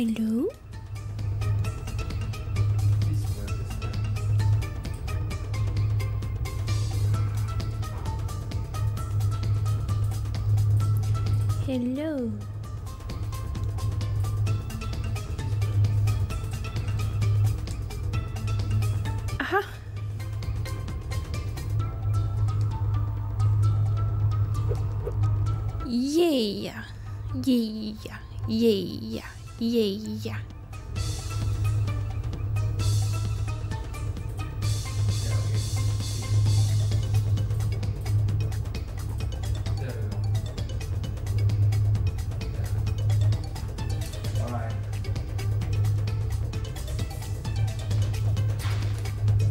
Hello? Hello. Aha. Yeah. Yeah. Yeah. Yeah.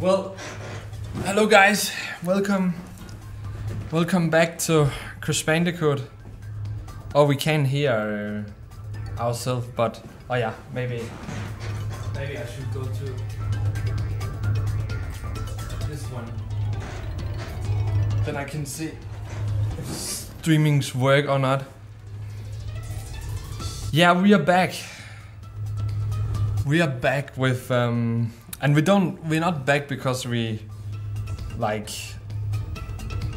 Well, hello guys, welcome, welcome back to Crash Bandicoot. Oh, we can hear uh, ourselves, but oh yeah, maybe, maybe I should go to this one. Then I can see if streamings work or not. Yeah, we are back. We are back with um, and we don't we're not back because we like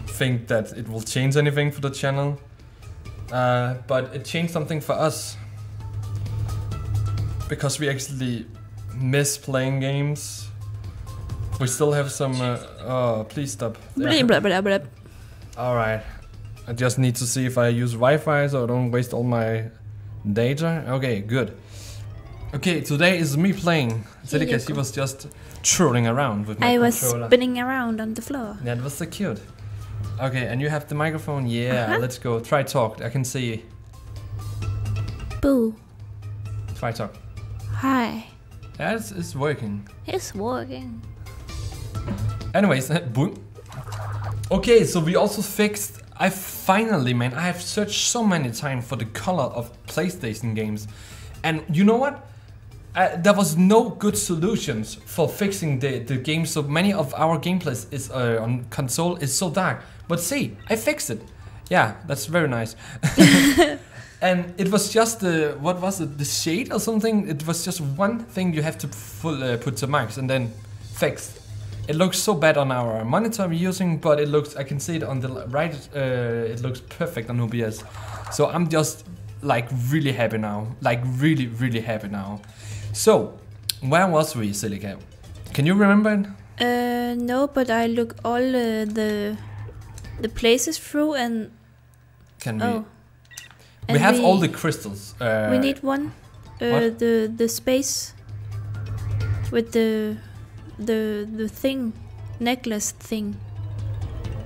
think that it will change anything for the channel uh, but it changed something for us because we actually miss playing games we still have some uh, oh please stop Blah, blah, blah, blah. all right i just need to see if i use wi-fi so i don't waste all my data okay good okay today is me playing Celika, she was just trolling around with my I was spinning around on the floor. That was so cute. Okay, and you have the microphone? Yeah, Uh-huh. let's go. Try talk. I can see. Boo. Try talk. Hi. Yeah, it's, it's working. It's working. Anyways, boom. Okay, so we also fixed. I finally, man, I have searched so many times for the color of PlayStation games, and you know what? Uh, there was no good solutions for fixing the, the game. So many of our gameplays is uh, on console is so dark. But see, I fixed it. Yeah, that's very nice. and it was just the what was it? The shade or something. It was just one thing you have to full, uh, put to max and then fixed. It looks so bad on our monitor we're using, but it looks. I can see it on the right. Uh, it looks perfect on OBS. So I'm just like really happy now. Like really, really happy now. So, where was we, Celika? Can you remember it? Uh, no, but I look all uh, the the places through and Can oh. we And have all the crystals. Uh, we need one. Uh, the the space with the the the thing necklace thing.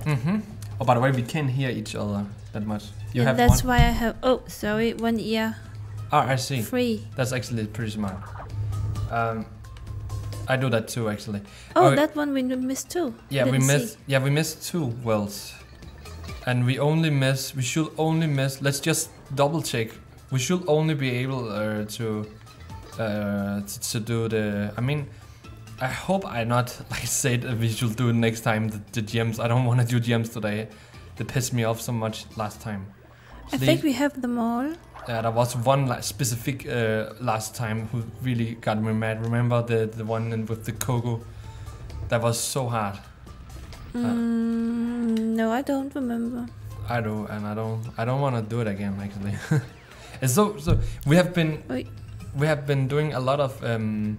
Mm-hmm. Oh, by the way, we can hear each other that much. You and have that's one. why I have. Oh, sorry, one ear Oh, I see. free. That's actually pretty smart. Um, I do that too, actually. Oh, Okay. that one we missed too. Yeah, we see. missed. Yeah, we missed two wells, and we only miss. We should only miss. Let's just double check. We should only be able uh, to, uh, to to do the. I mean, I hope I not like said we should do it next time the, the gems. I don't want to do gems today. They pissed me off so much last time. I Please- think we have them all. Yeah, there was one like specific uh, last time who really got me mad. Remember the the one in, with the Coco? That was so hard. Mm, no, I don't remember. I do, and I don't. I don't want to do it again. Actually, so so we have been Oi. we have been doing a lot of um,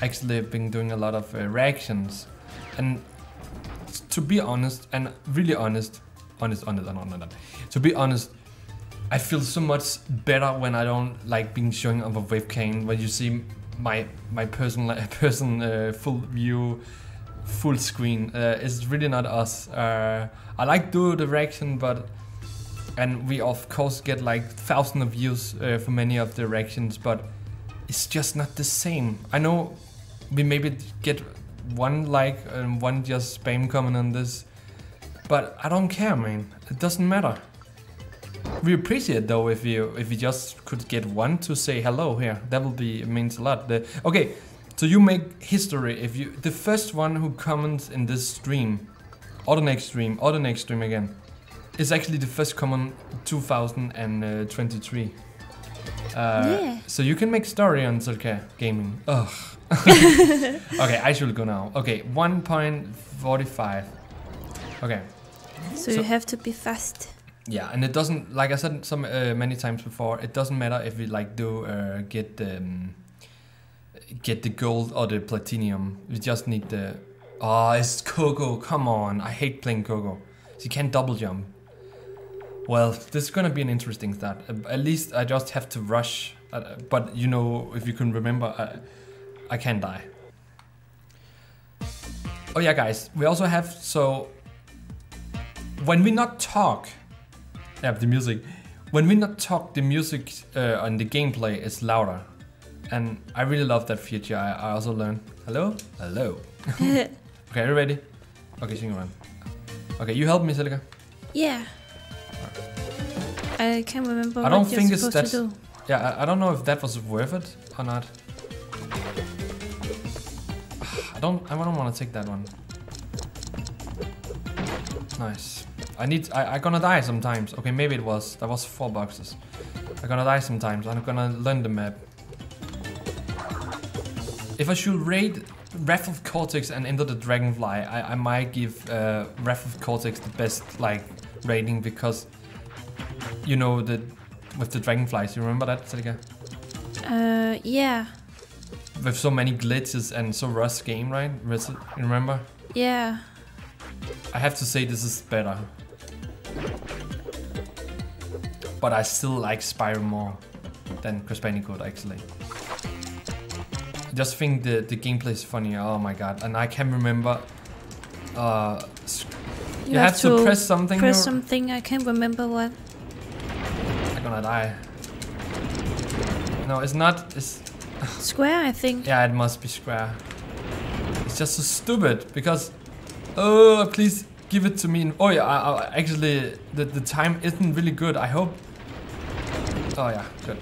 actually been doing a lot of uh, reactions, and to be honest and really honest, honest, honest, honest, honest, to be honest, I feel so much better when I don't like being showing up a webcam when you see my my person person uh, full view full screen uh, it's really not us uh, I like do direction, but and we of course get like thousands of views uh, for many of the reactions but it's just not the same I know we maybe get one like and one just spam comment on this but I don't care man it doesn't matter we appreciate though if you if you just could get one to say hello here. That will be it means a lot. The, okay, so you make history if you the first one who comments in this stream, or the next stream, or the next stream again, It's actually the first comment 2023. Uh, yeah. So you can make story on Celca Gaming. Ugh. okay, I should go now. Okay, 1.45. Okay. So, So- you have to be fast. Yeah, and it doesn't like I said some uh, many times before. It doesn't matter if we like do uh, get um, get the gold or the platinum. We just need the. Oh, it's Coco. Come on, I hate playing Coco. You can't double jump. Well, this is gonna be an interesting start. At least I just have to rush. Uh, but you know, if you can remember, I, I can die. Oh yeah, guys. We also have so when we not talk. Yeah, the music. When we not talk, the music uh, on the gameplay is louder, and I really love that feature. I, I also learned. Hello, hello. okay, are you ready? Okay, sing around. Okay, you help me, Celika. Yeah. I can't remember I don't think it's to that- do. Yeah, I, I don't know if that was worth it or not. I don't. I don't want to take that one. Nice. I need. I, I gonna die sometimes. Okay, maybe it was. That was four boxes. I'm gonna die sometimes. I'm gonna learn the map. If I should raid Wrath of Cortex and Enter the Dragonfly, I, I might give uh, Wrath of Cortex the best like rating because you know the with the dragonflies. You remember that, Celika? Uh, yeah. With so many glitches and so rushed game, right? You remember? Yeah. I have to say this is better. But I still like Spyro more than Crash Bandicoot actually. I just think the, the gameplay is funny. Oh my god. And I can't remember uh, s- you, have, to, press something. press something. I can't remember what. I'm gonna die. No, it's not. It's Square, I think. Yeah, it must be square. It's just so stupid because. Oh, please give it to me. Oh yeah, I, I, actually, the the time isn't really good. I hope. Oh yeah, good.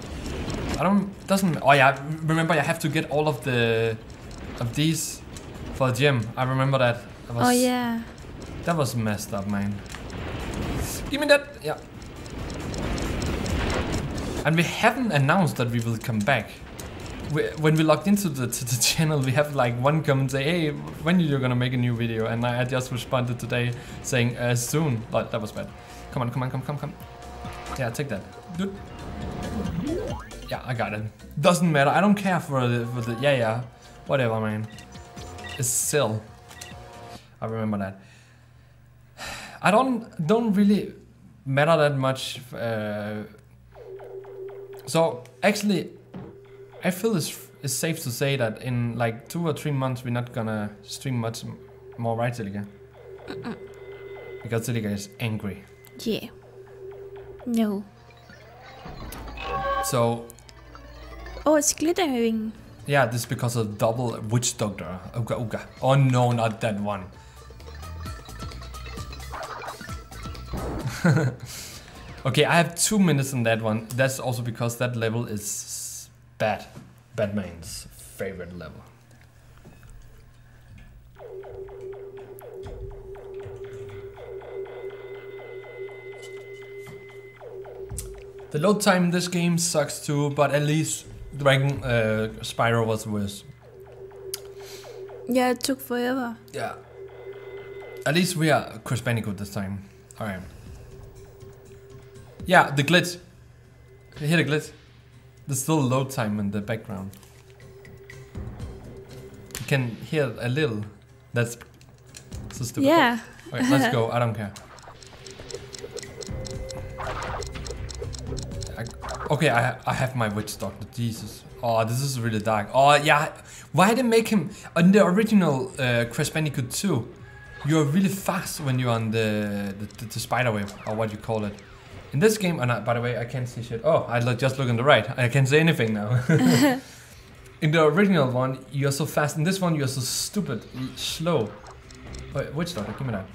I don't doesn't. Oh yeah, remember I have to get all of the of these for the gym. I remember that. that was, Oh yeah. That was messed up, man. Give me that. Yeah. And we haven't announced that we will come back. We, when we logged into the, to the channel, we have like one comment say, "Hey, when are you gonna make a new video?" And I, I just responded today saying, uh, "Soon." But that was bad. Come on, come on, come, come, come. Yeah, take that. Dude. Yeah, I got it. Doesn't matter. I don't care for the, for the yeah, yeah, whatever, man. It's still. I remember that. I don't don't really matter that much. Uh, so actually, I feel it's, it's safe to say that in like two or three months we're not gonna stream much more, right, Zilliga? Because Zilliga is angry. Yeah. No. So Oh, it's glittering. yeah, this is because of double witch doctor. Oh no, not that one. okay, I have two minutes in that one. That's also because that level is bad. Batman's favorite level. The load time in this game sucks too, but at least Dragon uh, Spyro was worse. Yeah, it took forever. Yeah. At least we are Crash Bandicoot this time. Alright. Yeah, the glitch. You hear the glitch? There's still load time in the background. You can hear a little. That's so stupid. Yeah. Okay, let's go. I don't care. Okay, I I have my witch doctor. Jesus. Oh, this is really dark. Oh yeah. Why they make him in the original uh, Crash Bandicoot 2? You're really fast when you're on the the, the, the spider web or what you call it. In this game, and I, by the way, I can't see shit. Oh, I look, just look on the right. I can't say anything now. in the original one, you're so fast. In this one, you're so stupid, slow. Wait, witch doctor, give me that.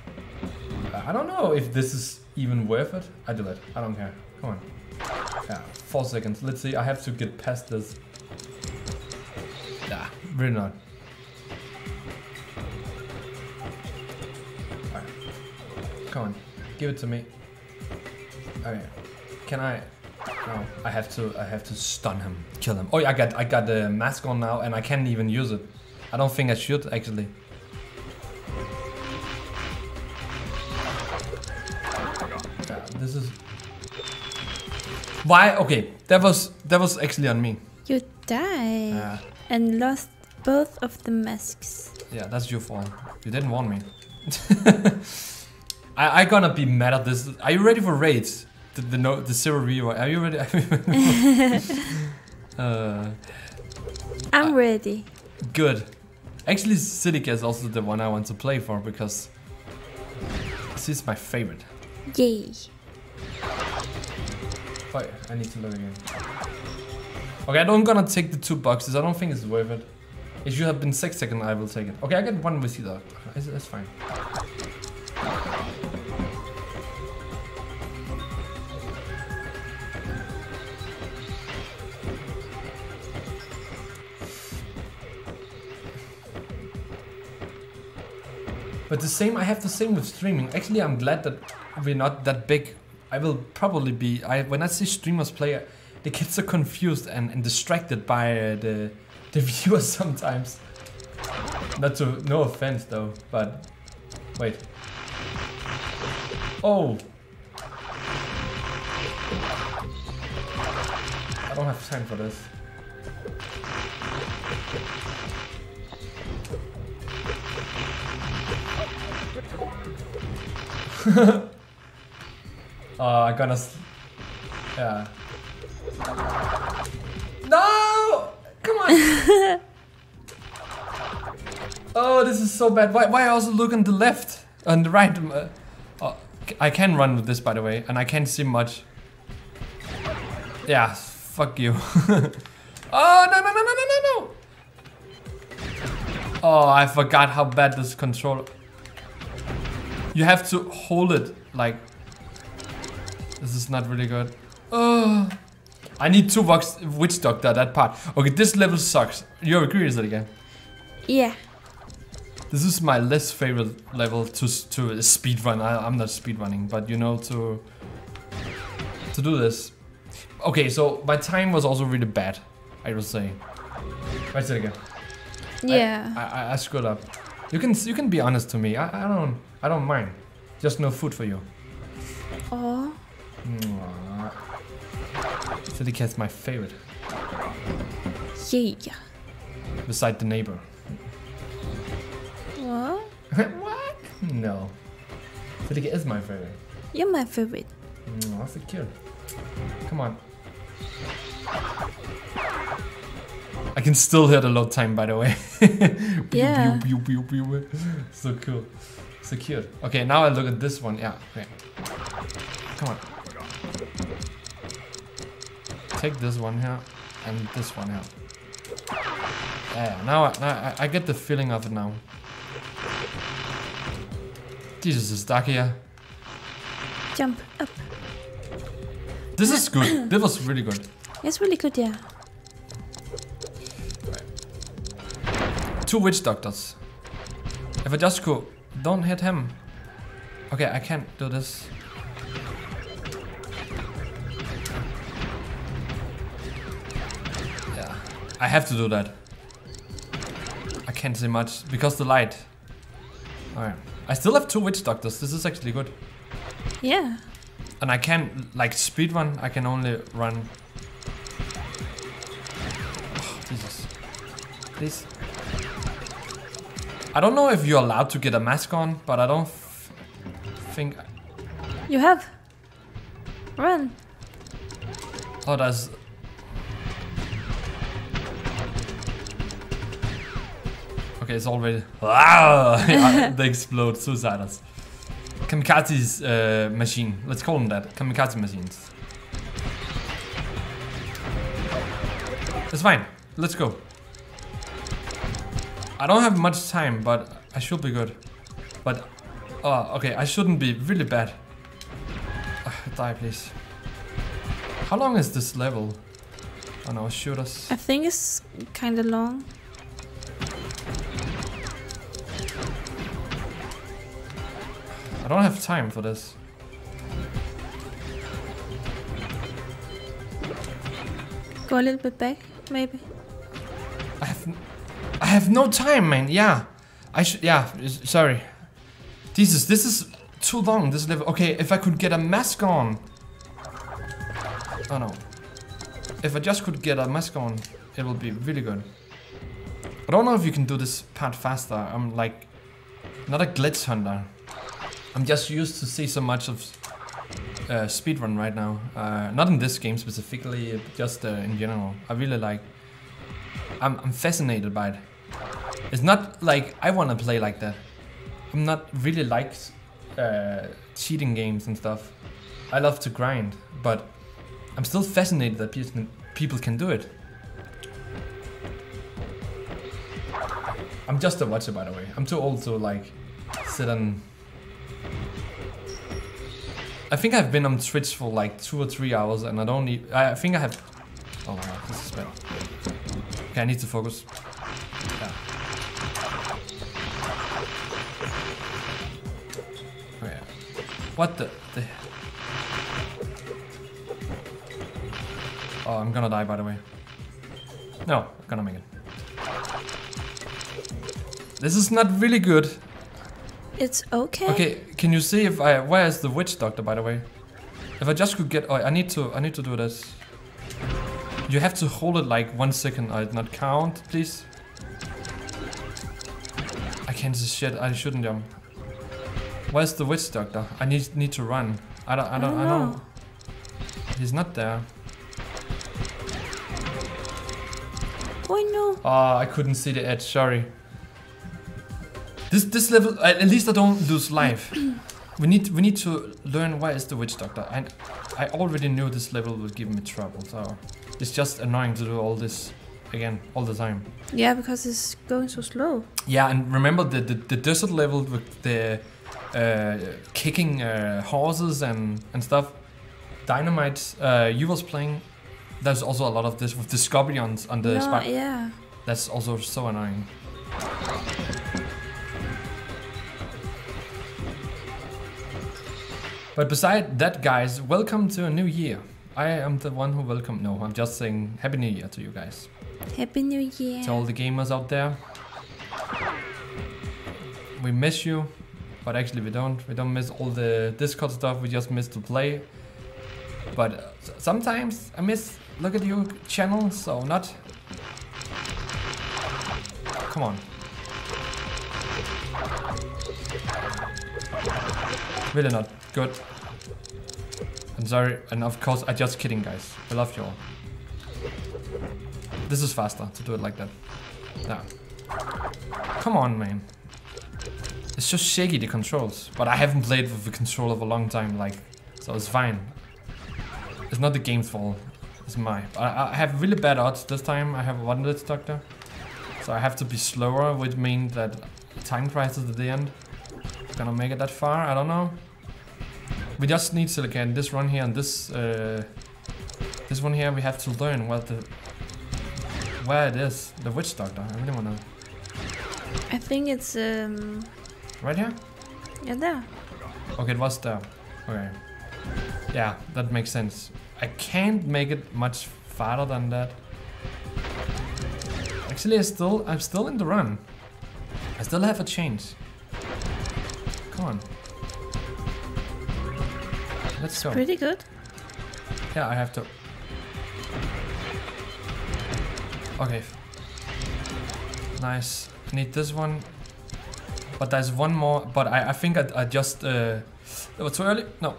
I don't know if this is even worth it. I do it. I don't care. Come on. Yeah, four seconds. Let's see. I have to get past this. Yeah, really not. Come on. Give it to me. Okay. Can I? No, I have to. I have to stun him, kill him. Oh, yeah, I got. I got the mask on now, and I can't even use it. I don't think I should actually. This is. Why? Okay, that was that was actually on me. You died Yeah, and lost both of the masks. yeah, that's your fault. You didn't warn me. I I gonna be mad at this. Are you ready for raids? The the no the zero reward. Are you ready? uh, I'm ready. good. Actually, Sidic is also the one I want to play for because this is my favorite. Yay. Oh, I need to look again. Okay, I don't gonna take the two boxes. I don't think it's worth it. If you have been six seconds, I will take it. Okay, I get one with you though. That's, that's fine. But the same, I have the same with streaming. Actually, I'm glad that we're not that big. I will probably be. I when I see streamers play, they get so confused and, and distracted by uh, the the viewers sometimes. Not to no offense though, but wait. Oh. I don't have time for this. Oh, I'm gonna. Yeah. No! Come on! oh, this is so bad. Why, why I also look on the left? On the right? Uh, oh, I can run with this, by the way, and I can't see much. Yeah, fuck you. oh, no, no, no, no, no, no, no! Oh, I forgot how bad this controller. You have to hold it like this is not really good. Oh, I need two vox witch doctor that part. Okay, this level sucks. You agree with it again? Yeah. This is my less favorite level to to speed run. I, I'm not speed running, but you know to to do this. Okay, so my time was also really bad. I will say. Right it again. Yeah. I, I, I screwed up. You can you can be honest to me. I, I don't I don't mind. Just no food for you. oh. City cat's my favorite, Yeah. beside the neighbor. What? what? No. City cat is my favorite. You're my favorite. Mwah, that's a cute. Come on. I can still hear the load time, by the way. Yeah. pew, pew, pew. So cool. So cute. Okay, now I look at this one. Yeah. Okay. Come on. Take this one here and this one here. Yeah. Now, I, now I, I get the feeling of it now. Jesus is stuck here. Jump up. This is good. this was really good. It's really good, yeah. Two witch doctors. If I just go, don't hit him. Okay, I can't do this. I have to do that. I can't say much because the light. Alright. I still have two witch doctors. This is actually good. Yeah. And I can't like speed run. I can only run. Oh, Jesus. Please. I don't know if you're allowed to get a mask on, but I don't f- think. You have. Run. Oh, there's. Okay, it's already. Yeah, they explode. Suiciders. Kamikaze's uh, machine. Let's call them that. Kamikaze machines. It's fine. Let's go. I don't have much time, but I should be good. But, oh, okay, I shouldn't be really bad. Ah, die, please. How long is this level? Oh no, shoot us. I think it's kind of long. I don't have time for this. Go a little bit back, maybe. I have, I have no time, man. Yeah, I should. Yeah, sorry. Jesus, this is too long. This level. Okay, if I could get a mask on. Oh no. If I just could get a mask on, it would be really good. I don't know if you can do this part faster. I'm like not a glitch hunter. I'm just used to see so much of uh, speedrun right now. Uh, not in this game specifically, but just uh, in general. I really like. I'm, I'm fascinated by it. It's not like I want to play like that. I'm not really like uh, cheating games and stuff. I love to grind, but I'm still fascinated that people people can do it. I'm just a watcher, by the way. I'm too old to like sit and. I think I've been on Twitch for like two or three hours, and I don't need. I think I have. Oh my god, this is bad. Okay, I need to focus. Yeah. Okay. What the, the? Oh, I'm gonna die by the way. No, I'm gonna make it. This is not really good. It's okay. Okay, can you see if I where is the witch doctor by the way? If I just could get oh I need to I need to do this. You have to hold it like one second, I did not count, please. I can't see shit, I shouldn't jump. Where's the witch doctor? I need need to run. I don't I don't I don't oh, know. He's not there. Oh no. Oh, I couldn't see the edge, sorry. This this level at least I don't lose life. we need we need to learn where is the witch doctor. And I already knew this level would give me trouble, so it's just annoying to do all this again all the time. Yeah, because it's going so slow. Yeah, and remember the the, the desert level with the uh, kicking uh, horses and and stuff. Dynamite, uh, you was playing. There's also a lot of this with the scorpions on the no, spot. yeah. That's also so annoying. But beside that, guys, welcome to a new year. I am the one who welcome. No, I'm just saying Happy New Year to you guys. Happy New Year. To all the gamers out there. We miss you, but actually we don't. We don't miss all the Discord stuff. We just miss to play. But uh, sometimes I miss look at your channel. So not. Come on. Really not good. I'm sorry, and of course I just kidding, guys. I love you all. This is faster to do it like that. Yeah. Come on, man. It's just shaky the controls, but I haven't played with the controller for a long time, like, so it's fine. It's not the game's fault. It's my. I, I have really bad odds this time. I have one lit doctor, so I have to be slower, which means that time crisis at the end. Gonna make it that far? I don't know. We just need silicon. This run here and this uh, this one here, we have to learn what the where it is. The witch doctor. I really wanna. I think it's um Right here? yeah there. Okay, it was there. Okay. Yeah, that makes sense. I can't make it much farther than that. Actually, I still, I'm still in the run. I still have a chance. Come on. Let's go. Pretty good. Yeah, I have to. Okay. Nice. I need this one. But there's one more. But I, I think I, I just. Uh, it was too early? No.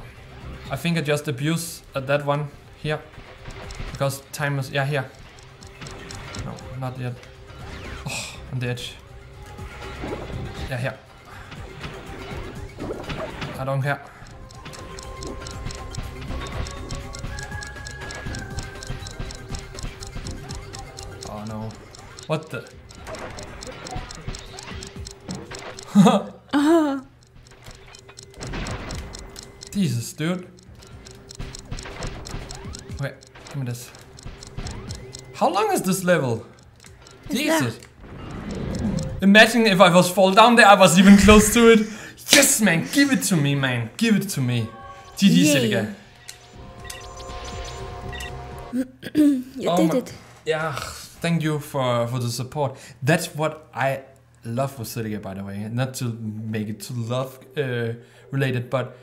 I think I just abuse uh, that one here. Because time is. Yeah, here. No, not yet. Oh, on the edge. Yeah, here. I don't care. No. What the? Jesus, dude. Wait, give me this. How long is this level? Is Jesus. Imagine if I was fall down there, I was even close to it. Yes, man, give it to me, man. Give it to me. GG, Yay. Celika. you Oh did it. Yeah, thank you for for the support. That's what I love with Silja, by the way. Not to make it too love uh, related, but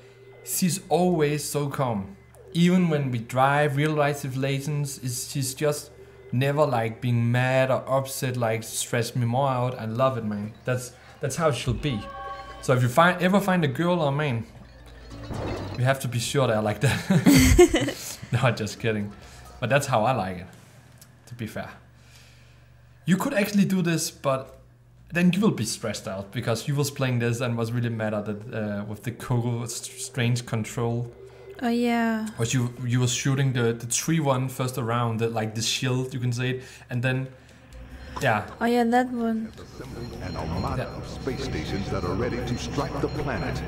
she's always so calm. Even when we drive real life situations, is she's just never like being mad or upset, like stress me more out. I love it, man. That's that's how it should be. So if you find ever find a girl or a man, you have to be sure they're like that. no, just kidding. But that's how I like it to be fair. You could actually do this, but then you will be stressed out because you was playing this and was really mad at it uh, with the Coco st- strange control. Oh yeah. Was you you was shooting the the tree one first around, the, like the shield, you can say it, and then yeah, Oh yeah, that one. Assemble an armada Yeah. of space stations that are ready to strike the planet.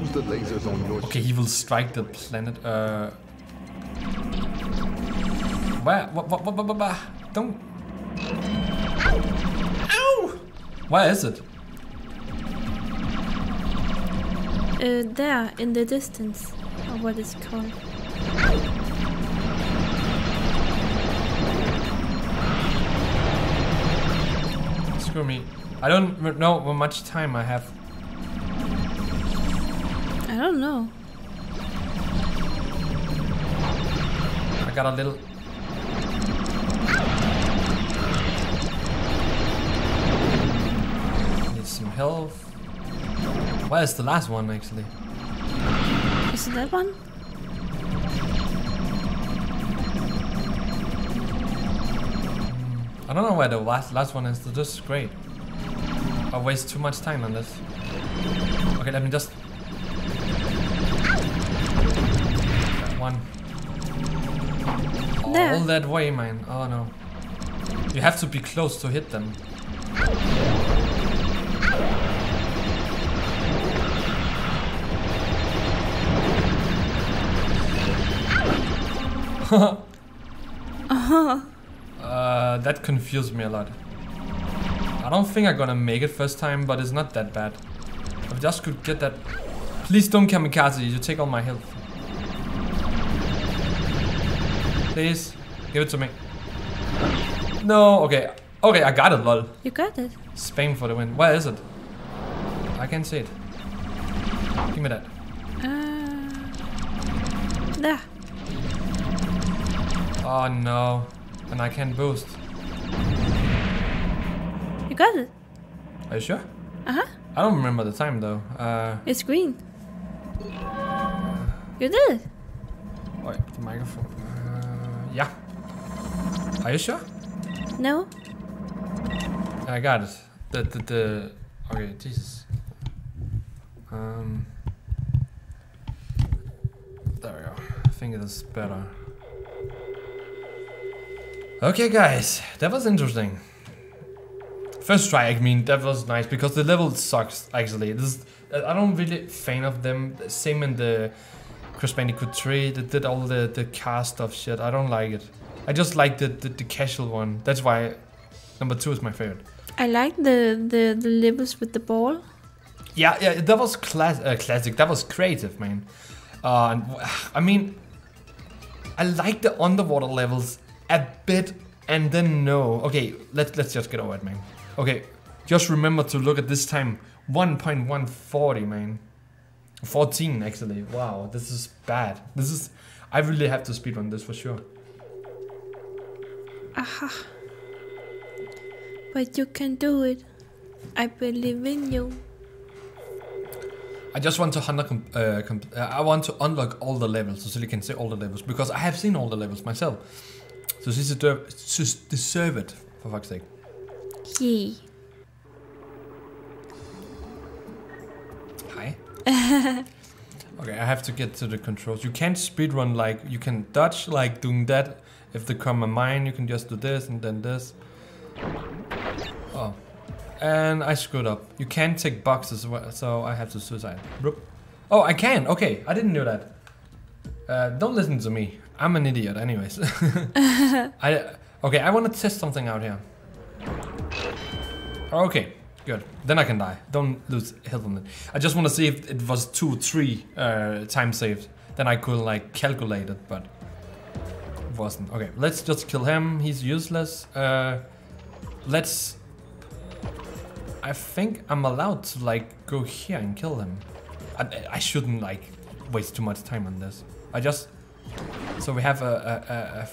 Use the lasers on your okay, he will strike the planet. Uh, where? What? What? What? What? what, what? Don't. Ow! Where is it? Uh, there in the distance, or what it's called. Screw me. I don't know how much time I have. I don't know. I got a little. Health. Where's the last one actually? Is it that one? I don't know where the last last one is. This is great. I waste too much time on this. Okay, let me just. That one. There. All that way, man. Oh no. You have to be close to hit them. Uh, that confused me a lot. I don't think I'm gonna make it first time, but it's not that bad. If I just could get that. Please don't kamikaze, you take all my health. Please, give it to me. No, okay. Okay, I got it, lol. You got it. Spain for the win. Where is it? I can't see it. Give me that. Uh, there. Oh no. And I can't boost. You got it. Are you sure? Uh huh. I don't remember the time though. Uh, It's green. You did it. wait, the microphone. Uh, yeah. Are you sure? No. I got it. The the, the okay, Jesus. Um. There we go. I think it is better. Okay, guys, that was interesting. First try, I mean, that was nice because the level sucks. Actually, this I don't really fan of them. Same in the Crash Bandicoot 3, that did all the the car stuff shit. I don't like it. I just like the the, the casual one. That's why number two is my favorite. I like the the the levels with the ball. Yeah, yeah, that was class, uh, classic. That was creative, man. Uh, I mean, I like the underwater levels a bit, and then no. Okay, let's let's just get over it, man. Okay, just remember to look at this time. 1.140, man. 14 actually. Wow, this is bad. This is. I really have to speedrun this for sure. Aha. But you can do it. I believe in you. I just want to unlock. Uh, uh, I want to unlock all the levels so Silly can say all the levels because I have seen all the levels myself. So she deserve, she deserve it for fuck's sake. Yeah. Hi. okay, I have to get to the controls. You can't speedrun like you can dodge like doing that. If they come a mine, you can just do this and then this. Oh. And I screwed up. You can't take boxes, so I have to suicide. Oh, I can. Okay, I didn't know that. Uh, don't listen to me. I'm an idiot, anyways. I okay. I want to test something out here. Okay, good. Then I can die. Don't lose health on it. I just want to see if it was two, three uh, time saved. Then I could like calculate it, but it wasn't. Okay, let's just kill him. He's useless. Uh, let's. I think I'm allowed to like go here and kill him. I, I shouldn't like waste too much time on this. I just. So we have a. a, a, a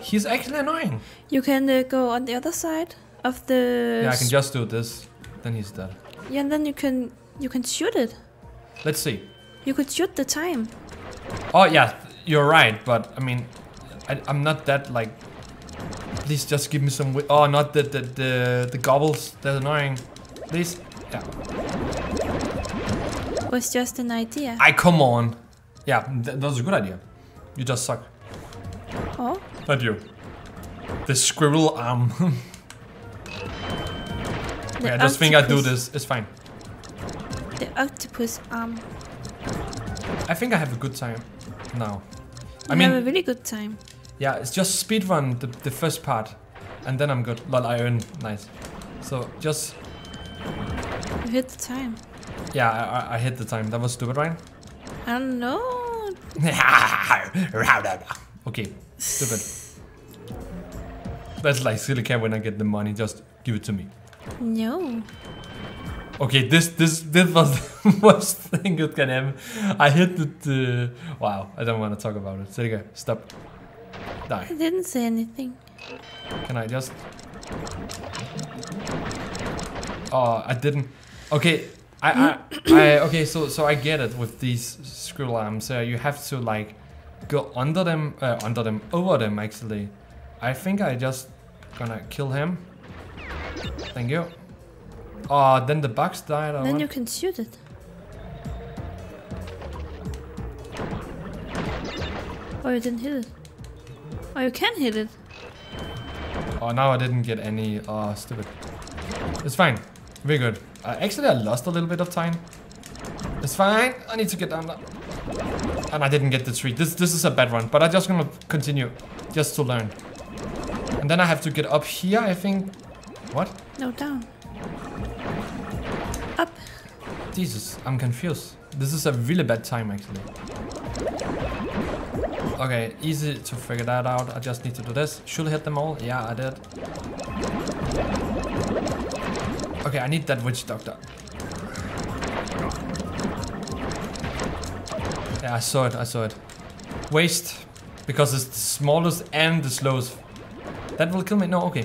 he's actually annoying. You can uh, go on the other side of the. Yeah, I can just do this. Then he's dead. Yeah, and then you can you can shoot it. Let's see. You could shoot the time. Oh yeah, you're right. But I mean, I, I'm not that like. Please just give me some. Oh, not the the the, the gobbles. They're annoying. Please. Yeah. Was just an idea. I come on. Yeah, th- that was a good idea. You just suck. Oh, Not you. The squirrel arm. okay, I just think I do this. It's fine. The octopus arm. I think I have a good time now. I You mean, have a really good time. yeah, it's just speedrun the, the first part, and then I'm good. Lol, I earn nice. So just You hit the time. yeah, I, I, I hit the time. That was stupid, right? I don't know. okay, stupid. That's like silly cat when I get the money. Just give it to me. No. Okay, this this this was the worst thing that can happen. I hit the, the wow. I don't want to talk about it. Silly stop. Die. I didn't say anything. Can I just? Oh, I didn't. Okay, I, I, I, okay. So, so I get it with these screw arms. Uh, you have to like go under them, uh, under them, over them. Actually, I think I just gonna kill him. Thank you. Oh, then the box died. Then you can shoot it. Oh, you didn't hit it. Oh, you can hit it. Oh, now I didn't get any. Oh, stupid. It's fine. Very good. Uh, actually, I lost a little bit of time. It's fine. I need to get down. And I didn't get the tree. This this is a bad run, but I'm just gonna continue, just to learn. And then I have to get up here, I think. What? No, down. Up. Jesus, I'm confused. This is a really bad time, actually. Okay, easy to figure that out. I just need to do this. Should I hit them all? Yeah, I did. Okay, I need that witch doctor. Yeah, I saw it, I saw it. Waste, because it's the smallest and the slowest. That will kill me? No, okay.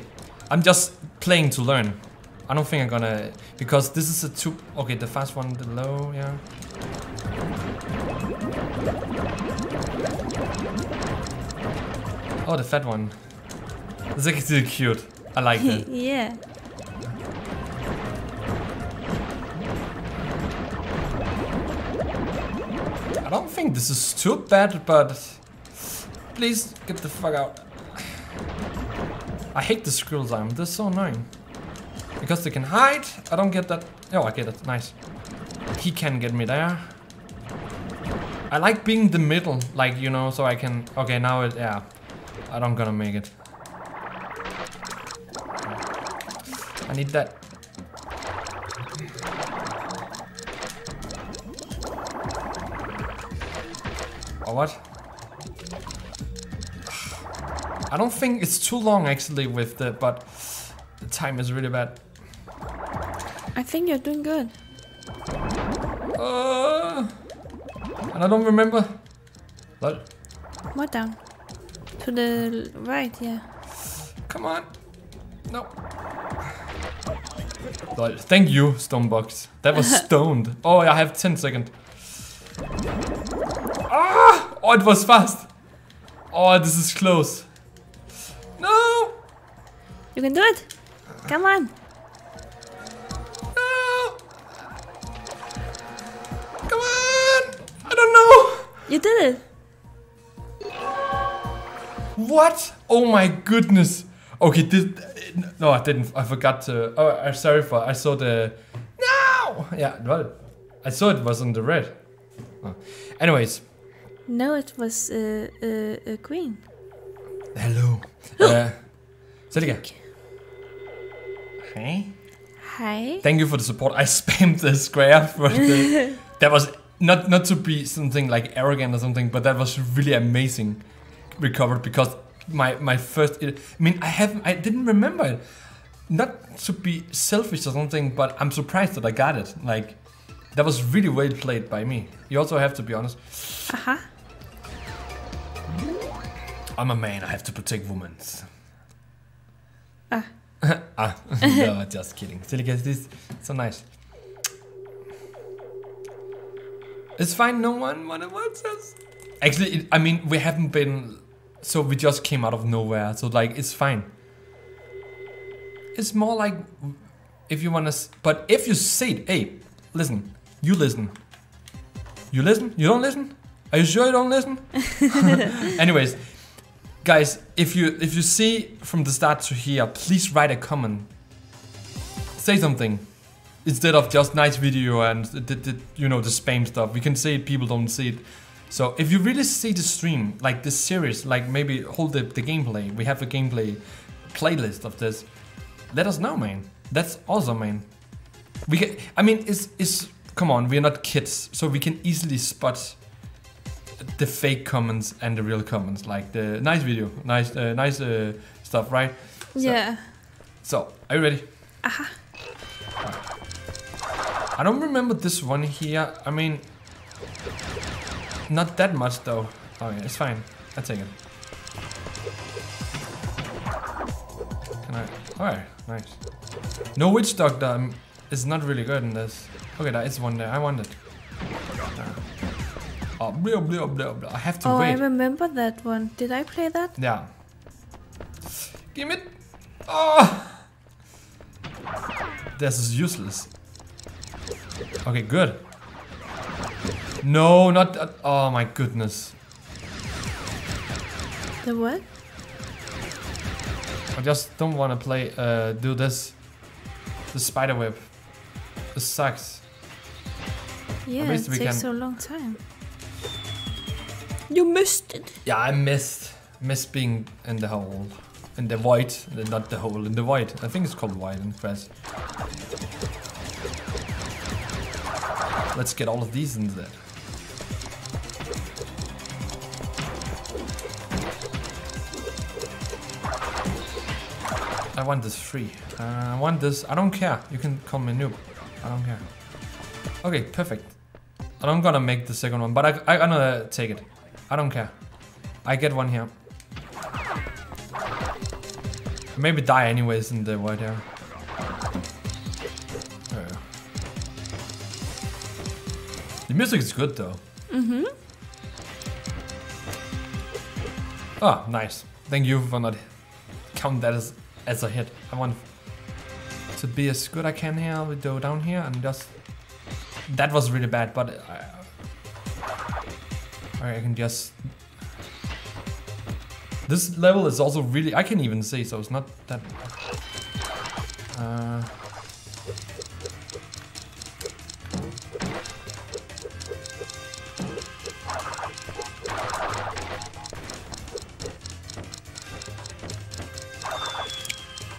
I'm just playing to learn. I don't think I'm gonna, because this is a two, okay, the fast one, the low, yeah. Oh, the fat one. It's actually cute. I like that. yeah. I don't think this is too bad, but please get the fuck out. I hate the squirrels arm. They're so annoying. Because they can hide. I don't get that. Oh, I get it. Nice. He can get me there. I like being the middle, like you know, so I can. Okay, now it. Yeah, I don't gonna make it. I need that. Or what? I don't think it's too long actually with the, but the time is really bad. I think you're doing good. Uh, and I don't remember. Lol. More down. To the right, yeah. Come on. No. Lol. Thank you, Stonebox. That was stoned. Oh, I have 10 seconds. Oh, it was fast. Oh, this is close. No! You can do it. Come on. No! Come on! I don't know! You did it. What? Oh my goodness. Okay, did no, I didn't. I forgot to. Oh, I'm sorry for. I saw the. No. Yeah, well, I saw it was on the red. Oh. Anyways, No, it was uh, uh, a queen. hello. uh, Celika. Hey. Hi. Thank you for the support. I spammed the square for the. that was not not to be something like arrogant or something, but that was really amazing. recovered because my my first. I mean, I haven't. I didn't remember it. Not to be selfish or something, but I'm surprised that I got it. Like, that was really well played by me. You also have to be honest. Aha. I'm a man. I have to protect women. Ah. ah, no, just kidding. This so nice. It's fine. No one wanna watch us. Actually, it, I mean, we haven't been. So we just came out of nowhere. So like, it's fine. It's more like if you wanna. s- But if you say, it, hey, listen, you listen. You listen. You don't listen. Are you sure you don't listen? Anyways, guys, if you if you see from the start to here, please write a comment. Say something instead of just nice video and the, the, you know the spam stuff. We can say it, people don't see it. So if you really see the stream, like this series, like maybe hold the, the gameplay. We have a gameplay playlist of this. Let us know, man. That's awesome, man. We can. I mean, it's it's. Come on, we're not kids, so we can easily spot the fake comments and the real comments, like the nice video, nice, uh, nice uh, stuff, right? So- Yeah. So, are you ready? Aha. I don't remember this one here. I mean, not that much though. Oh yeah, it's fine. I take it. Can I? Alright, nice. No witch doctor um, is not really good in this. Okay, there is one there. I want it. Ah. Oh, blah, blah, blah, blah. I have to wait. Oh, I remember that one. Did I play that? Yeah. Give it. Oh. This is useless. Okay, good. No, not that. Oh my goodness. The what? I just don't want to play. Uh, do this. The spider web. This sucks. Yeah, it takes can- so long time. You missed it. Yeah, I missed missed being in the hole, in the void, not the hole, in the void. I think it's called void in French. Let's get all of these in there. I want this free. Uh, I want this. I don't care. You can call me noob. I don't care. Okay, perfect. I'm gonna make the second one, but I, I'm gonna take it. I don't care. I get one here. Maybe die anyways in the white area. There. The music is good though. Mm-hmm. Oh, nice. Thank you for not count that as, as a hit. I want to be as good I can here. We go down here and just... That was really bad, but I, I can just... This level is also really... I can even see, so it's not that... Uh,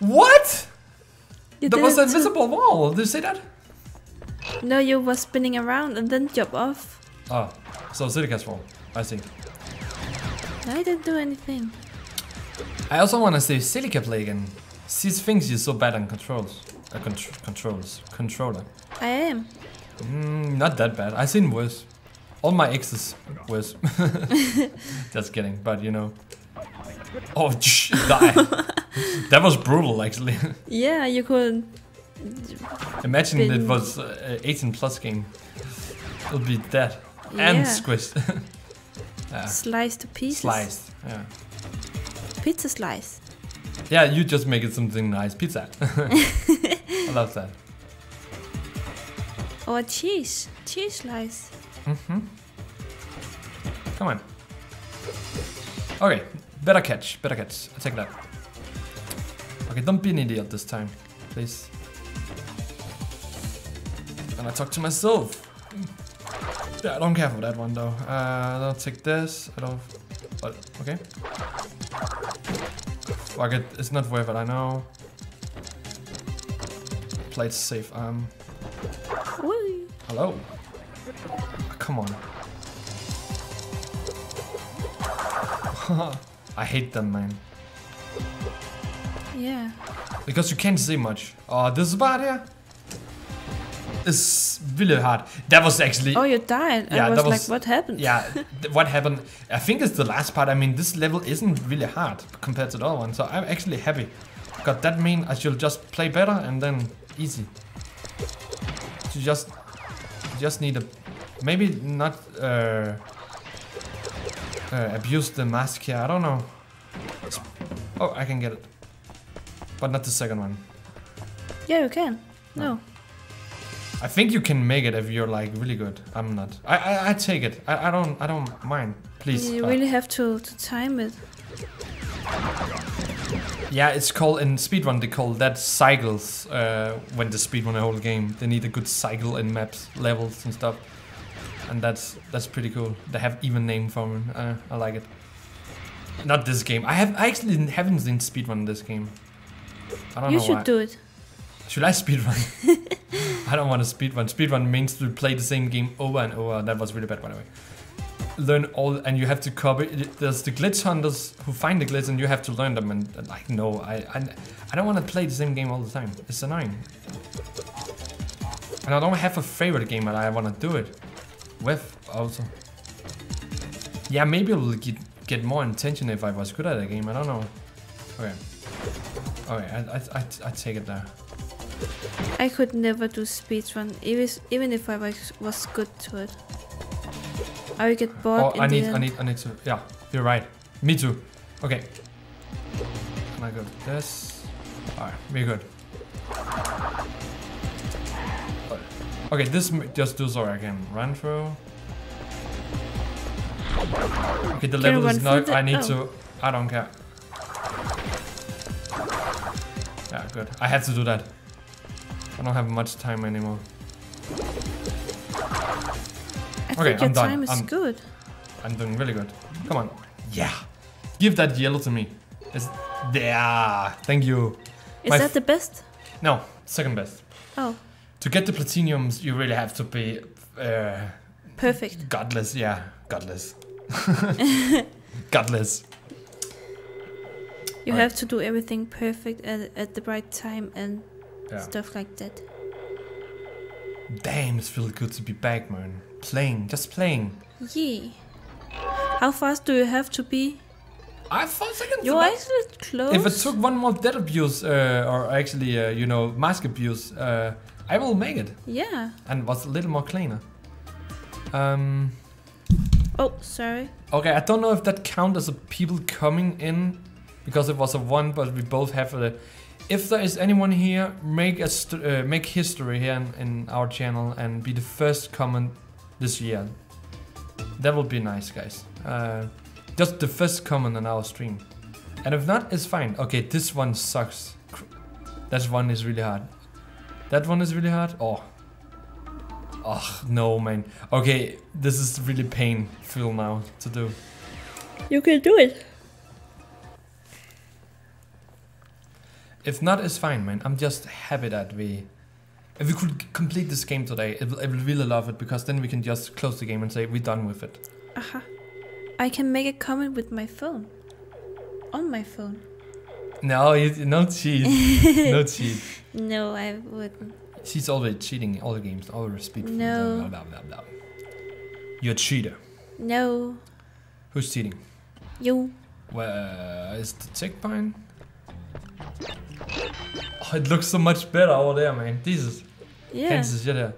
what? You That was an invisible wall. Did you see that? No, you were spinning around and then jump off. Oh, so Celika's fault. I see. I didn't do anything. I also want to say Celika play again. She thinks she's so bad on controls. Uh, contr controls. Controller. I am. Mm, not that bad. I've seen worse. All my exes worse. Just kidding, but you know. Oh, shh, die. that was brutal, actually. Yeah, you could. Imagine it was uh, 18 plus game. It'll be dead and squished. yeah. slice to pieces. Sliced. Yeah. Pizza slice. Yeah, you just make it something nice. Pizza. I love that. Or cheese. Cheese slice. hmm Come on. Okay, better catch, better catch. I take that. Okay, don't be an idiot this time, please. And I talk to myself. Yeah, I don't care for that one though. Uh, I'll take this. I don't. But okay. Fuck it. It's not worth it. I know. Play it safe. Um. Whee. Hello. Come on. I hate them, man. Yeah. Because you can't see much. Oh, this is bad, here is really hard. That was actually... Oh, you died. Yeah, I was, that like, was- what happened? Yeah, what happened? I think it's the last part. I mean, this level isn't really hard compared to the other one, so I'm actually happy. Because that mean I should just play better and then easy. You just, just need a, maybe not uh, uh, abuse the mask here. I don't know. Oh, I can get it, but not the second one. Yeah, you can. No. I think you can make it if you're like really good. I'm not. I I, I take it. I, I don't I don't mind. Please. You uh, really have to, to time it. Yeah, it's called in speedrun. They call that cycles. Uh, when they speedrun a whole game, they need a good cycle in maps, levels, and stuff. And that's that's pretty cool. They have even name for it. Uh, I like it. Not this game. I have I actually haven't seen speedrun this game. I don't You know should why. do it. Should I speedrun? I don't want to speedrun. Speedrun means to play the same game over and over. That was really bad, by the way. Learn all, and you have to copy. There's the glitch hunters who find the glitch, and you have to learn them. And like, no, I, I, I don't want to play the same game all the time. It's annoying. And I don't have a favorite game that I want to do it with. Also, yeah, maybe it will get get more attention if I was good at a game. I don't know. Okay. Okay, I, I, I, I take it there. I could never do speedrun, even even if I was, was good to it. I would get bored Oh, I need. I need, I need to. Yeah, you're right. Me too. Okay. Can I go this? Alright, we're good. Okay, this just do so I can run through. Okay, the level is not. I need oh. to. I don't care. Yeah, good. I had to do that. I don't have much time anymore. I Okay, think I'm done. time is I'm- good. I'm doing really good. Come on. Yeah. Give that yellow to me. It's there. Thank you. Is My that the best? No, second best. Oh, To get the platinums, you really have to be uh, perfect. godless. Yeah, godless. godless. You Right. have to do everything perfect at, at the right time and Yeah. stuff like that. Damn, it feels good to be back, man. Playing, just playing. Yeah. How fast do you have to be? I four seconds. You're about- actually close. If it took one more dead abuse, uh, or actually, uh, you know, mask abuse, uh, I will make it. Yeah. And was a little more cleaner. Um. Oh, sorry. Okay, I don't know if that count as a people coming in because it was a one, but we both have a. If there is anyone here, make a uh, make history here in, in our channel and be the first comment this year. That would be nice, guys. Uh, just the first comment on our stream, and if not, it's fine. Okay, this one sucks. That one is really hard. That one is really hard. Oh. Oh no, man. Okay, this is really painful now to do. You can do it. If not, it's fine, man. I'm just happy that we. If we could complete this game today, I would really love it because then we can just close the game and say we're done with it. Aha. I can make a comment with my phone. On my phone. No, you, no cheat, no cheat. No, I wouldn't. She's always cheating in all the games. Always speed. No. Blah, blah, blah, blah. You're a cheater. No. Who's cheating? You. Where uh, is the checkpoint? Oh, it looks so much better over there, man. Jesus. Yeah. Kansas, yeah. there.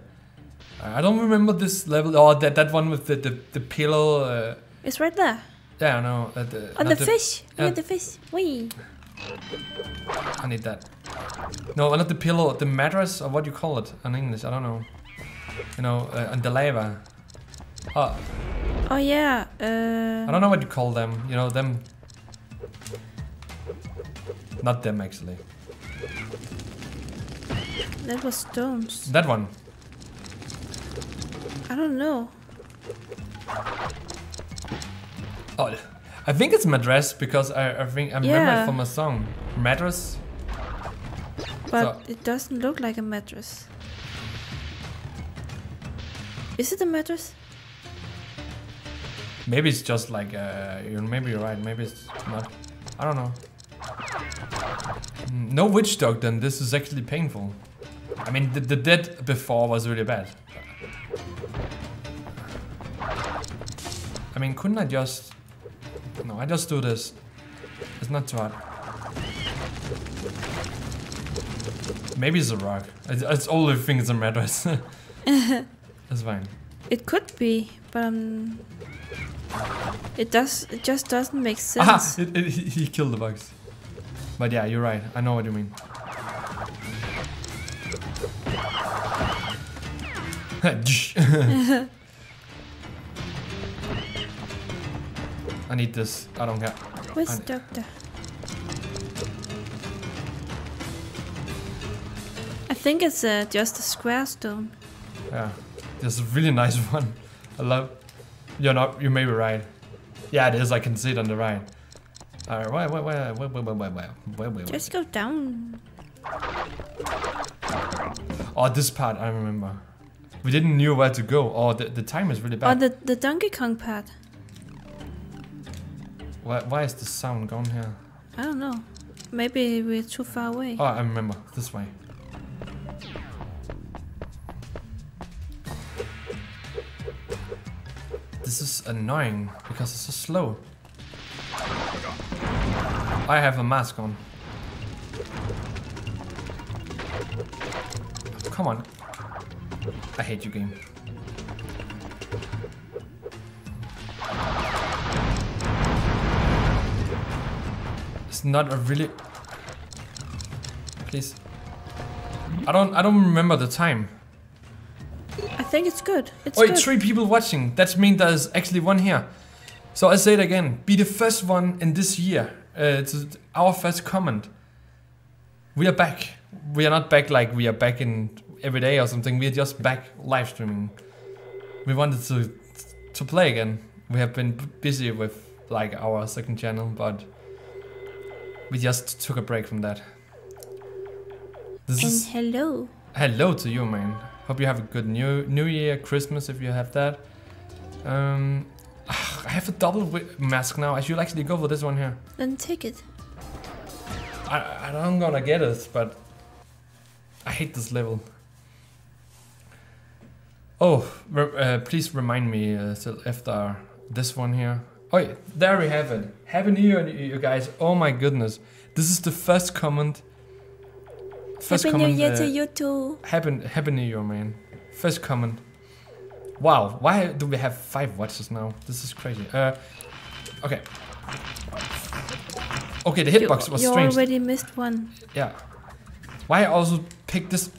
I don't remember this level. Oh, that that one with the the, the pillow. Uh, It's right there. yeah, I know. Uh, the, On not the, fish. Look at the fish. Wee. I need that. No, not the pillow. The mattress, or what you call it in English. I don't know. You know, uh, and the lava. Oh, Oh yeah. Uh, I don't know what you call them. You know them. Not them actually. That was stones. That one. I don't know. Oh, I think it's madras because I, I think I remember it from a song. Madras. But So- it doesn't look like a mattress. Is it a mattress? Maybe it's just like, uh, you maybe you're right, maybe it's not. I don't know. Mm, No witch dog then, this is actually painful. I mean, the, the dead before was really bad. I mean, couldn't I just... No, I just do this. It's not too hard. Maybe it's a rock. It's, it's all the things that matters. That's fine. It could be, but um, it does. It just doesn't make sense. Aha! It, it, he killed the bugs. But yeah, you're right. I know what you mean. I need this. I don't care. Where's I- Doctor? I think it's uh, just a square stone. Yeah, this is a really nice one. I love. You're not. You may be right. Yeah, it is. I can see it on the right. Alright, wait, wait, wait, wait, wait, wait, wait, wait, wait, wait. Just go down. Oh, this part I remember. We didn't knew where to go. Oh, the, the time is really Or bad. the the Donkey Kong part. Why, why is the sound gone here? I don't know. Maybe we're too far away. Oh, I remember. This way. This is annoying because it's so slow. I have a mask on. Come on. I hate you game. It's not a really please. I don't I don't remember the time. I think it's good. It's Wait, good. three people watching. That means there's actually one here. So I say it again. Be the first one in this year. Uh, it's our first comment. We are back. We are not back like we are back in every day or something. We are just back live streaming. We wanted to to play again. We have been busy with like our second channel, but we just took a break from that. This And is hello. Hello to you, man. Hope you have a good new New Year, Christmas if you have that. Um, I have a double mask now. I should actually go for this one here. Then take it. I, I don't gonna get it, but I hate this level. Oh, re- uh, please remind me uh, after this one here. Oh, yeah, there we have it. Happy New Year, you guys. Oh my goodness. This is the first comment. First Happy New. Year uh, to you too. Happy, happy New Year, man. First comment. Wow, why do we have five watches now? This is crazy. Uh, okay. Okay, the hitbox you, was you strange. already missed one. Yeah. Why I also pick this?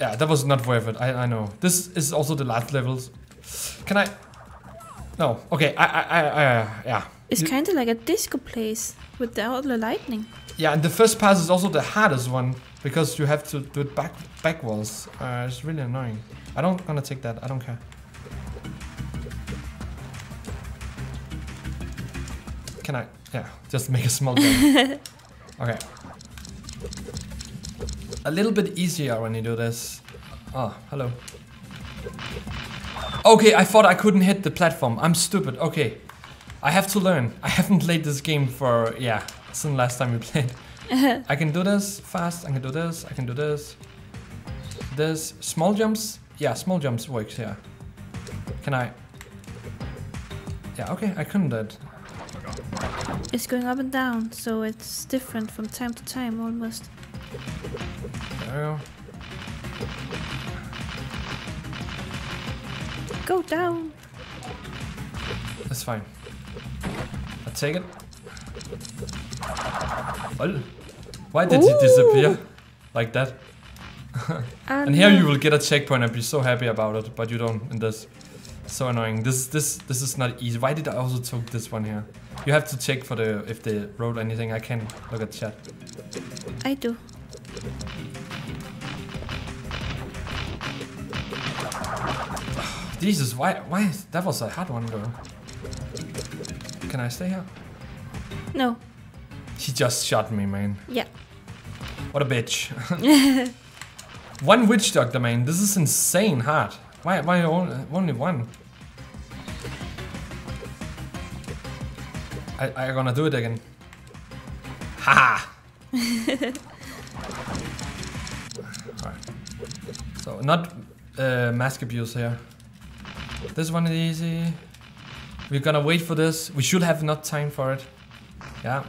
Yeah, that was not worth it. I, I know. This is also the last levels. Can I? No. Okay. I I I, I yeah. It's kind of like a disco place with the, all the lightning. Yeah, and the first pass is also the hardest one because you have to do it back backwards. Uh, it's really annoying. I don't gonna take that. I don't care. Can I? Yeah, just make a small jump. okay. A little bit easier when you do this. Oh, hello. Okay, I thought I couldn't hit the platform. I'm stupid. Okay. I have to learn. I haven't played this game for, yeah, since last time we played. I can do this fast. I can do this. I can do this. This. Small jumps? Yeah, small jumps works, yeah. Can I? Yeah, okay, I couldn't do it. It's going up and down, so it's different from time to time almost. There we go. Go down. That's fine. I take it. Well, why did he disappear like that? And here you will get a checkpoint and be so happy about it, but you don't in this. So annoying. This this this is not easy. Why did I also took this one here? You have to check for the if they wrote anything. I can look at chat. I do. Jesus, why why is, that was a hard one though. Can I stay here? No. She just shot me, man. Yeah. What a bitch. one witch doctor, man. This is insane hard. Why why only, only one? I, I gonna do it again. Haha! Alright. So, not uh, mask abuse here. This one is easy. We're gonna wait for this. We should have enough time for it. Yeah.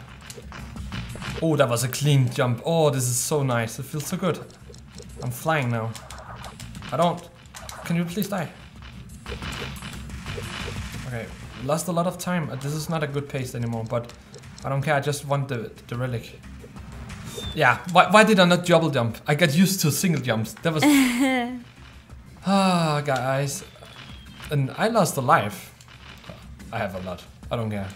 Oh, that was a clean jump. Oh, this is so nice. It feels so good. I'm flying now. I don't. Can you please die? Okay, lost a lot of time. This is not a good pace anymore, but I don't care. I just want the, the relic. Yeah, why, why did I not double jump? I got used to single jumps. That was. Ah, guys. And I lost a life. I have a lot. I don't care.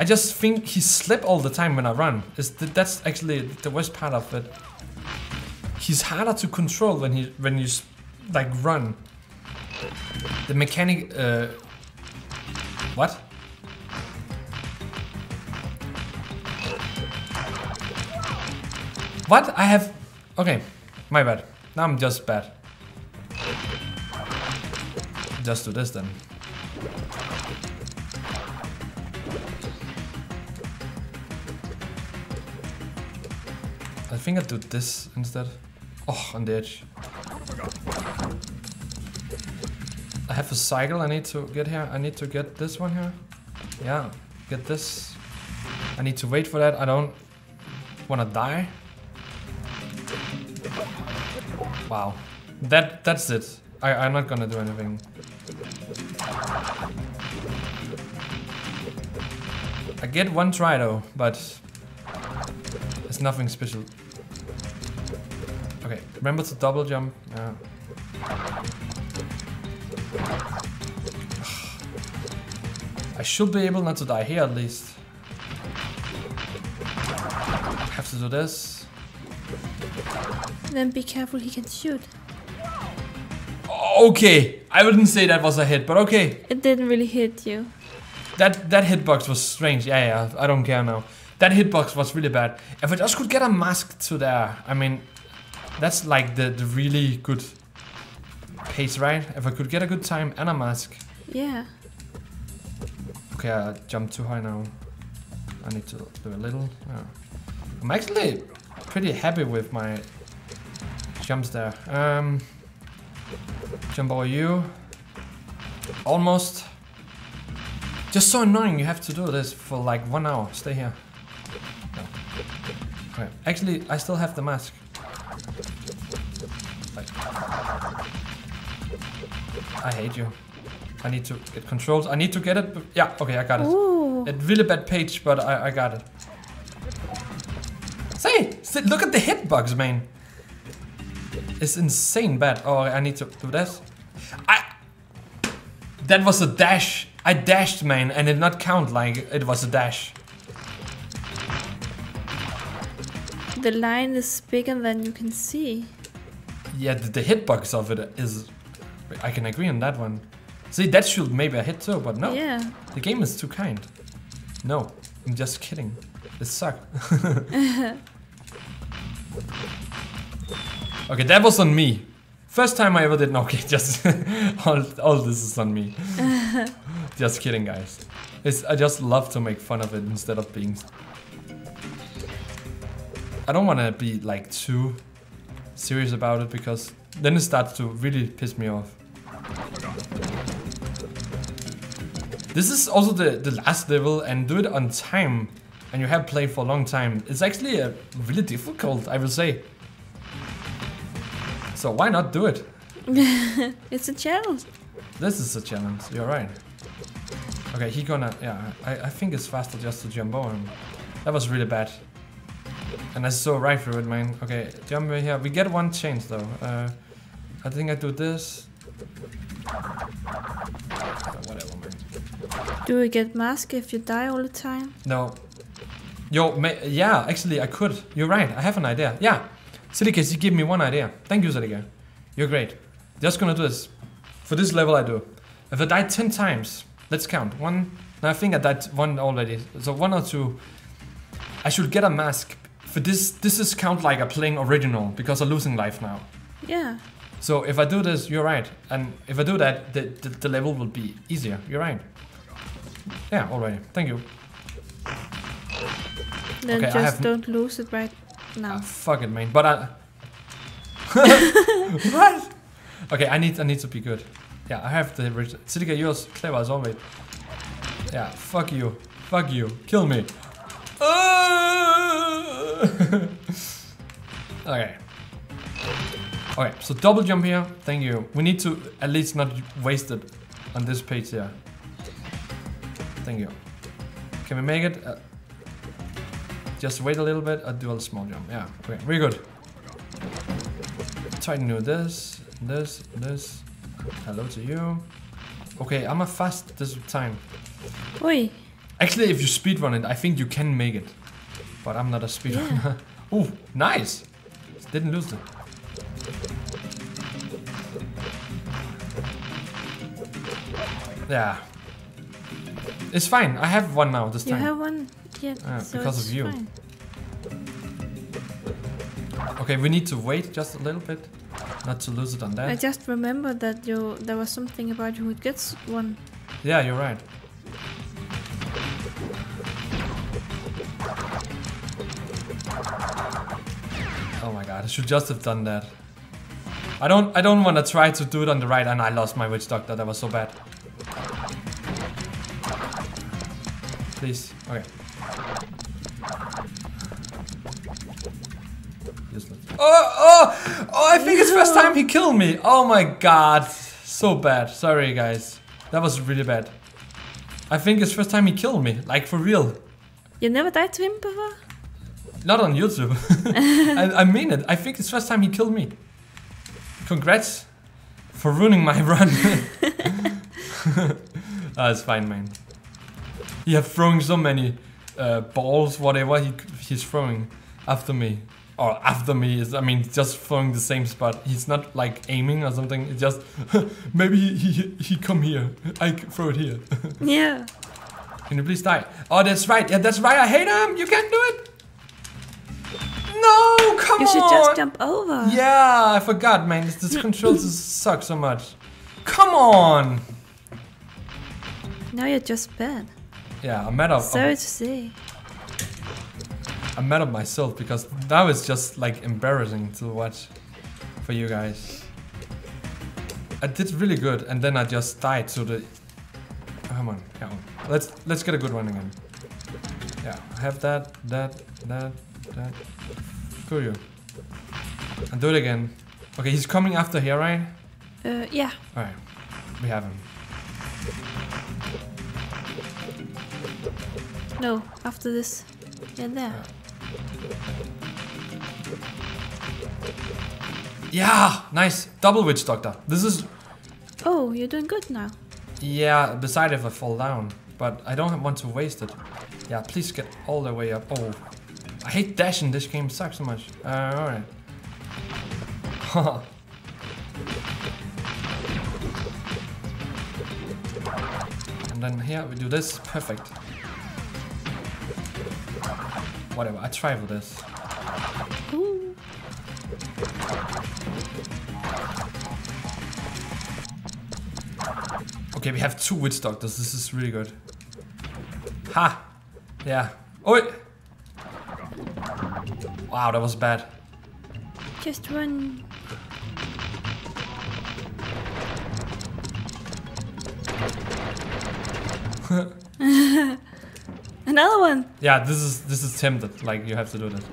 I just think he slip all the time when I run. Is th that's actually the worst part of it. He's harder to control when he when you like run. The mechanic. Uh, what? What? I have. Okay, my bad. Now I'm just bad. Just do this then. I think I do this instead. Oh, on the edge. I have a cycle I need to get here. I need to get this one here. Yeah, get this. I need to wait for that. I don't want to die. Wow. That that's it. I, I'm not gonna do anything. I get one try though, but it's nothing special. Okay, remember to double jump. Yeah. I should be able not to die here at least. Have to do this. Then be careful, he can shoot. Okay, I wouldn't say that was a hit, but okay. It didn't really hit you. That that hitbox was strange. Yeah, yeah, I don't care now. That hitbox was really bad. If I just could get a mask to there, I mean, that's like the, the really good pace, right? If I could get a good time and a mask. Yeah. Okay, I jumped too high now. I need to do a little. Yeah. I'm actually pretty happy with my jumps there. Um, jump over you. Almost. Just so annoying. You have to do this for like one hour. Stay here. No. Okay. Actually, I still have the mask. I hate you. I need to get controls. I need to get it. Yeah, okay, I got it. Ooh. A really bad page, but I, I got it. Say, see, look at the hitbox, man. It's insane bad. Oh, I need to do this. I. That was a dash. I dashed, man, and it did not count like it was a dash. The line is bigger than you can see. Yeah, the, the hitbox of it is. I can agree on that one. See, that should maybe a hit too, but no. Yeah. The game is too kind. No, I'm just kidding. This sucked. okay, that was on me. First time I ever did. No, okay, just all, all this is on me. just kidding, guys. It's, I just love to make fun of it instead of being. I don't want to be like too serious about it because then it starts to really piss me off. This is also the, the last level and do it on time and you have played for a long time. It's actually a really difficult, I will say. So why not do it? It's a challenge. This is a challenge, you're right. Okay, he gonna, yeah, I, I think it's faster just to jump over him. That was really bad. And I saw right through it, man. Okay, jump here. We get one change though. Uh, I think I do this. Whatever, man. Do you get mask if you die all the time? No. Yo, ma- yeah, actually, I could. You're right. I have an idea. Yeah. Silicas, you give me one idea. Thank you, Celika. You're great. Just gonna do this. For this level, I do. If I die 10 times, let's count. One. No, I think I died one already. So one or two. I should get a mask. For this, this is count like I'm playing original because I'm losing life now. Yeah. So if I do this, you're right. And if I do that, the, the, the level will be easier. You're right. Yeah, already. Thank you. Then Okay, just don't lose it right now. Ah, fuck it, man. But I. what? Okay, I need I need to be good. Yeah, I have the. Celika, you're clever as always. Yeah, fuck you. Fuck you. Kill me. Okay. Okay, so double jump here. Thank you. We need to at least not waste it on this page here. Thank you. Can we make it? Uh, just wait a little bit. I'll do a small jump. Yeah, okay, very good. Try to do this, this, this. Hello to you. Okay, I'm a fast this time. Oi, Actually, if you speedrun it, I think you can make it. But I'm not a speedrunner. Ooh, nice! Didn't lose it. Yeah. It's fine. I have one now this you time. You have one yet, Ah, so because of you. fine. Okay, we need to wait just a little bit. Not to lose it on that. I just remember that you there was something about you who gets one. Yeah, you're right. Oh my god, I should just have done that. I don't I don't want to try to do it on the right and I lost my witch doctor. That was so bad. Please. Okay. Oh, oh, oh, I think it's first time he killed me. Oh my god. So bad. Sorry, guys. That was really bad. I think it's first time he killed me. Like, for real. You never died to him before? Not on YouTube. I, I mean it. I think it's first time he killed me. Congrats for ruining my run. That's fine, man. He have throwing so many uh, balls, whatever he, he's throwing after me. Or after me is, I mean, just throwing the same spot. He's not like aiming or something. It's just maybe he, he he come here. I throw it here. Yeah. Can you please die? Oh, that's right. Yeah, that's right. I hate him. You can't do it. No, come on. You on. should just jump over. Yeah, I forgot, man. This, this controls suck so much. Come on. Now you're just bad. Yeah, I'm mad of, Sorry of to say. I'm mad of myself because that was just like embarrassing to watch for you guys. I did really good, and then I just died to the. Come on, come on. Let's let's get a good one again. Yeah, I have that, that, that, that. You. And do it again. Okay, he's coming after here, right? Uh, yeah. Alright, we have him. No, after this. Yeah, there. Yeah, nice. Double witch doctor. This is Oh, you're doing good now. Yeah, beside if I fall down. But I don't want to waste it. Yeah, please get all the way up. Oh, I hate dashing. This game sucks so much. Uh, alright. and then here we do this. Perfect. Whatever, I try for this. Okay, we have two witch doctors. This is really good. Ha! Yeah. Oh, Oi! Wow, that was bad. Just run. Another one. Yeah, this is this is Tim that Like you have to do this.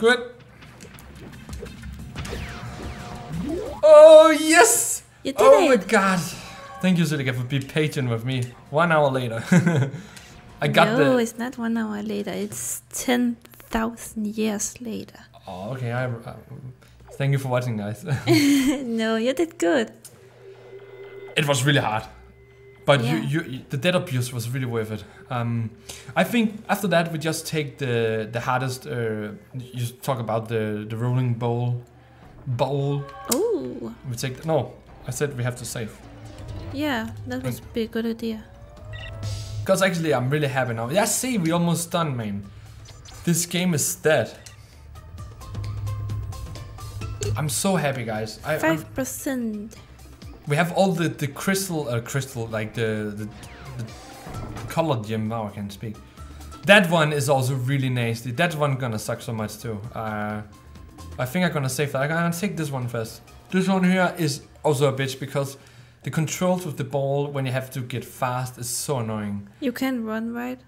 Good. Oh yes! You did Oh my god! Thank you, Celika, for being patient with me. One hour later, I got the no, it's not one hour later. It's 10,000 years later. Oh, okay. I, uh, thank you for watching, guys. no, you did good. it was really hard, but Yeah. you, you, the dead abuse was really worth it. Um, I think after that we just take the the hardest. Uh, you talk about the the rolling bowl, bowl. Oh, We take the, no. I said we have to save. yeah, that would be a good idea. Cause actually I'm really happy now. Yeah, see, we almost done, man. This game is dead. I'm so happy, guys. Five percent. we have all the the crystal, uh, crystal like the the, the colored gem. Now I can speak. That one is also really nasty. That one gonna suck so much too. Uh, I think I'm gonna save that. I'm gonna take this one first. This one here is also a bitch because the controls with the ball when you have to get fast is so annoying. You can run, right?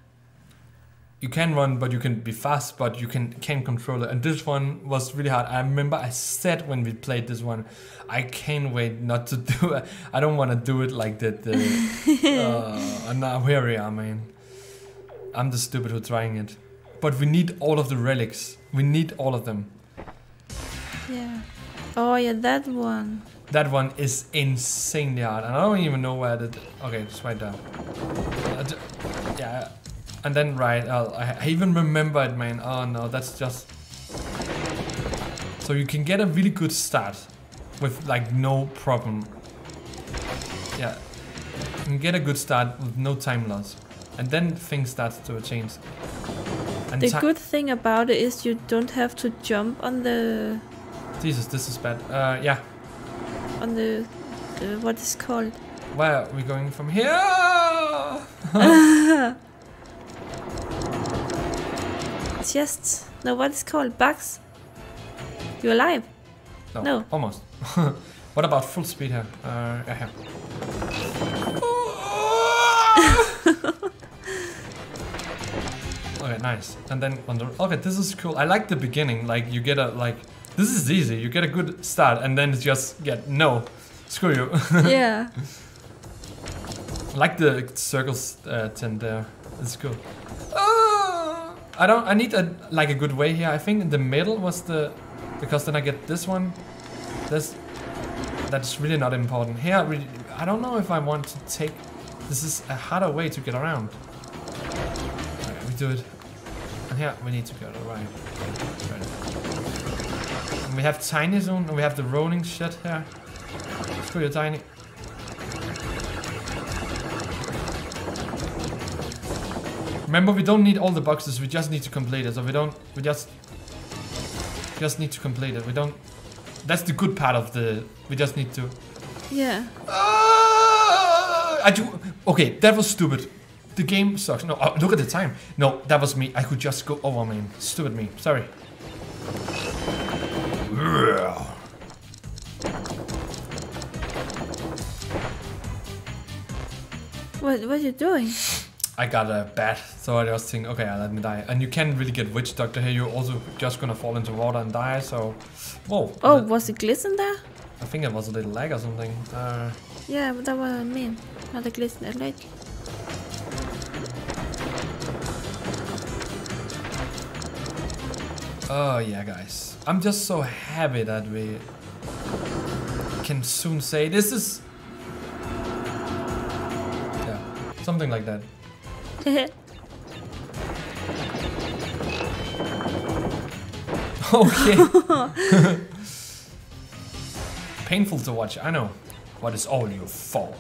You can run, but you can be fast, but you can can't control it. And this one was really hard. I remember I said when we played this one, I can't wait not to do it. I don't want to do it like that. Uh, and now here we are, man. I'm the stupid who trying it. But we need all of the relics. We need all of them. Yeah. Oh yeah, that one. That one is insanely hard, and I don't even know where the. Okay, it's right there. Uh, Yeah, and then right, I'll, I I even remember it, man. Oh no, that's just. So you can get a really good start with like no problem. Yeah, you can get a good start with no time loss, and then things start to change. And The good thing about it is you don't have to jump on the Jesus, this is bad. Uh, yeah, on the, the what is called. where are we going from here? Just no, what is called bugs. You alive? No, No. almost. what about full speed here? Uh, yeah, okay, nice. And then on the okay, this is cool. I like the beginning. Like you get a like this is easy. You get a good start, and then it's just get no. Screw you. yeah. I like the circles uh, tint there. It's cool. Ah! I don't. I need a like a good way here. I think in the middle was the because then I get this one. This that's really not important. Here, really, I don't know if I want to take. This is a harder way to get around. Alright, we do it. And here we need to go right. right. And we have tiny zone. And we have the rolling shit here. Screw your tiny. Remember, we don't need all the boxes. We just need to complete it. So we don't. We just. Just need to complete it. We don't. That's the good part of the. We just need to. Yeah. Ah, I do. Okay, that was stupid. The game sucks. No, oh, look at the time. No, that was me. I could just go over, man. Stupid me. Sorry. What what are you doing? I got a bat, so I just think, okay, let me die. And you can't really get witch doctor here. You're also just gonna fall into water and die. So, whoa. Oh, that- was it glisten there? I think it was a little lag or something. Uh, Yeah, but was what I mean. Not a glisten, a lake. Oh yeah, guys. I'm just so happy that we can soon say this is. Yeah, something like that. Okay. Painful to watch, I know. But it's all your fault.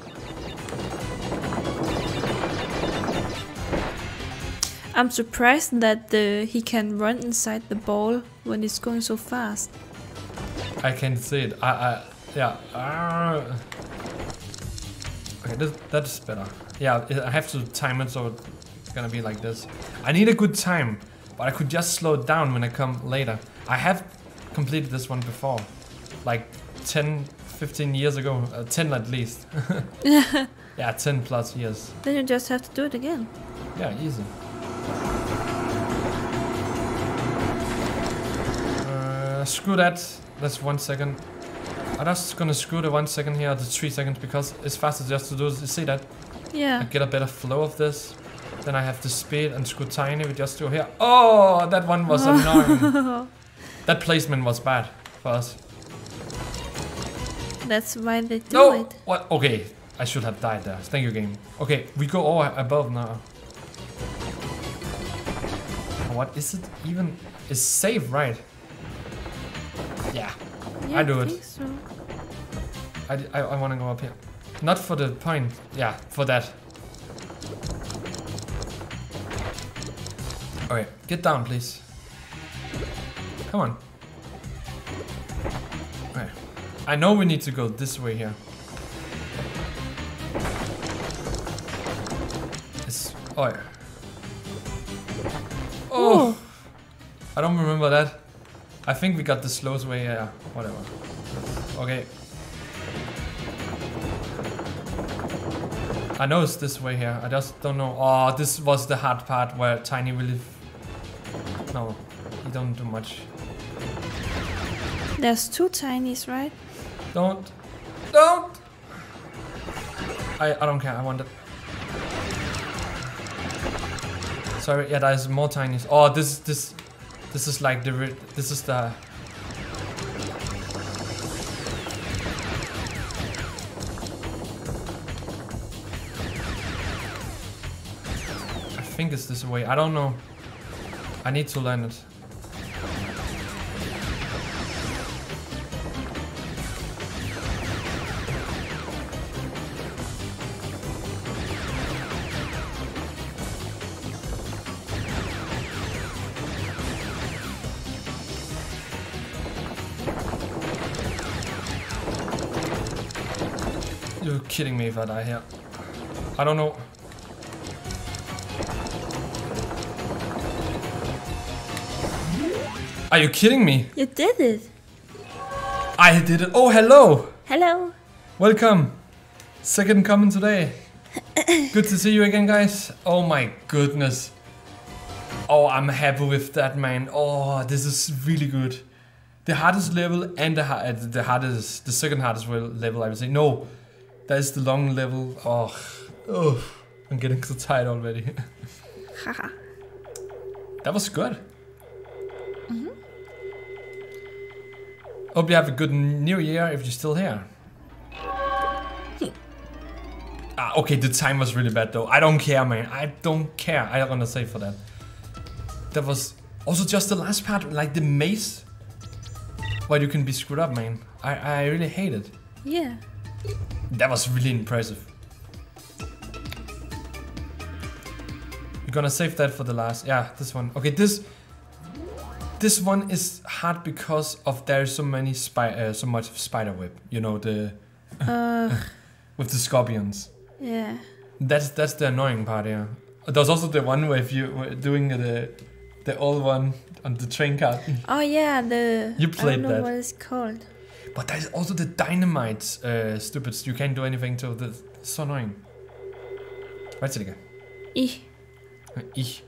I'm surprised that the, he can run inside the ball when it's going so fast. I can see it. I, I yeah. Ah. Okay, this, that's better. Yeah, I have to time it so it's gonna be like this. I need a good time, but I could just slow it down when I come later. I have completed this one before, like 10, 15 years ago, uh, 10 at least. yeah, 10 plus years. Then you just have to do it again. Yeah, easy. Uh, screw that. That's one second. I'm just gonna screw the one second here, the three seconds, because it's faster just to do this. You see that? I Yeah. get a better flow of this. Then I have the speed and screw tiny. We just do here. Oh, that one was oh. annoying. That placement was bad for us. That's why they do No! it. What? Okay, I should have died there. Thank you, game. Okay, we go over above now. What is it even? Is safe, right? Yeah, Yeah, I do it. think So. I, I, I want to go up here. Not for the point. Yeah, for that. Okay, get down, please. Come on. I know we need to go this way here. It's oh yeah. Oh, I don't remember that. I think we got the slowest way. Yeah, whatever. Okay. I know it's this way here. I just don't know. Oh, this was the hard part where Tiny will. No, he don't do much. There's two tinies, right? Don't. Don't! I, I don't care. I want it. Sorry, yeah, there's more tinies. Oh, this this this is like the this is the think it's this way. I don't know. I need to learn it. You're kidding me if I die here. I don't know. Are you kidding me? You did it. I did it. Oh, hello. Hello. Welcome. Second comment today. Good to see you again, guys. Oh my goodness. Oh, I'm happy with that, man. Oh, this is really good. The hardest level and the, ha- uh, the hardest, the second hardest level, I would say. No, that is the long level. Oh, oh I'm getting so tired already. That was good. Hope you have a good new year if you're still here. ah, okay, the time was really bad though. I don't care, man. I don't care. I'm gonna say for that. That was also just the last part, like the maze, where you can be screwed up, man. I, I really hate it. Yeah. That was really impressive. We're gonna save that for the last. Yeah, this one. Okay, this this one is hard because of there's so many spy, uh, so much spider web. You know the Uh, with the scorpions. yeah. That's that's the annoying part. Yeah. There's also the one where if you were doing the the old one on the train card. Oh yeah, the. You played I don't know that. what it's called. But there's also the dynamite uh, stupids. You can't do anything to. The, it's so annoying. Right, Silke. I. Ich.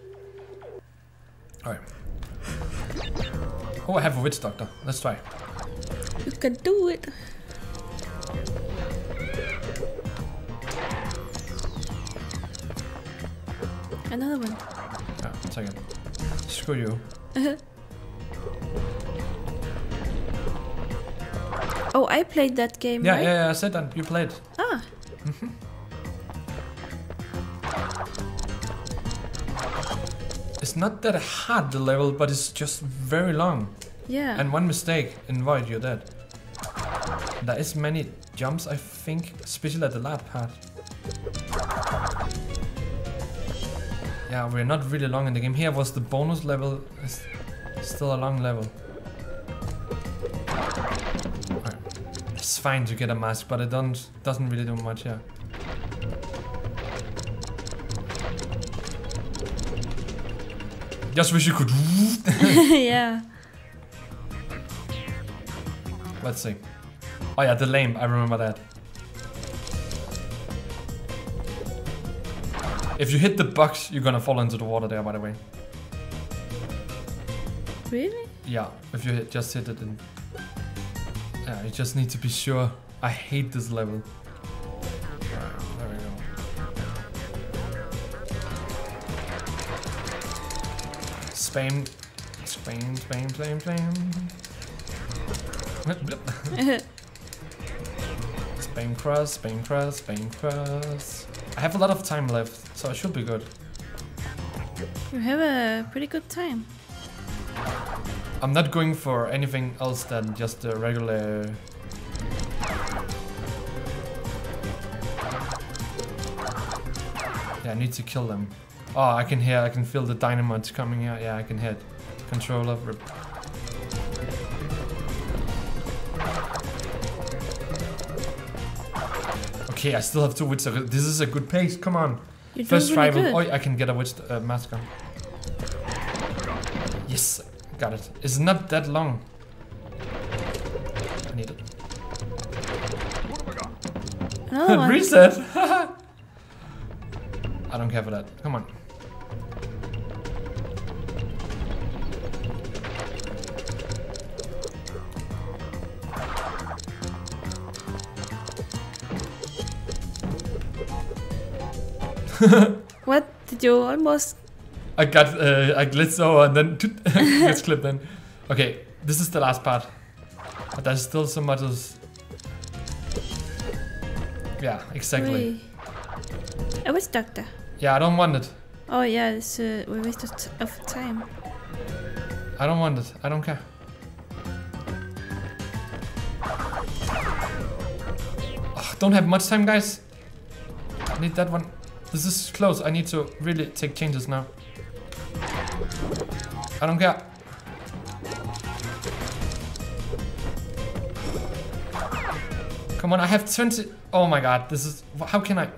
Alright. Oh, I have a witch doctor. Let's try. You can do it. Another one. Yeah, second. Screw you. Uh-huh. Oh, I played that game, Yeah, right? yeah, yeah, I said that. You played. Ah, mm-hmm. It's not that hard, the level, but it's just very long. yeah. And one mistake, and void, you're dead. There is many jumps, I think, especially at the last part. Yeah, we're not really long in the game. Here was the bonus level. It's still a long level. It's fine to get a mask, but it don't doesn't really do much. Yeah. Just wish you could. yeah. Let's see. Oh yeah, the lame. I remember that. If you hit the box, you're gonna fall into the water there. By the way. Really? Yeah, if you hit, just hit it in. Yeah, you just need to be sure. I hate this level. Spam, spam, spam, spam, spam. spam cross, spam cross, spam cross. I have a lot of time left, so I should be good. You have a pretty good time. I'm not going for anything else than just the regular. Yeah, I need to kill them. Oh, I can hear, I can feel the dynamite coming out. Yeah, I can hear it. Controller. Rip. Okay, I still have two witch doctors. This is a good pace. Come on. You're First really good. Oh, I can get a witch uh, mask on. Yes, got it. It's not that long. I need it. One. Reset. I don't care for that. Come on. What? Did you almost... I got uh, I glitched over and then gets clipped then. Okay, this is the last part. But there's still so much as Yeah, exactly. A witch doctor. Yeah, I don't want it. Oh yeah, it's uh, we wasted of time. I don't want it. I don't care. Ugh, don't have much time, guys. I need that one. This is close. I need to really take changes now. I don't care. Come on, I have 20. Oh my god, this is. How can I.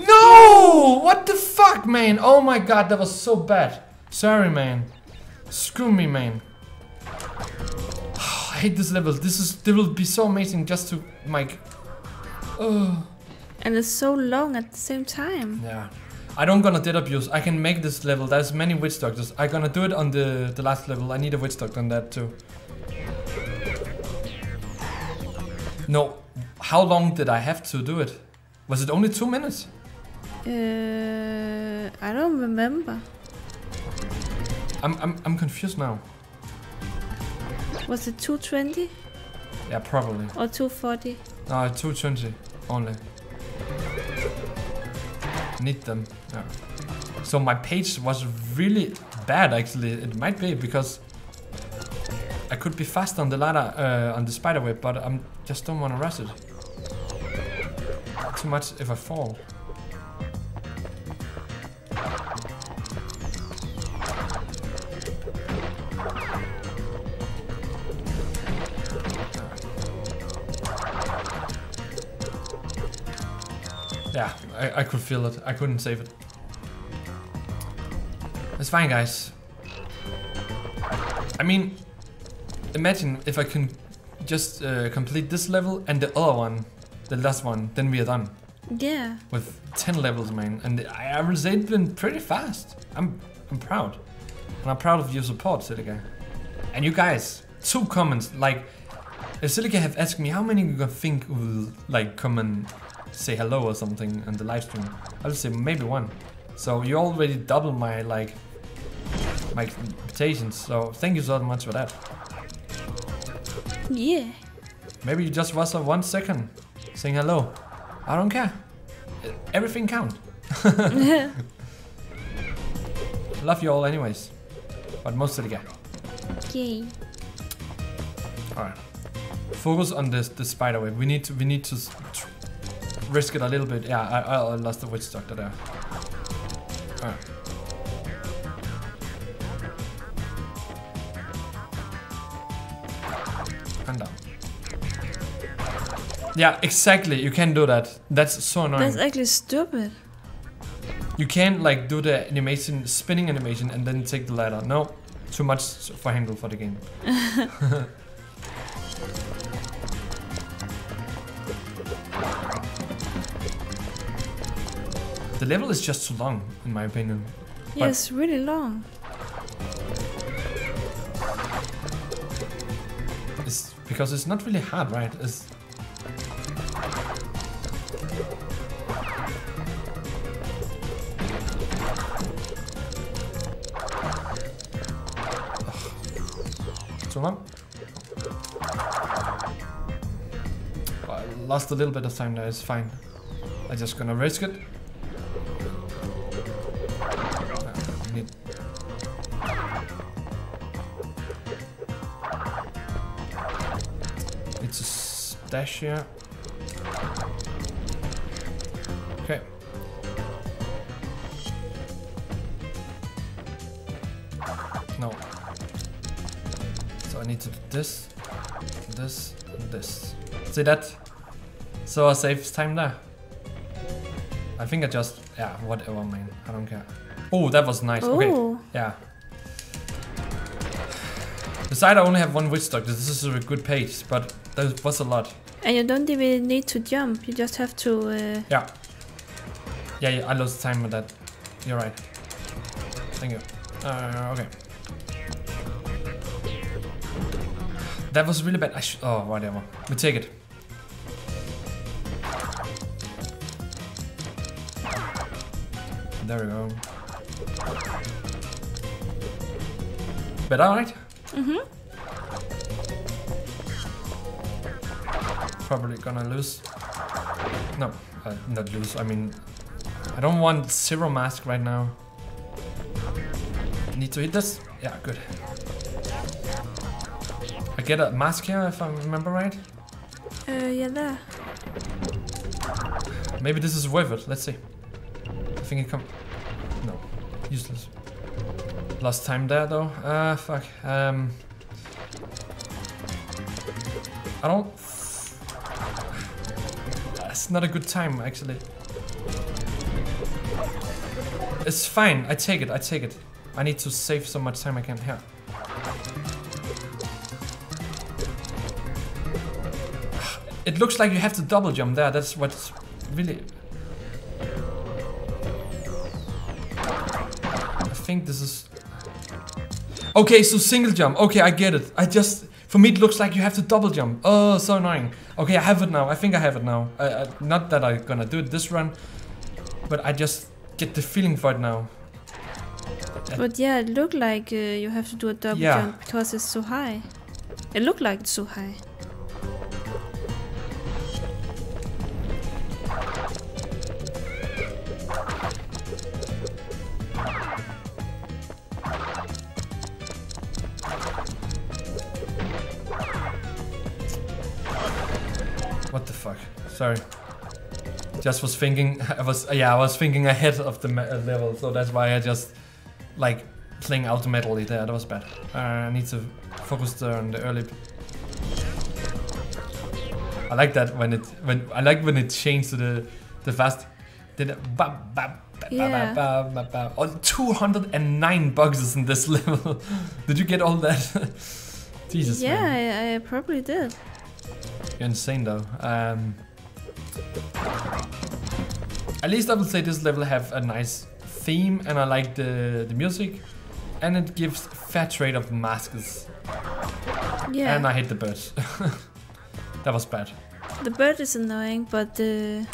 No! What the fuck, man? Oh my god, that was so bad. Sorry, man. Screw me, man. I hate this level. This is. They will be so amazing just to, like. Oh. And it's so long at the same time. Yeah. I don't gonna dead abuse. I can make this level. There's many witch doctors. I gonna do it on the the last level. I need a witch doctor on that too. No. How long did I have to do it? Was it only two minutes? Uh, I don't remember. I'm I'm I'm confused now. Was it 220 Yeah, probably. or 240? No, 220 only. Need them. Yeah. So my page was really bad actually. It might be because I could be fast on the ladder uh, on the spider web, but I just don't want to rush it. Too much if I fall. I, I could feel it. I couldn't save it. It's fine, guys. I mean, imagine if I can just uh, complete this level and the other one, the last one, then we are done Yeah. with 10 levels, man. And I, I will say it's been pretty fast. I'm I'm proud. And I'm proud of your support, Celika. And you guys, two comments. Like, if Celika have asked me how many you think will like come and say hello or something in the live stream, I'll say maybe one. So you already double my like my expectations. So thank you so much for that. Yeah. Maybe you just was one second saying hello. I don't care. Everything count. Love you all anyways. But most of the guy. Yay. Alright. Focus on this the spider web. We need to we need to risk it a little bit. Yeah, I, I lost the witch doctor there. Alright. And down. Yeah, exactly. You can do that. That's so annoying. That's actually stupid. You can't like do the animation, spinning animation, and then take the ladder. No, too much for handle for the game. the level is just too long, in my opinion. Yeah, it's really long. It's because it's not really hard, right? It's Too long? I lost a little bit of time there, it's fine. I'm just gonna risk it. Stash here. Okay. No. So I need to do this, this, and this. See that? So I saves time there. I think I just yeah whatever man. I don't care. Oh, that was nice. Okay. Oh, Yeah. Besides, I only have one witch stock. This is a good page, but that was a lot. And you don't even need to jump. You just have to. Uh, Yeah. Yeah, yeah I lost time with that. You're right. Thank you. Uh, okay. That was really bad. I should. Oh, whatever. We take it. There we go. Better, right? mhm. Probably gonna lose. No, uh, not lose. I mean, I don't want zero mask right now. Need to hit this? Yeah, good. I get a mask here if I remember right. Uh, yeah, there. Maybe this is worth it. Let's see. I think it come. No, useless. Lost time there though. Uh, fuck. Um, I don't. That's not a good time actually. It's fine. I take it. I take it. I need to save so much time I can here. It looks like you have to double jump there. That's what's really. I think this is. Okay, so single jump. Okay, I get it. I just. For me, it looks like you have to double jump. Oh, so annoying. Okay, I have it now. I think I have it now. Uh, uh, not that I'm gonna do it this run, but I just get the feeling for it now. But yeah, it looked like uh, you have to do a double Yeah. jump because it's so high. It looked like it's so high. Sorry. Just was thinking. I was yeah. I was thinking ahead of the uh, level, so that's why I just like playing automatically there. That was bad. Uh, I need to focus there on the early. I like that when it when I like when it changed to the the fast. Did it, ba, ba, ba, Yeah. Oh, 209 boxes in this level. did you get all that? Jesus yeah. I, I probably did. You're insane though. Um, at least I would say this level have a nice theme and I like the, the music and it gives fair trade of masks Yeah. and I hate the birds. that was bad. The bird is annoying, but uh,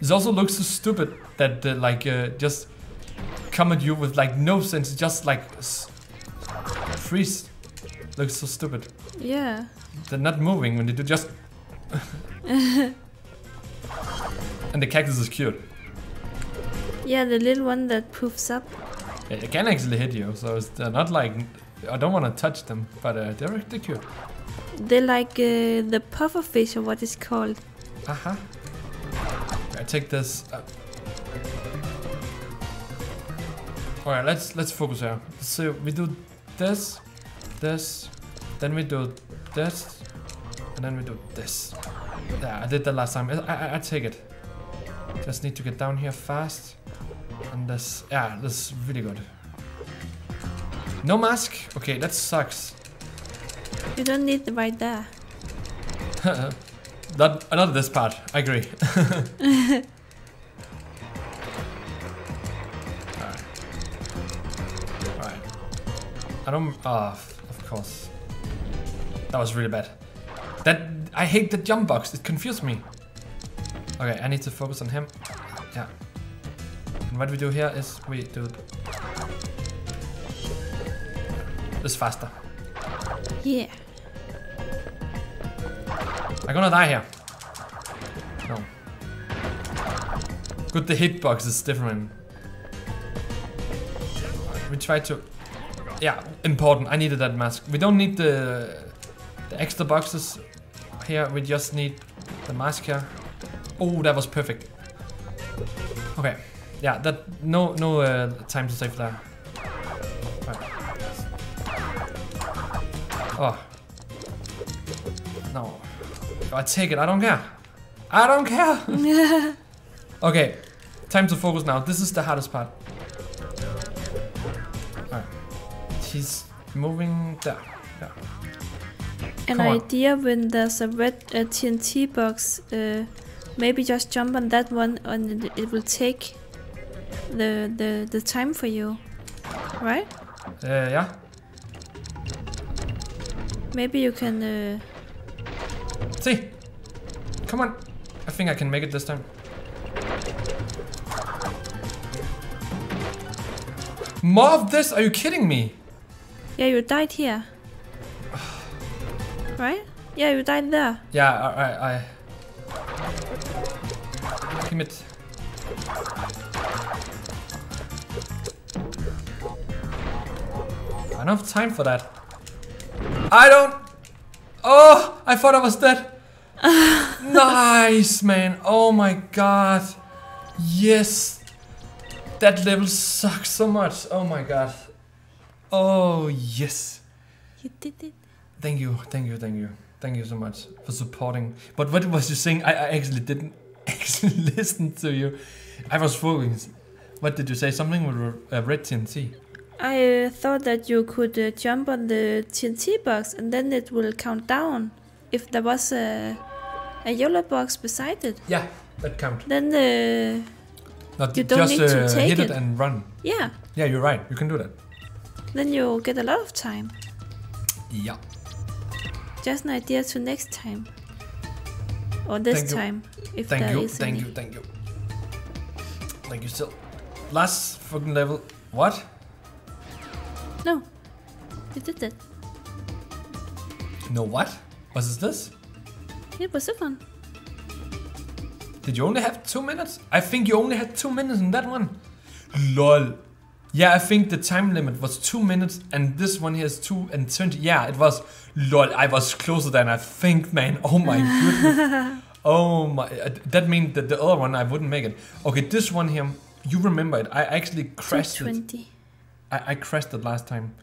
It also looks so stupid that uh, like uh, just come at you with like no sense, just like s- freeze. Looks so stupid. yeah. They're not moving when they do just. and the cactus is cute. Yeah, the little one that poofs up. Yeah, It can actually hit you, so it's, they're not like. I don't want to touch them, but uh, they're, they're cute. They're like uh, the puffer fish or what it's called. Aha. I take this. Uh. Alright, let's let's focus here. So we do this, this, then we do this, and then we do this. Yeah, I did that last time. I, I, I take it. Just need to get down here fast. And this, yeah, this is really good. No mask? Okay, that sucks. You don't need the right there. not, not this part, I agree. Alright. Alright. I don't. Ah, of course. That was really bad. That. I hate the jump box, it confused me. Okay, I need to focus on him. Yeah. And what we do here is we do. This faster. Yeah. I'm gonna die here. No. Good, the hitbox is different. We try to... Yeah, important. I needed that mask. We don't need the, the extra boxes here. We just need the mask here. Oh, that was perfect. Okay. Yeah, that... No, no uh, time to save there. Oh. No. I take it, I don't care. I don't care. okay, time to focus now. This is the hardest part. Alright. She's moving there. there. An Come on. idea when there's a red uh, TNT box, uh, maybe just jump on that one and it, it will take the, the, the time for you. Right? Uh, yeah. Maybe you can. Uh, See? Come on. I think I can make it this time. More of this? Are you kidding me? yeah, you died here. Right? Yeah, you died there. Yeah, I... I, I... Give it. I don't have time for that. I don't... Oh! I thought I was dead. nice, man. Oh my god. Yes. That level sucks so much. Oh my god. Oh, yes. You did it. Thank you, thank you, thank you. Thank you so much for supporting. But what was you saying? I, I actually didn't actually listen to you. I was focused. What did you say? Something with uh, red TNT. I uh, thought that you could uh, jump on the TNT box and then it will count down. If there was a, a yellow box beside it, Yeah, that count. then uh, Not You don't just need to uh, take hit it. it. and run. yeah, Yeah, you're right. You can do that. then you'll get a lot of time. Yeah. Just an idea to next time. Or this Thank you. time, if Thank there you, is thank any. you, thank you. Thank you still. Last fucking level. What? No, you did it. No, what? Was it this? It was this one. Did you only have two minutes? I think you only had two minutes in that one. Lol. Yeah, I think the time limit was two minutes, and this one here is two and twenty. Yeah, it was. Lol, I was closer than I think, man. Oh my goodness. Oh my. uh, That means that the other one I wouldn't make it. Okay, this one here, you remember it? I actually crashed it. 220. I, I crashed it last time.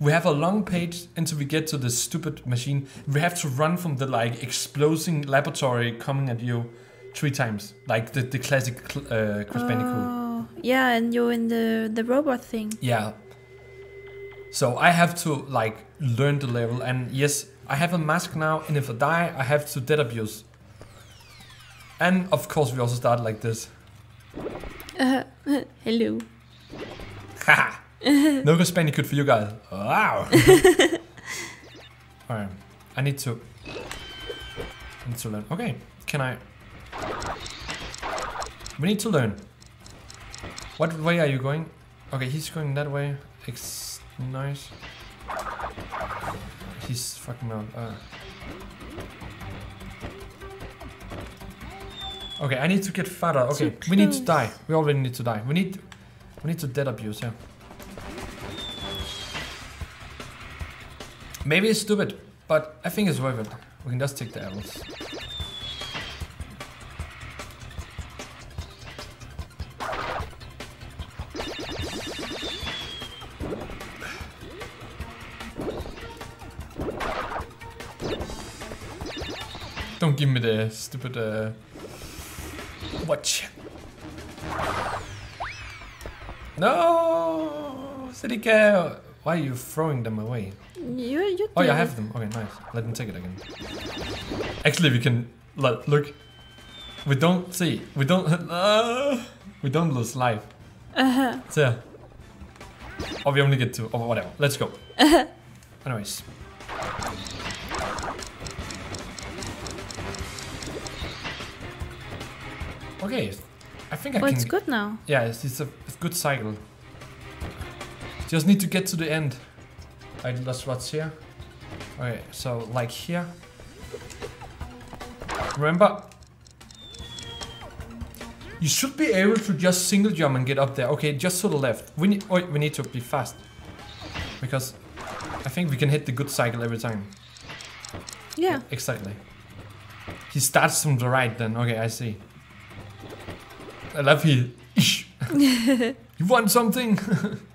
We have a long page until we get to the stupid machine. We have to run from the like exploding laboratory coming at you three times, like the, the classic cl- uh, Crash. Oh, yeah, and you're in the the robot thing. Yeah. So I have to like learn the level, and yes, I have a mask now, and if I die, I have to dead abuse. And of course, we also start like this. Uh, hello. Haha. no Crash Bandicoot for you guys. Wow. Alright. I need to. I need to learn. Okay. Can I? We need to learn. What way are you going? Okay, he's going that way. It's nice. He's fucking out. Uh. Okay, I need to get farther. Okay, we need to die. We already need to die. We need, we need to dead abuse. Yeah. Maybe it's stupid, but I think it's worth it. We can just take the apples. Don't give me the stupid uh, watch. No, Celika, why are you throwing them away? You, you Oh, yeah, I have them. Okay, nice. Let me take it again. Actually, we can look. We don't see. We don't. Uh, we don't lose life. Uh-huh. So, yeah. Or we only get two. Or whatever. Let's go. Uh -huh. Anyways. Okay, I think I Oh, can. it's good now. Yeah, it's, it's a it's good cycle. Just need to get to the end. I lost what's here. Okay, so like here. Remember, you should be able to just single jump and get up there. Okay, just to the left. We need. Oh, we need to be fast because I think we can hit the good cycle every time. Yeah. Exactly. He starts from the right then. Okay, I see. I love you. you want something?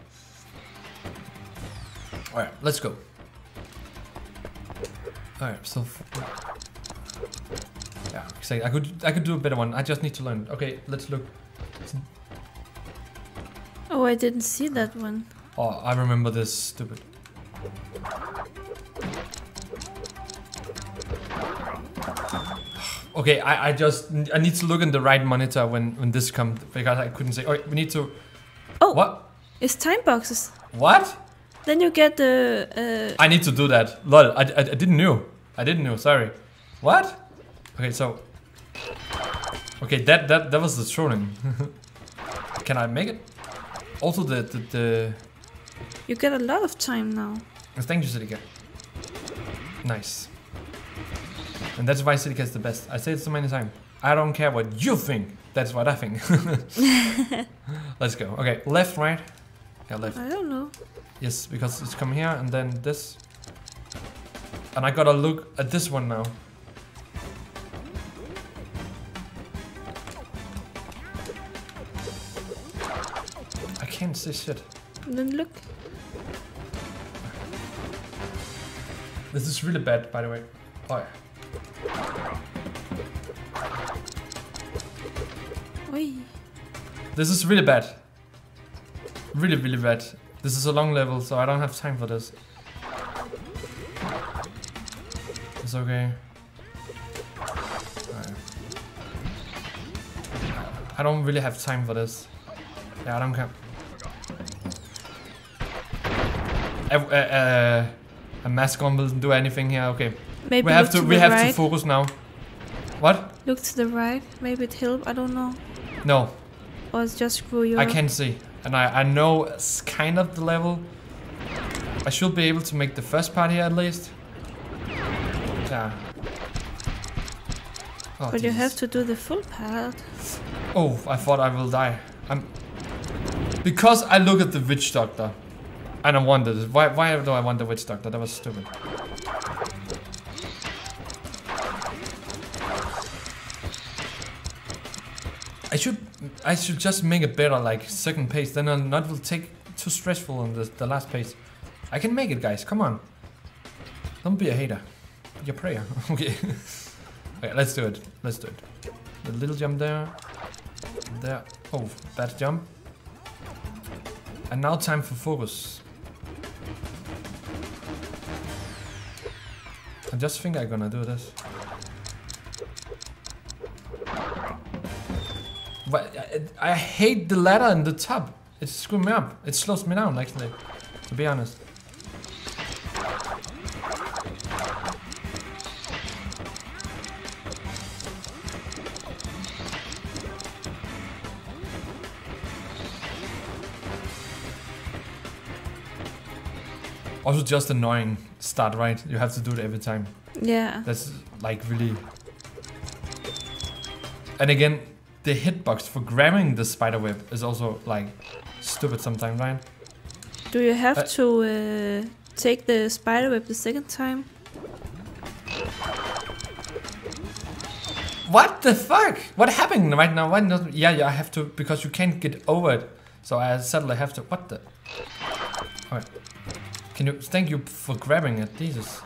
Alright, let's go. Alright, so. Yeah, exactly. I could I could do a better one. I just need to learn. Okay, let's look. Oh, I didn't see that one. Oh, I remember this stupid. Okay, I, I just I need to look in the right monitor when when this comes because I couldn't say. Okay, we need to. Oh. What? It's time boxes. What? Then you get the. Uh, I need to do that. Lol, I, I, I didn't know. I didn't know. Sorry. What? Okay, so. Okay, that that that was the trolling. Can I make it? Also, the the, the you get a lot of time now. thank you, Celika. Nice. And that's why Celika is the best. I say it so many times. I don't care what you think. That's what I think. Let's go. Okay, left, right. Yeah, left. I don't know. Yes, because it's come here and then this. And I gotta look at this one now. I can't see shit. And then look. This is really bad, by the way. Oh yeah. Oi. This is really bad. Really, really bad. This is a long level, so I don't have time for this. It's okay. Alright. I don't really have time for this. Yeah, I don't care. Uh, uh, uh, a mask gun doesn't do anything here. Okay, Maybe we have to. to we have right. to focus now. What? Look to the right. Maybe it help. I don't know. No, Or it's just screw you I up. can't see, and I I know it's kind of the level. I should be able to make the first part here at least. Yeah. Oh, But you have to do the full part. Oh, I thought I will die. I'm because I look at the witch doctor, and I wondered why. Why do I want the witch doctor? That was stupid. I should. Just make it better, like second pace. Then I'll not will take too stressful on the the last pace. I can make it, guys. Come on. Don't be a hater. Be a prayer. okay. okay. Let's do it. Let's do it. The little jump there. There. Oh, bad jump. And now time for focus. I just think I'm gonna do this. But I, I hate the ladder in the top. It screws me up. It slows me down, actually. To be honest. Also just annoying start right. You have to do it every time. Yeah. That's like really. And again, the hitbox for grabbing the spider web is also like stupid sometimes, right? Do you have Uh, to uh, take the spider web the second time? What the fuck? What happened right now? Why not? Yeah, yeah, I have to because you can't get over it. So I suddenly have to. What the? Alright. Can you? Thank you for grabbing it, Jesus.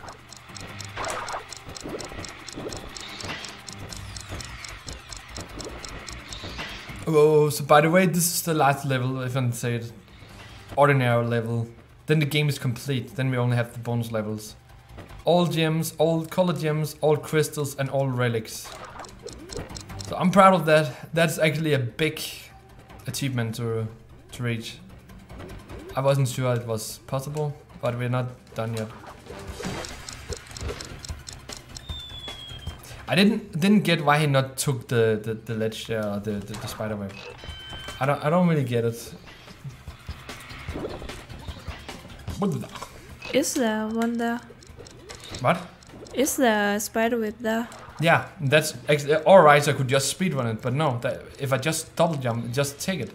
Oh, so by the way, this is the last level, if I can say it. Ordinary level. Then the game is complete. Then we only have the bonus levels. All gems, all color gems, all crystals, and all relics. So I'm proud of that. That's actually a big achievement to to reach. I wasn't sure it was possible, but we're not done yet. I didn't didn't get why he not took the the, the ledge there, or the, the the spider web. I don't I don't really get it. What? the- Is there one there? What? Is there a spider web there? Yeah, that's actually alright. I could just speed run it, but no. That, if I just double jump, just take it.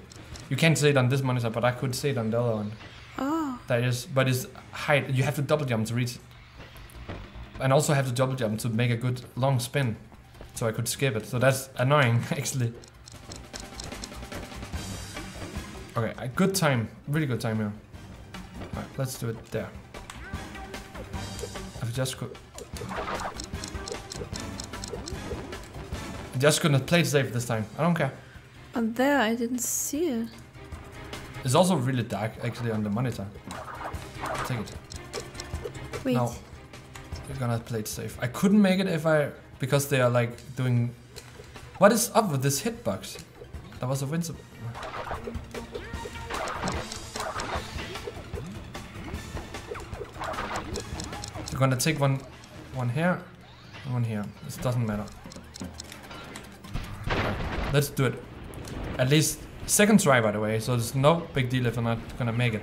You can't see it on this monitor, but I could see it on the other one. Oh, That is, but it's height. You have to double jump to reach it, and also have to double jump to make a good long spin, so I could skip it. So that's annoying, actually. Okay, a good time, really good time here. Alright, let's do it there. I've just. I'm just gonna play it safe this time. I don't care. On there, I didn't see it. It's also really dark actually on the monitor. Take it. Wait. No. We're gonna play it safe. I couldn't make it if I because they are like doing What is up with this hitbox? That was a winter. We're gonna take one one here and one here. This doesn't matter. Let's do it. At least second try by the way, so there's no big deal if I'm not gonna make it.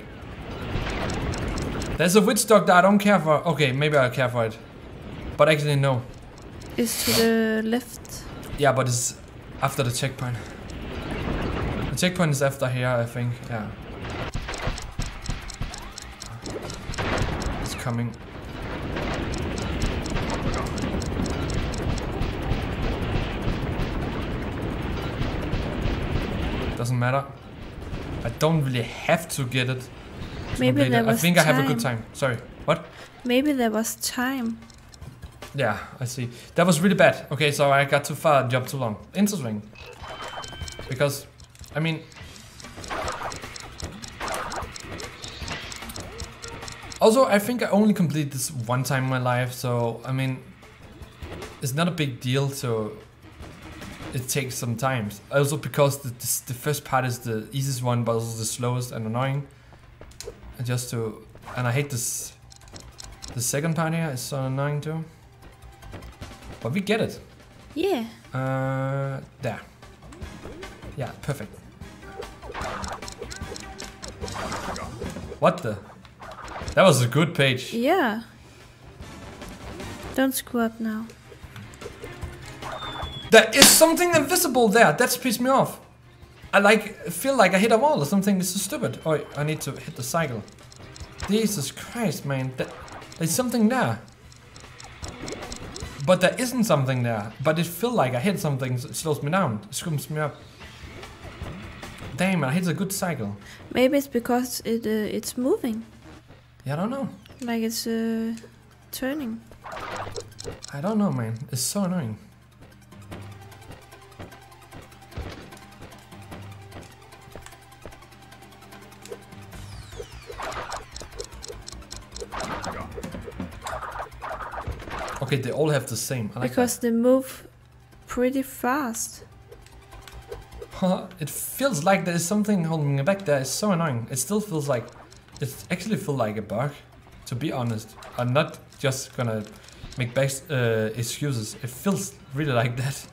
There's a witch doctor I don't care for. Okay, maybe I'll care for it. But actually no. Is to the left. Yeah, but it's after the checkpoint. The checkpoint is after here, I think. Yeah. It's coming. Doesn't matter. I don't really have to get it. Maybe there it. I was think I have a good time. time. Sorry. What? Maybe there was time. Yeah, I see. That was really bad. Okay, so I got too far, jumped too long. Interesting. Because, I mean... Also, I think I only completed this one time in my life, so, I mean... It's not a big deal, so... It takes some time. Also because the, this, the first part is the easiest one, but also the slowest and annoying. Just to... And I hate this... The second part here is so annoying too. But we get it. Yeah. Uh, there. Yeah, perfect. What the? That was a good page. Yeah. Don't screw up now. There is something invisible there. That's pissed me off. I like feel like I hit a wall or something. This is stupid. Oh, I need to hit the cycle. Jesus Christ, man. That, there's something there. But there isn't something there. But it feel like I hit something. It slows me down. It screams me up. Damn, I hit a good cycle. Maybe it's because it uh, it's moving, Yeah, I don't know. like it's uh, turning. I don't know, man. It's so annoying. Okay, they all have the same. Like because they move pretty fast. it feels like there is something holding me back there. It's so annoying. It still feels like it actually feels like a bug. To be honest, I'm not just gonna make back uh, excuses. It feels really like that.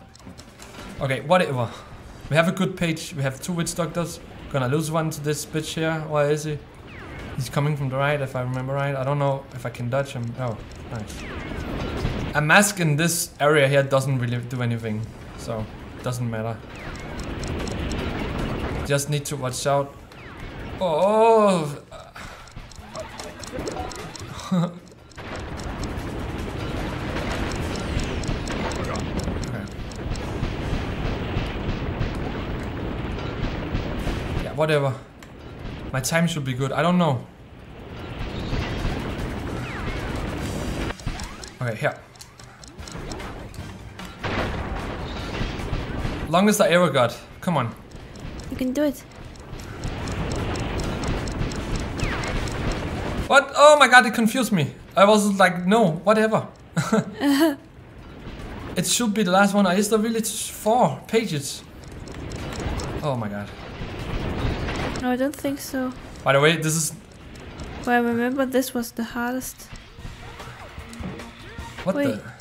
Okay, whatever. We have a good page. We have two witch doctors. Gonna lose one to this bitch here. Where is he? He's coming from the right, if I remember right. I don't know if I can dodge him. Oh, nice. A mask in this area here doesn't really do anything, so doesn't matter. Just need to watch out. Oh! Yeah, whatever. My time should be good. I don't know. Okay, here. Longest I ever got. Come on. You can do it. What? Oh my god, it confused me. I was like, no, whatever. it should be the last one. I still really just four pages. Oh my god. No, I don't think so. By the way, this is Well, I remember this was the hardest. what Wait. the.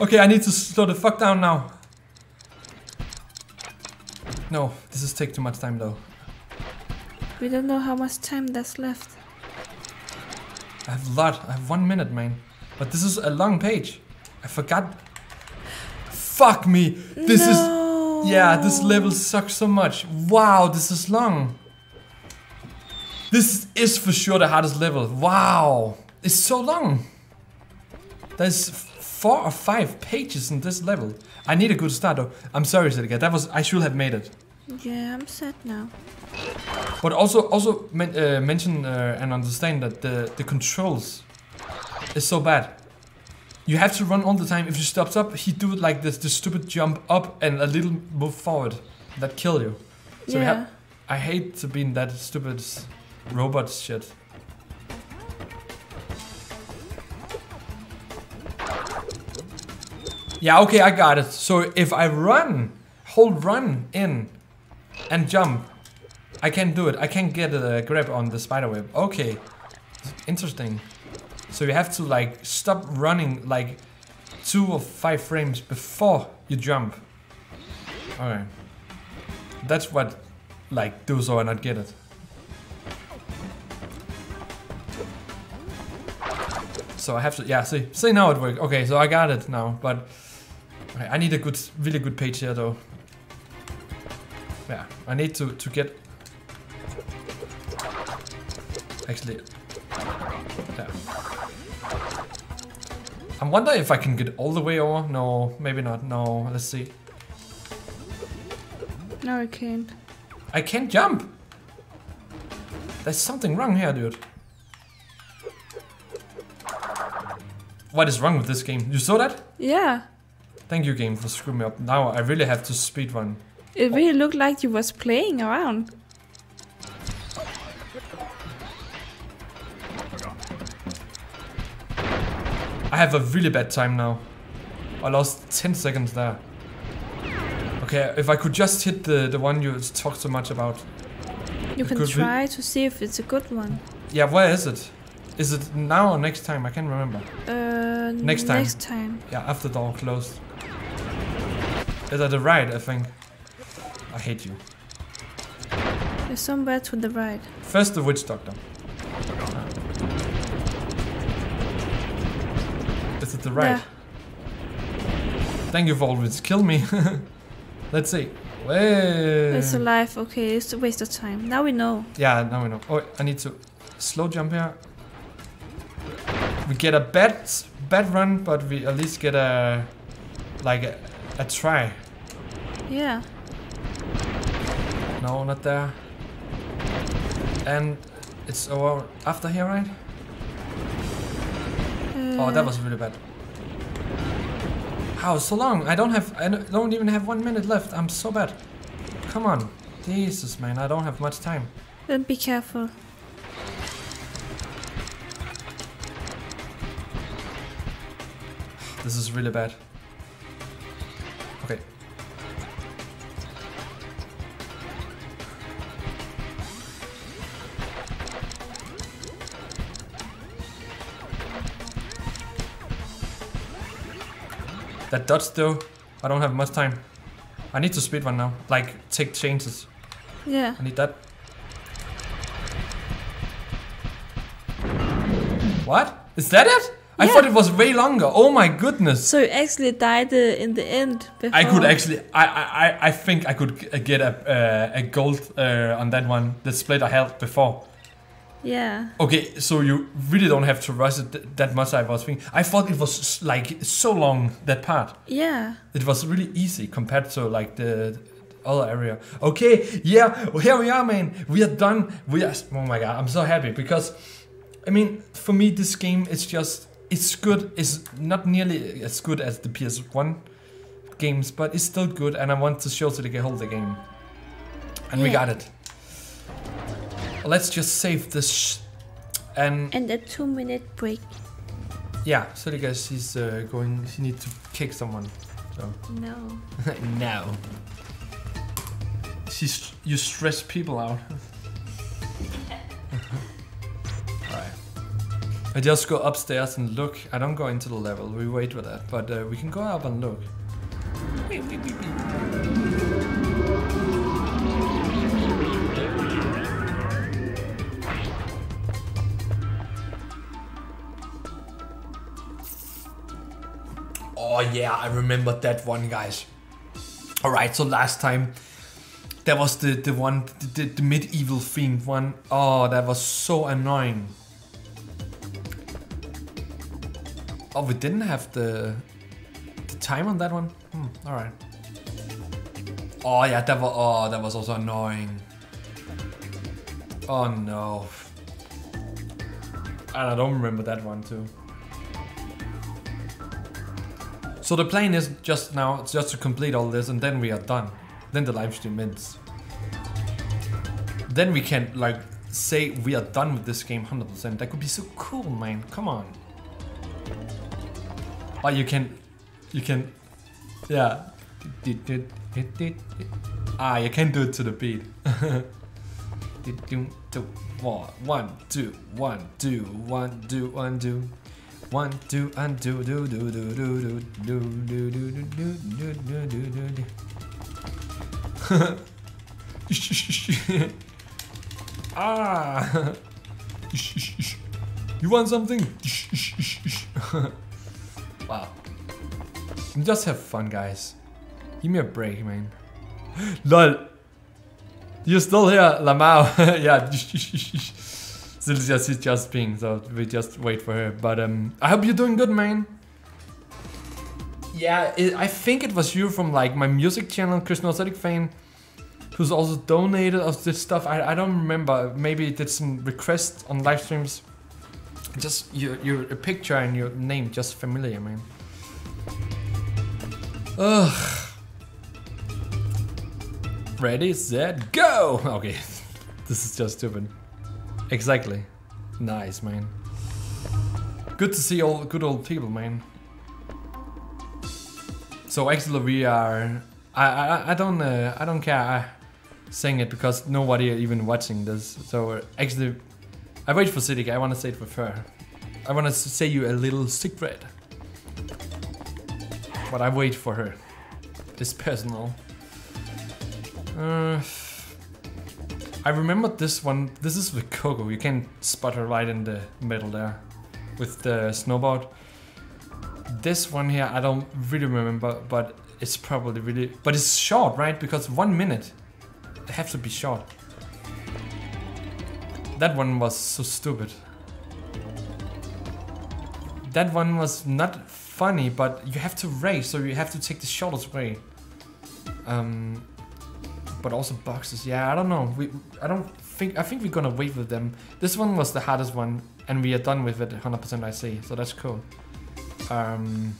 Okay, I need to slow the fuck down now. No, this is take too much time though. We don't know how much time there's left. I have a lot. I have one minute, man. But this is a long page. I forgot. Fuck me. This is. Yeah, this level sucks so much. Wow, this is long. This is for sure the hardest level. Wow. It's so long. There's four or five pages in this level. I need a good start though. I'm sorry, Celika. That was. I should have made it. Yeah, I'm sad now. But also, also men, uh, mention uh, and understand that the the controls is so bad. You have to run all the time. If you stops up, he do it like this, the stupid jump up and a little move forward that kill you. So yeah. I hate to be in that stupid robot shit. Yeah, okay, I got it. So if I run, hold run in, and jump, I can do it. I can get a grab on the spider web. Okay, interesting. So you have to like stop running like two or five frames before you jump. Alright. that's what like do so I not get it. So I have to yeah see see now it worked. Okay, so I got it now, but okay, I need a good really good page here though. Yeah, I need to to get actually yeah. I wonder if I can get all the way over. No, maybe not. No, let's see. No, I can't. I can't jump. There's something wrong here, dude. What is wrong with this game? You saw that? Yeah. Thank you, game, for screwing me up. Now I really have to speedrun. It really looked like you was playing around. I have a really bad time now. I lost 10 seconds there. Okay, if I could just hit the, the one you talked so much about. You It can try to see if it's a good one. Yeah, where is it? Is it now or next time? I can't remember. Uh, Next time. Next time. Yeah, after the door closed. Is at the right, I think. I hate you. There's somewhere to the right. First the witch doctor. Is it the right? Yeah. Thank you for always kill me. Let's see. Way. It's alive. Okay, it's a waste of time. Now we know. Yeah, now we know. Oh, I need to slow jump here. We get a bad bad run, but we at least get a like a, a try. Yeah. No, not there. And it's over after here, right? Oh, that Uh, was really bad. How so long? I don't have. I don't- don't even have one minute left. I'm so bad. Come on, Jesus, man. I don't have much time. Then be careful. This is really bad. That dodge though, I don't have much time. I need to speed run now. Like, take chances. Yeah. I need that. What? Is that it? I thought it was way longer. Oh my goodness. So you actually died uh, in the end. Before. I could actually, I, I, I- I think I could get a, uh, a gold uh, on that one. The split I held before. Yeah. Okay, so you really don't have to rush it that much. I was thinking. I thought it was like so long that part. Yeah. It was really easy compared to like the other area. Okay, yeah, well, here we are, man. We are done. We are. Oh my god, I'm so happy because, I mean, for me, this game is just it's good. It's not nearly as good as the PS1 games, but it's still good, and I want to show to the hold the game, and we got it. Let's just save this, sh- and And a two minute break. yeah, so the guys, she's uh, going. She needs to kick someone. So. No. no. She's you stress people out. Alright. I just go upstairs and look. I don't go into the level. We wait for that, but uh, we can go up and look. Oh yeah, I remember that one, guys. All right, so last time that was the the one the, the medieval themed one. Oh, that was so annoying. Oh, we didn't have the the time on that one. Hmm, all right. Oh yeah, that was oh that was also annoying. Oh no. And I don't remember that one too. So the plan is just now it's just to complete all this and then we are done. Then the live stream ends. Then we can like say we are done with this game 100%. That could be so cool, man. Come on. Or you can, you can, yeah. Ah, you can do it to the beat. One, two, one, two, one, two. One, two, and do, do, do, do, do, do, do, do, do, do, do, do, do, do, do. ah! you want something? wow. Just have fun, guys. Give me a break, man. LOL! You're still here, Lamau. yeah. Silvia, she's just being, so we just wait for her. But um, I hope you're doing good, man. Yeah, it, I think it was you from like my music channel, Chris Nocetic fan, who's also donated us this stuff. I, I don't remember. Maybe did some requests on live streams. Just your your picture and your name just familiar, man. Ugh. Ready, set, go! Okay, this is just stupid. Exactly. Nice, man. Good to see all good old people, man. So actually, we are. I I I don't uh, I don't care I saying it because nobody even watching this. So actually, I wait for Celika. I want to say it with her. I want to say you a little secret. But I wait for her. It's personal. Uh, I remember this one. This is with Coco. You can spot her right in the middle there with the snowboard. This one here, I don't really remember, but it's probably really... But it's short, right? Because one minute. It has to be short. That one was so stupid. That one was not funny, but you have to race, so you have to take the shortest way. Um, but also boxes. Yeah, I don't know. We, I don't think. I think we're gonna wait with them. This one was the hardest one, and we are done with it 100%. I see. So that's cool. Um,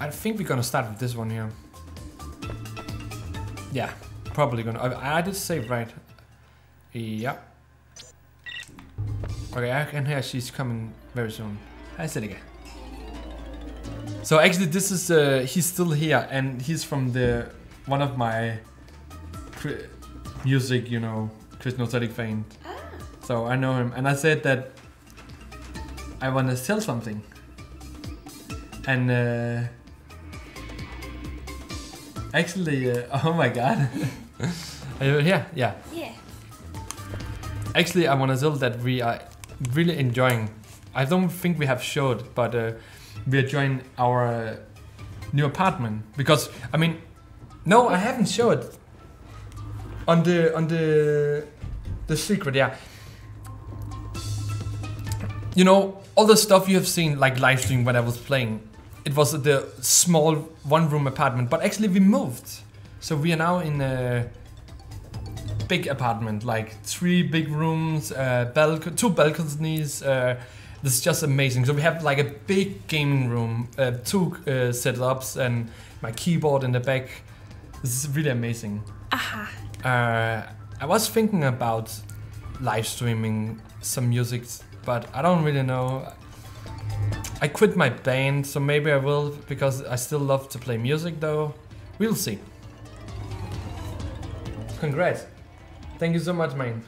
I think we're gonna start with this one here. Yeah, probably gonna. I, I did save right. Yeah. Okay, I can hear she's coming very soon. Hi, Celika. So actually, this is uh, he's still here, and he's from the one of my music, you know, Chris Nocetic fan. Ah. So I know him, and I said that I want to sell something, and uh, actually, uh, oh my god, are you here? Yeah. Yeah. Actually, I want to sell that we are really enjoying. I don't think we have showed, but. Uh, we are joining our uh, new apartment because I mean, no, I haven't showed on the on the the secret. Yeah, you know all the stuff you have seen like live stream when I was playing. It was the small one room apartment, but actually we moved, so we are now in a big apartment, like three big rooms, uh, two balconies. Uh, this is just amazing. So we have like a big gaming room, uh, two uh, setups, and my keyboard in the back. This is really amazing. Aha. Uh, I was thinking about live streaming some music, but I don't really know. I quit my band, so maybe I will because I still love to play music though. We'll see. Congrats. Thank you so much, man.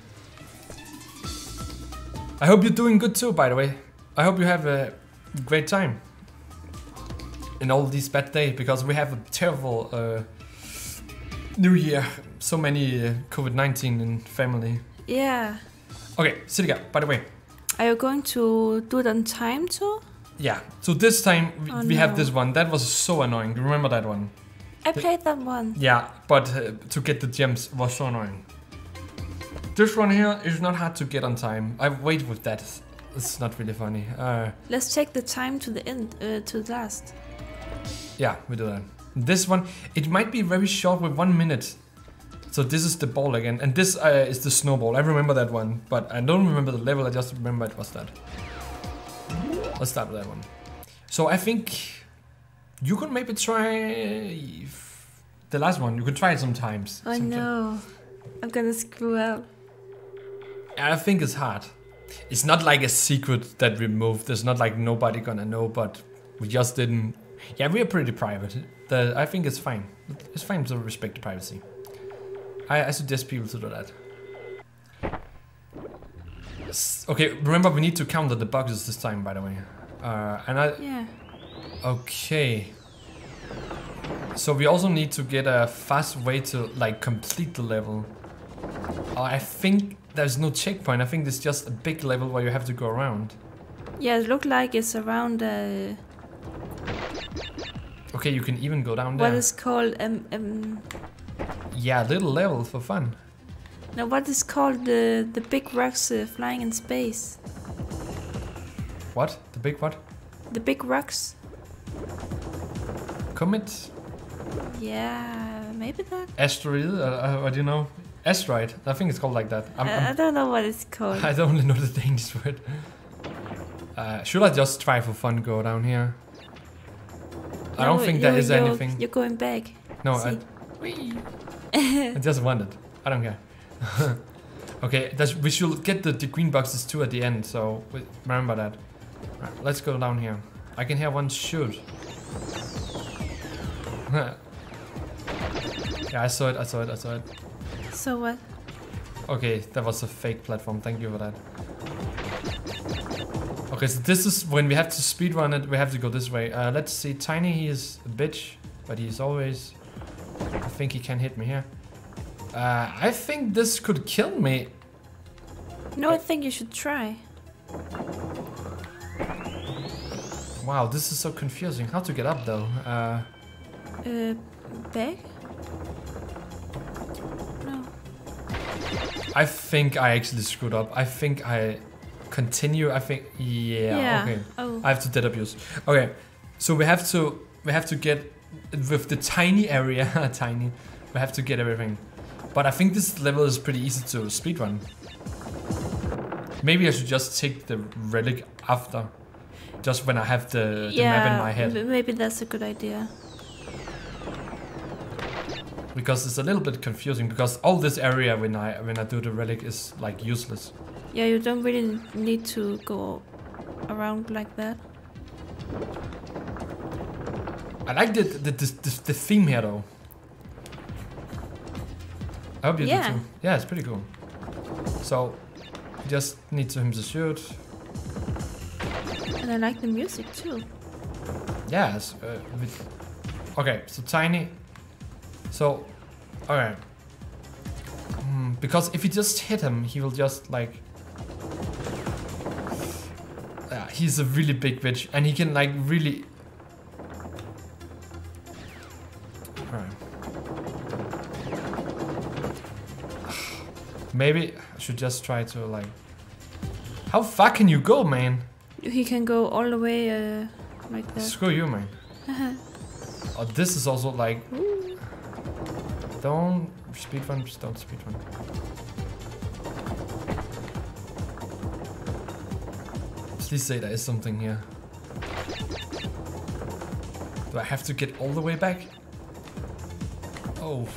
I hope you're doing good too, by the way. I hope you have a great time in all these bad days because we have a terrible uh, new year. So many uh, COVID-19 in family. Yeah. Okay, Celika, by the way. Are you going to do it on time too? Yeah, so this time we, Oh, we have this one. That was so annoying. Remember that one? I The- played that one. Yeah, but uh, to get the gems was so annoying. This one here is not hard to get on time. I wait with that. It's not really funny. Uh, Let's take the time to the end, uh, to the last. Yeah, we do that. This one, it might be very short with one minute. So this is the ball again, and this uh, is the snowball. I remember that one, but I don't remember the level. I just remember it was that. Let's start with that one. So I think you could maybe try the last one. You could try it sometimes. Oh Sometime- no. I'm gonna screw up. I think it's hard. It's not like a secret that we moved. There's not like nobody gonna know, but we just didn't. Yeah, we are pretty private. The, I think it's fine. It's fine to respect the privacy. I, I suggest people to do that. Okay, remember we need to counter the boxes this time, by the way. Uh, and I Yeah. okay. So we also need to get a fast way to like complete the level. Uh, I think there's no checkpoint. I think it's just a big level where you have to go around. Yeah, it looked like it's around uh, Okay, you can even go down what there. is called um, um Yeah, little level for fun. Now, what is called the the big rocks uh, flying in space. What? The big what? The big rocks. Comet? Yeah, maybe that. Asteroid? Uh, uh, what do you know? Asteroid. I think it's called like that. I'm, Uh, I I'm, don't know what it's called. I only know the Danish word. Uh, should I just try for fun go down here? I don't think there is anything. You're going back. No, I, See. I just wanted. I don't care. okay, that's, we should get the, the green boxes too at the end, so we, remember that. Right, let's go down here. I can hear one shoot. yeah, I saw it, I saw it, I saw it. So what? Okay, that was a fake platform, thank you for that. Okay, so this is when we have to speedrun it, we have to go this way. Uh, let's see, Tiny, he is a bitch, but he's always... I think he can hit me here. Uh, I think this could kill me. No, I think you should try. Wow, this is so confusing. How to get up though? Uh, Uh, back? I think I actually screwed up. I think I continue. I think yeah. Okay. Oh. I have to dead abuse. Okay, so we have to we have to get with the tiny area, tiny. We have to get everything. But I think this level is pretty easy to speedrun. Maybe I should just take the relic after, just when I have the, the map in my head, maybe that's a good idea. Because it's a little bit confusing. Because all this area when I when I do the relic is like useless. Yeah, you don't really need to go around like that. I like the the, the, the, the theme here though. I hope you Yeah. do too. Yeah, it's pretty cool. So, just need to him to shoot. And I like the music too. Yeah, it's, uh, okay, so tiny. So, alright. Hmm, because if you just hit him, he will just like. Yeah, he's a really big bitch, and he can like really. Alright. Maybe I should just try to like. How far can you go, man? He can go all the way uh, like that. Screw you, man. Oh, this is also like. Don't speedrun, just don't speedrun. Please say there is something here. Do I have to get all the way back? Oh.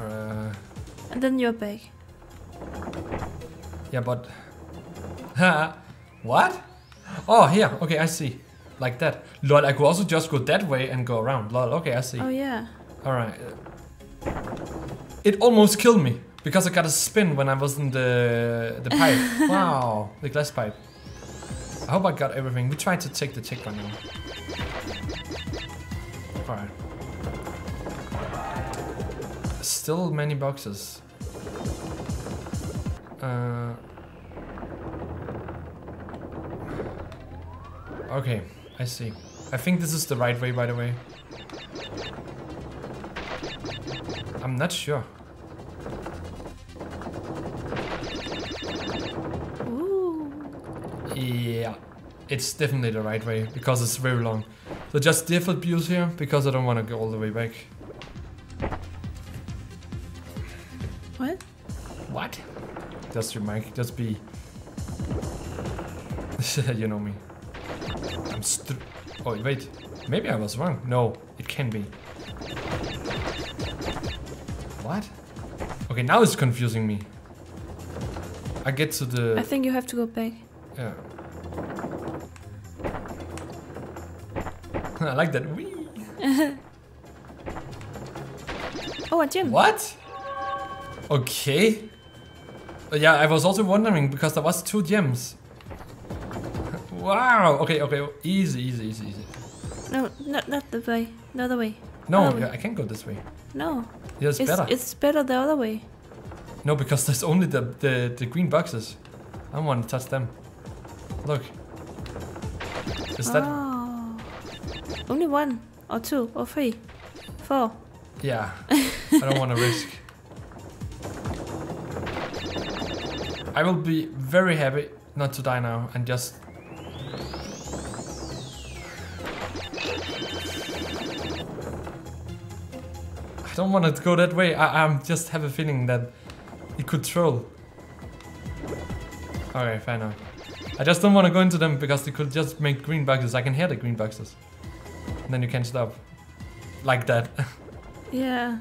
Uh, And then you're back. yeah, but. what? Oh, here. Okay, I see. Like that. Lol, I could also just go that way and go around. Lol, okay, I see. Oh yeah. Alright. It almost killed me because I got a spin when I was in the the pipe. wow, the glass pipe. I hope I got everything. We tried to take the checkpoint now. Alright. Still many boxes. Uh, okay, I see. I think this is the right way, by the way. I'm not sure. Ooh. Yeah. it's definitely the right way because it's very long. So just default views here because I don't want to go all the way back. What? What? Just your mic. Just be. you know me. I'm str- Oh wait, maybe I was wrong. No, it can be. What? Okay, now it's confusing me. I get to the. I think you have to go back. Yeah. I like that. Whee! Oh, a gem. What? Okay. Uh, Yeah, I was also wondering because there was two gems. Wow. Okay, okay. Easy, easy, easy, easy. No, not not the way. The other way. No, Other way. yeah, I can't go this way. No. Yeah, it's, It's better. it's better the other way. no, because there's only the, the the green boxes. I don't want to touch them. Look. Is that? Oh. Only one or two or three, four. Yeah. I don't want to risk. I will be very happy not to die now and just. Don't want to go that way. I I'm just have a feeling that it could troll. Okay, fair enough. I just don't want to go into them because they could just make green boxes. I can hear the green boxes. And then you can't stop. Like that. Yeah.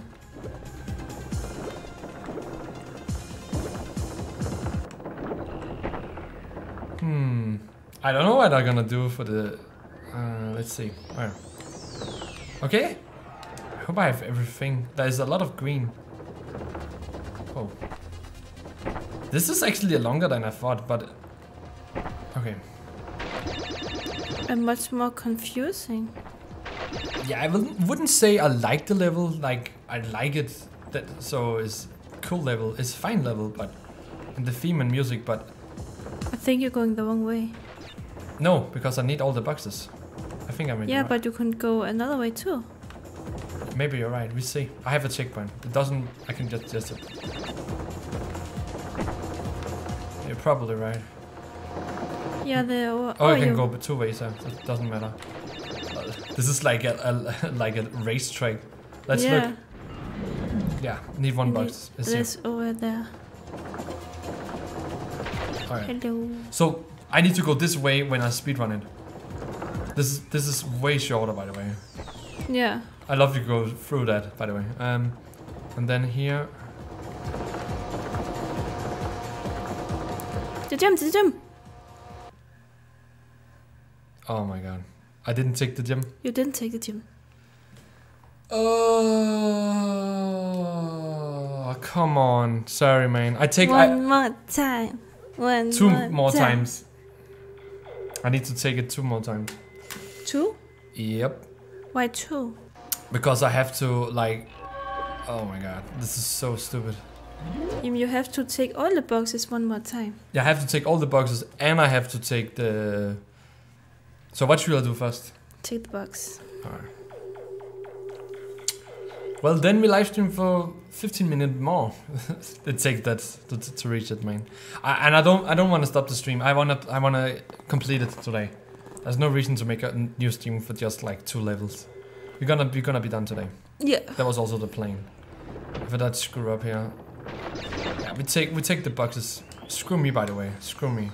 Hmm. I don't know what I'm gonna do for the. Uh, let's see. Where? Okay. I hope I have everything. There's a lot of green. Oh. This is actually longer than I thought, but. Okay. And much more confusing. Yeah, I wouldn't, say I like the level. Like I like it. That so it's cool level. It's fine level, but and the theme and music, but I think you're going the wrong way. no, because I need all the boxes. I think I made Yeah, right. but you can go another way too. Maybe you're right. We see. I have a checkpoint. It doesn't. I can just just it. You're probably right. Yeah, the or, Oh, I can go two ways. Uh, so it doesn't matter. Uh, This is like a, a like a racetrack. Let's yeah, look. Yeah, need one box. It's here. this over there. Alright. Hello. So I need to go this way when I speedrun it. This is this is way shorter, by the way. Yeah. I love to go through that, by the way. Um, and then here. The gem, the gem. Oh my god, I didn't take the gem. You didn't take the gem. Oh, come on. Sorry, man. I take One I, more time. One two more, more time. times. I need to take it two more times. Two? Yep. Why two? Because I have to, like. Oh my god. This is so stupid. You have to take all the boxes one more time. Yeah, I have to take all the boxes and I have to take the. So, what should I do first? Take the box. Alright. Well, then we live stream for 15 minutes more. it takes that to, to reach that main. I, and I don't, I don't want to stop the stream. I wanna, I wanna complete it today. There's no reason to make a new stream for just like two levels. We're gonna, we're gonna be done today. Yeah. That was also the plan. If I don't screw up here, yeah, we take, we take the boxes. Screw me, by the way. Screw me.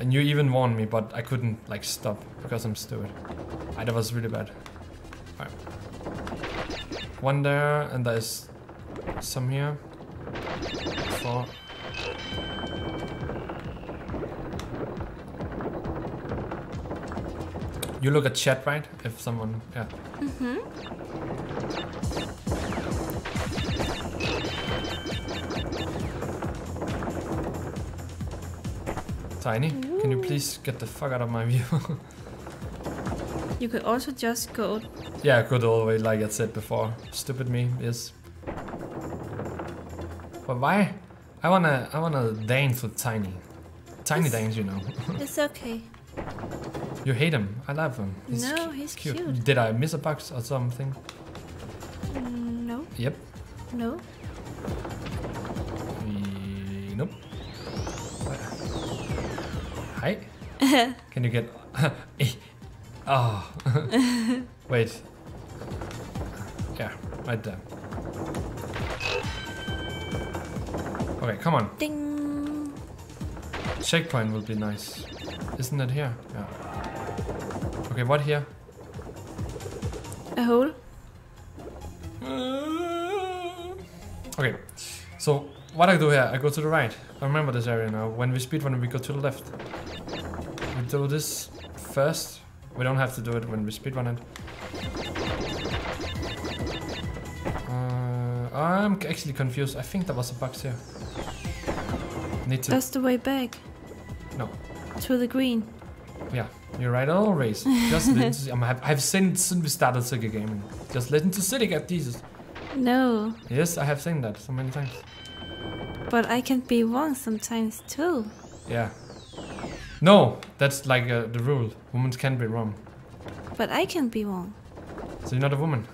And you even warned me, but I couldn't like stop because I'm stupid. Ah, that was really bad. Alright. One there, and there's some here. Four. You look at chat, right? If someone, yeah. Mm-hmm. Tiny, can you please get the fuck out of my view? You could also just go. yeah, good old way, like I said before. Stupid me, yes. But why? I wanna, I wanna dance with Tiny. Tiny Yes. dance, you know. It's okay. You hate him. I love him. He's no, he's cute. cute. Did I miss a box or something? Mm, no, Yep. no. E- nope. Hi. Can you get... oh. Wait. Yeah, right there. Okay, come on. Ding. Checkpoint will be nice. Isn't it here? Yeah. Okay, what here? A hole. Okay, so what I do here, I go to the right. I remember this area now. When we speedrun, it we go to the left. We do this first. We don't have to do it when we speedrun it. Uh, I'm actually confused. I think there was a box here. Need to. That's the way back. No. To the green. Yeah, you're right always. Just listen to. I'm, I've seen since we started Celca Gaming. Just listen to City Cat Jesus. No. Yes, I have seen that so many times. But I can be wrong sometimes too. Yeah. No, that's like uh, the rule. Women can be wrong. But I can be wrong. So you're not a woman.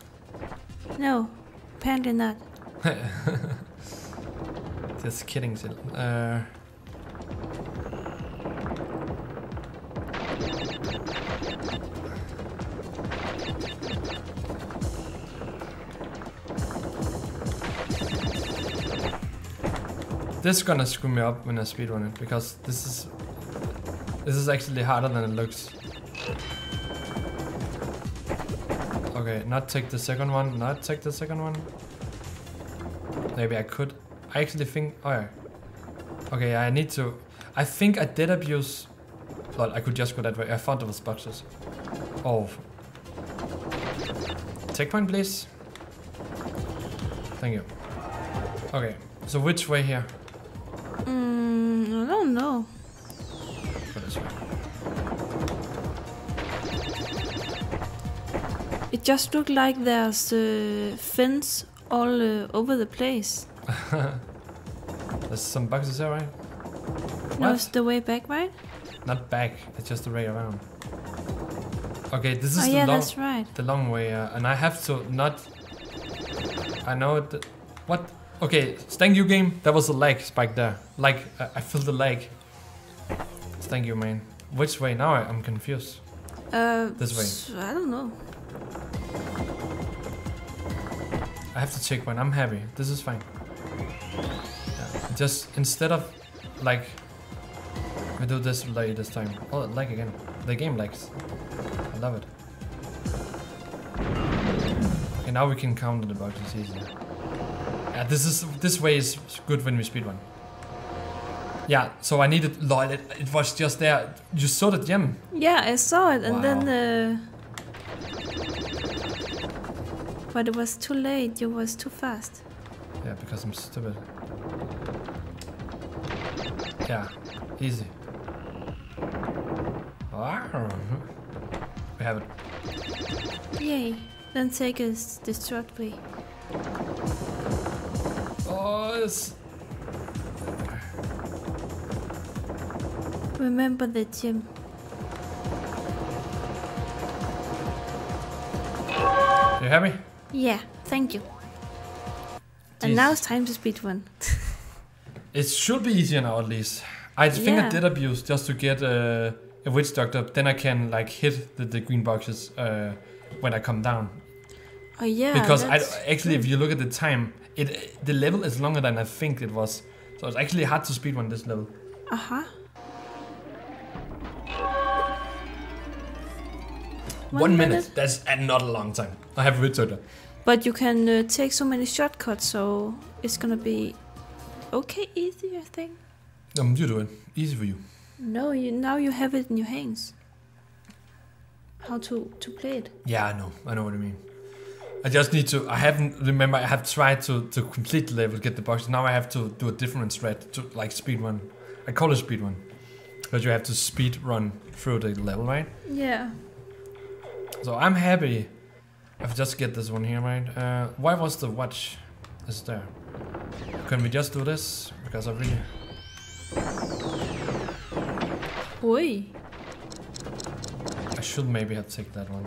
No. Apparently not. Just kidding, Sil. Uh, this is gonna screw me up when I speedrun it because this is this is actually harder than it looks. Okay, not take the second one, not take the second one. Maybe I could. I actually think. Oh yeah. Okay, I need to. I think I did abuse. But I could just go that way. I there was boxes. Oh. Checkpoint, please. Thank you. Okay, so which way here? Mm, I don't know. Go this way. It just looked like there's uh, fins all uh, over the place. There's some boxes there, right? No, What? it's the way back, right? Not back. It's just the way around. Okay, this is oh the yeah, long, that's right. the long way, uh, and I have to not. I know it. What? Okay, thank you, game. That was a leg spike there. Like I, I feel the leg. Thank you, man. Which way now? I, I'm confused. Uh, This way. I don't know. I have to check when I'm happy. This is fine. Yeah, Just instead of like we do this lay this time. Oh, lag again. The game lags. I love it. Okay, now we can count the boxes easier. Yeah, this is this way is good when we speedrun. Yeah, so I needed lol. It, it was just there. You saw the gem. Yeah, I saw it, and Wow. then. Uh, but it was too late. You was too fast. Yeah, because I'm stupid. Yeah, easy. Wow. We have it. Yay! Then take us destructively. Oh, Remember the gem. you happy? Yeah, thank you. And now it's time to speedrun. It should be easier now at least. I think I did abuse just to get uh, a witch doctor. Then I can like hit the, the green boxes uh, when I come down. Oh yeah. because I actually, if you look at the time, it the level is longer than I think it was. So it's actually hard to speedrun this level. Uh huh. One, minute. That's uh, not a long time. I have witch doctor. But you can uh, take so many shortcuts, so it's gonna be okay, easy, I think. Um, you do it. Easy for you. No, you now you have it in your hands. How to to play it? Yeah, I know. I know what you mean. I just need to. I haven't. Remember, I have tried to to complete the level, get the box. Now I have to do a different strat to like speed run. I call it speed run, but you have to speed run through the level, right? Yeah. So I'm happy. I've just get this one here, right? Uh, why was the watch? Is there? Can we just do this? Because I really. Oi. I should maybe have taken that one.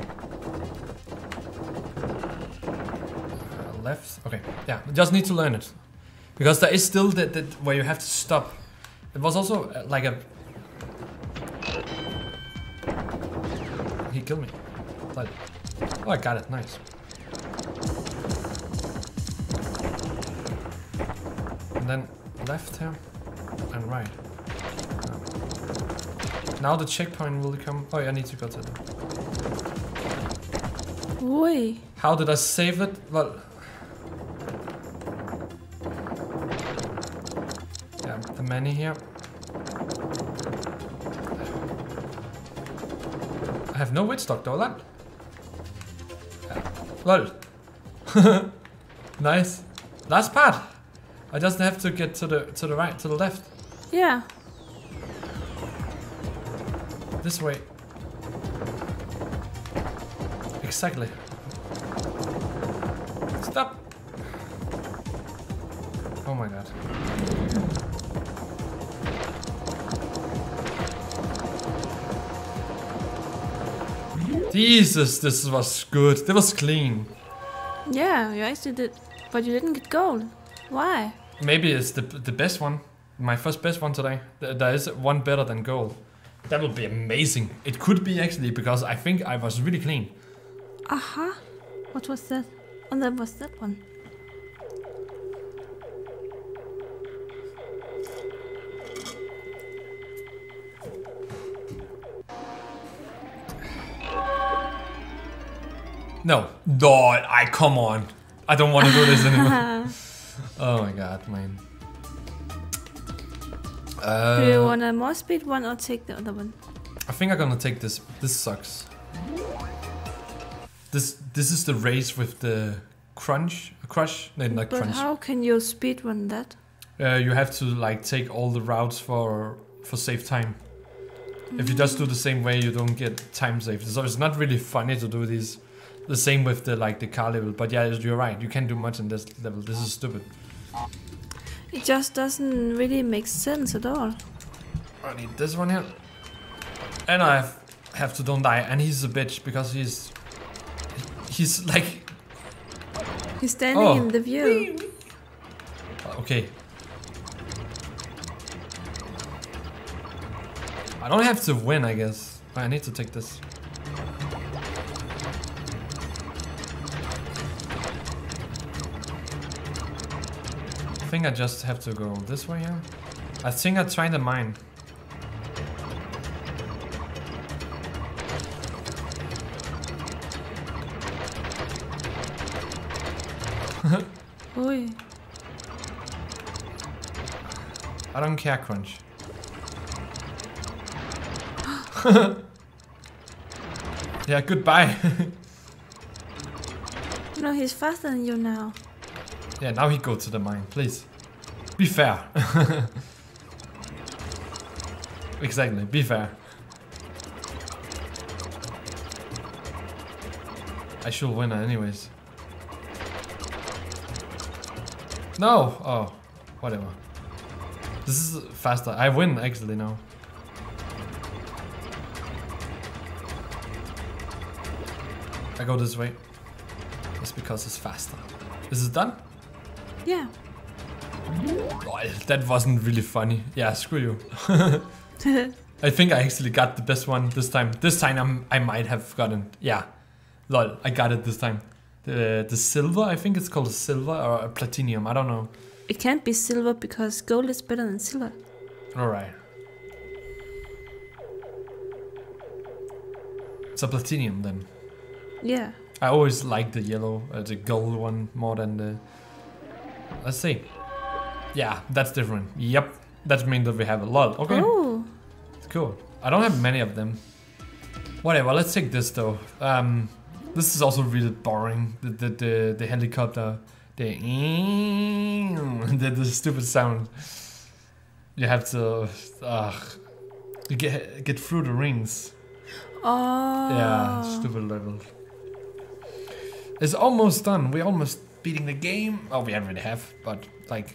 Left. Okay. Yeah. Just need to learn it, because there is still that that where you have to stop. It was also uh, like a. He killed me. Like, oh, I got it. Nice. And then left here and right. Oh. Now the checkpoint will come. Oh, yeah, I need to go to the. Oi. How did I save it? Well. Many here. I have no witch stock though, that. Yeah. Uh, lol. nice. Last part. I just have to get to the to the right, to the left. Yeah. This way. Exactly. Stop. Oh my god. Jesus, this was good. That was clean. Yeah, you actually did. But you didn't get gold. Why? Maybe it's the the best one. My first best one today. There is one better than gold. That would be amazing. It could be actually because I think I was really clean. Aha. What was that? Oh, that was that one. No. No, I come on. I don't want to do this anymore. oh my god, man. Uh, Do you want a more speed one or take the other one? I think I'm gonna take this. This sucks. This this is the race with the crunch, crush, no, not But crunch. how can you speed run that? Uh, you have to like take all the routes for for save time. If you just do the same way, you don't get time saved. So it's not really funny to do these. The same with the like the car level. But yeah, you're right. You can't do much in this level. This is stupid. It just doesn't really make sense at all. I need this one here. And I have, have to don't die. And he's a bitch because he's he's like He's standing Oh. in the view. okay. I don't have to win, I guess. I need to take this. Think I just have to go this way here. I think I tried the mine. Oi. I don't care, Crunch. yeah, goodbye. No, he's faster than you now. Yeah, now he go to the mine, please. Be fair. exactly, be fair. I should win anyways. No! Oh, whatever. This is faster. I win actually now. I go this way. It's because it's faster. Is it done? Yeah. Lol, that wasn't really funny. Yeah, screw you. I think I actually got the best one this time. This time I'm, I might have gotten. Yeah. Lol, I got it this time. The, the silver, I think it's called a silver or a platinum. I don't know. It can't be silver because gold is better than silver. Alright. It's a platinum then. Yeah. I always like the yellow, uh, the gold one more than the. Let's see. Yeah, that's different. Yep, that means that we have a lot. Okay, Oh. cool. I don't have many of them. Whatever. Let's take this though. Um, this is also really boring. The the the, the helicopter, the the, the stupid sound. You have to, uh, get get through the rings. Oh. Yeah, stupid level. It's almost done. We're almost beating the game. Oh, we already have, but like,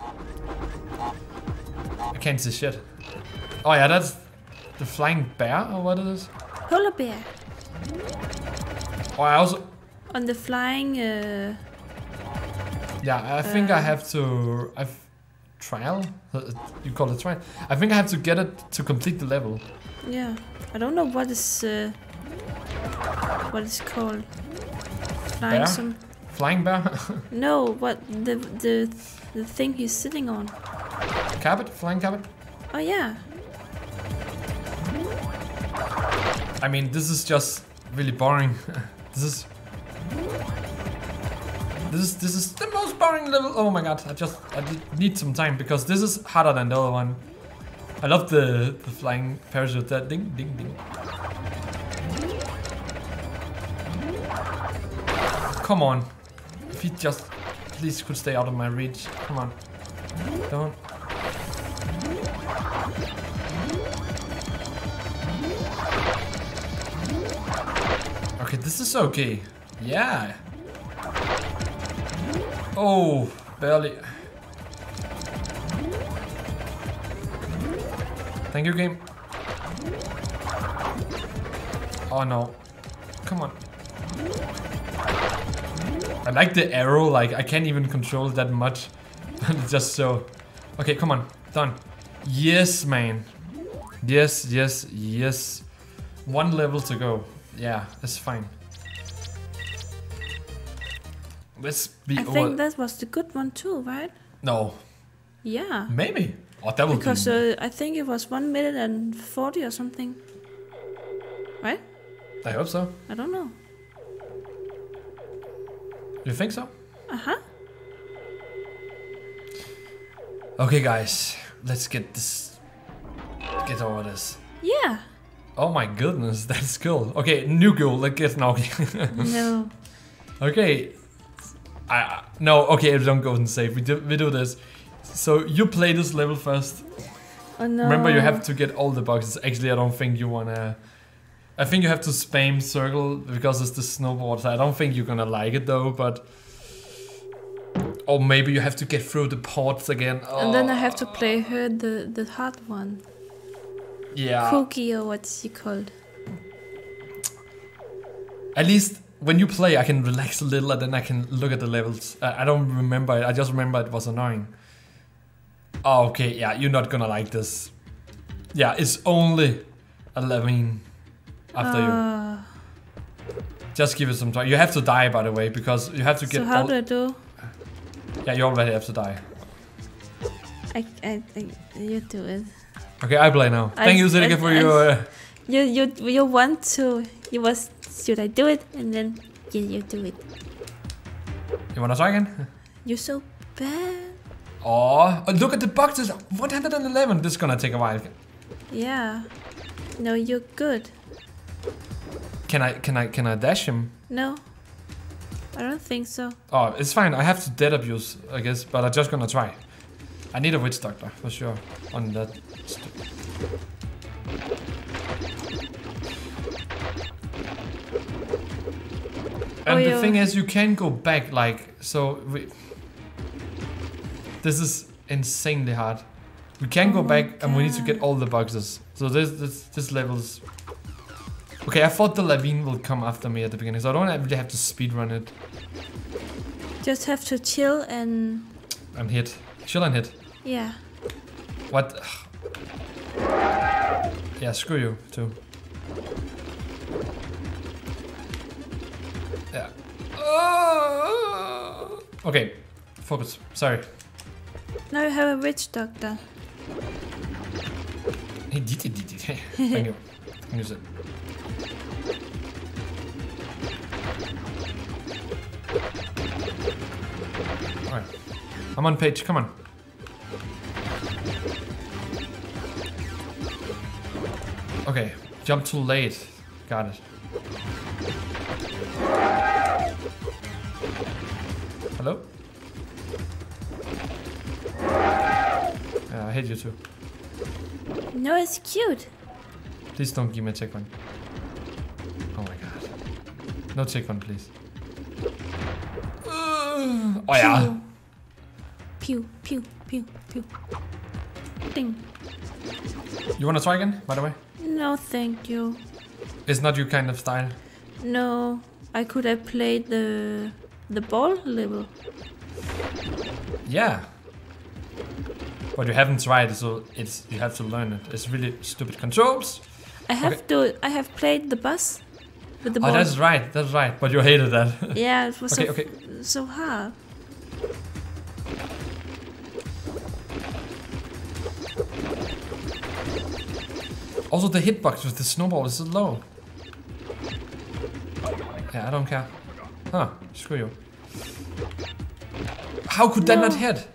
I can't see shit. Oh yeah, that's the flying bear or what it is. Polar bear. Oh, I also On the flying. Uh, yeah, I think I Uh. have to. I've trial. Uh, You call it trial. I think I have to get it to complete the level. yeah. I don't know what is. Uh, what it's called. Flying Bear? some. Flying bear? No, what the the the thing he's sitting on. carpet? Flying carpet? Oh yeah. I mean, this is just really boring. this is... This is this is the most boring level. Oh my god! I just I need some time because this is harder than the other one. I love the the flying parachute. That ding ding ding. Come on, he just please could stay out of my reach. Come on, don't. Okay, this is okay. Yeah. Oh, barely. Thank you, game. Oh no. Come on. I like the arrow, like I can't even control it that much. it's just so. Okay, come on. Done. Yes, man. Yes, yes, yes. One level to go. Yeah, that's fine. Let's be I think that was the good one too, right? no, Yeah. maybe. Oh, that would Because be. uh, I think it was one minute and forty or something. Right? I hope so. I don't know. You think so? Uh huh. Okay, guys, let's get this. Get over this. Yeah. Oh my goodness, that's cool. Okay, new goal. Let's get now. no. okay. I I- no. Okay, don't go and save. We do we do this. So you play this level first. Oh no. Remember, you have to get all the boxes. Actually, I don't think you wanna. I think you have to spam circle because it's the snowboard. I don't think you're gonna like it though, but. Or maybe you have to get through the ports again. And then I Oh, have to play her the the hard one. Yeah. Cookie or what's she called? At least when you play, I can relax a little and then I can look at the levels. I, I don't remember it. I just remember it was annoying. Oh, okay. Yeah, you're not gonna like this. Yeah, it's only 11 after you. Uh, Just give it some time. You have to die, by the way, because you have to get so how do I do? Yeah, you already have to die. I I think you do it. Okay, I play now. I- Thank you, Zedeka, for I- your. Uh, You you you want to? You was should I do it? And then yeah, you do it. you wanna try again? You're so bad. Oh, look at the boxes. 111. This is gonna take a while. Yeah. No, you're good. Can I? Can I? Can I dash him? No. I don't think so. Oh, it's fine. I have to dead abuse, I guess, but I'm just gonna try. I need a witch doctor for sure on that. And Oh, the yeah. thing is, you can go back, like, so. We, this is insanely hard. We can go Oh my back and we need to get all the boxes. So this this this level's. Okay, I thought the Levine will come after me at the beginning, so I don't really have to speedrun it Just have to chill and and hit. Chill and hit. yeah. What? Yeah, screw you too. Yeah. Oh. Okay, focus. Sorry. Now you have a witch doctor. Hey, did it, did it. Thank you. Thank you, sir. Alright. I'm on page, come on. Okay, jump too late. Got it. Hello? Yeah, I hate you too. No, it's cute. Please don't give me a check No check one, please. Uh, oh yeah. Pew pew pew pew. Ding. You wanna try again, by the way? No, thank you. It's not your kind of style. No, I could have played the the ball level. Yeah. But you haven't tried, so it's you have to learn it. It's really stupid controls. I have Okay. to. I have played the bus. The Oh, that's right. That's right. But you hated that. yeah, it was Okay, so okay. so hard. Also, the hitbox with the snowball is low. Yeah, I don't care. Huh, screw you. How could that not hit?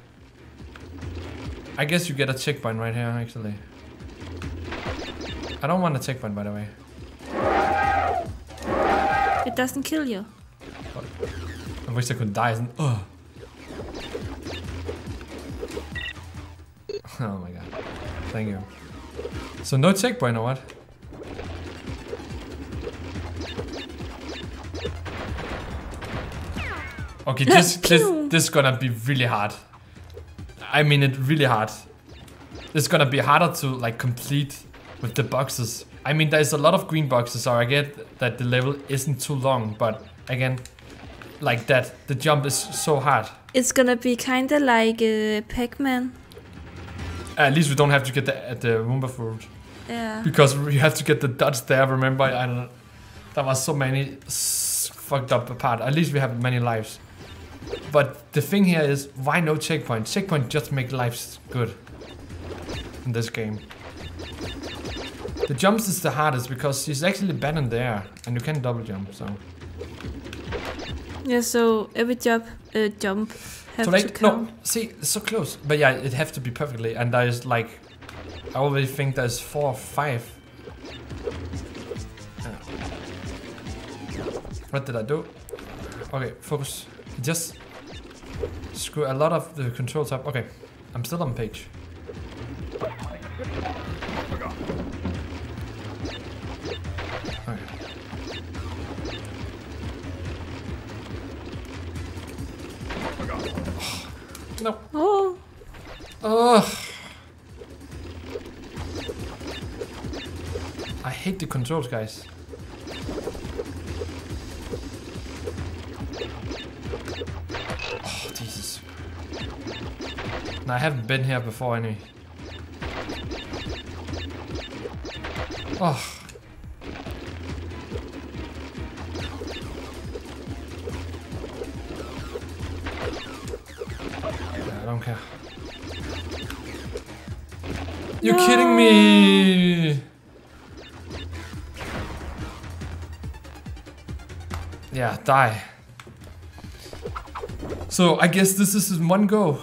I guess you get a checkpoint right here, actually. I don't want a checkpoint, by the way. It doesn't kill you. I wish I could die. Isn't? Ugh. Oh my god. Thank you. So no checkpoint or what? Okay, this this this is gonna be really hard. I mean it really hard. It's gonna be harder to like complete with the boxes. I mean there's a lot of green boxes, so I get that the level isn't too long, but again, like that, the jump is so hard. It's gonna be kinda like uh, Pac-Man. At least we don't have to get the at the Wumpa fruit Yeah. because we have to get the dots there. Remember, I don't. know. There was so many s- fucked up part. At least we have many lives. But the thing here is, why no checkpoint? Checkpoint just make lives good in this game. The jumps is the hardest because she's actually bad in the air and you can double jump. So, Yeah, so every jump, uh, jump have so to like count. no, see, it's so close. But yeah, it have to be perfectly. And there's like, I already think there's four or five. Yeah. What did I do? Okay, focus. Just screw a lot of the controls up. Okay, I'm still on page. No. Oh, Ugh. I hate the controls, guys. Oh, Jesus. No, I haven't been here before, anyway. Oh. Don't care. You're kidding me! Yeah, die. So I guess this is in one go.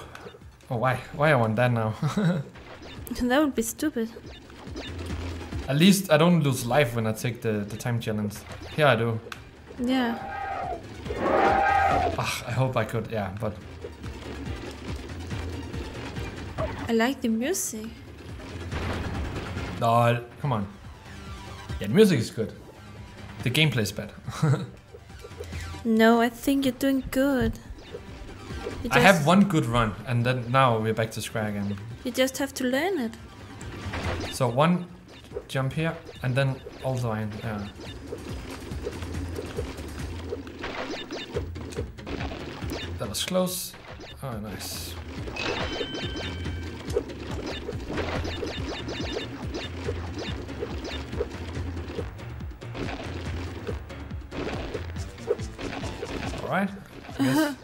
Oh, why? Why I want that now? that would be stupid. At least I don't lose life when I take the, the time challenge. Here I do. Yeah. Ah, I hope I could, yeah, but I like the music. no, come on. Yeah, the music is good. The gameplay is bad. No, I think you're doing good. You I have one good run, and then now we're back to square again. You just have to learn it. So one jump here, and then all also in. Yeah. That was close. Oh, nice. All right. I.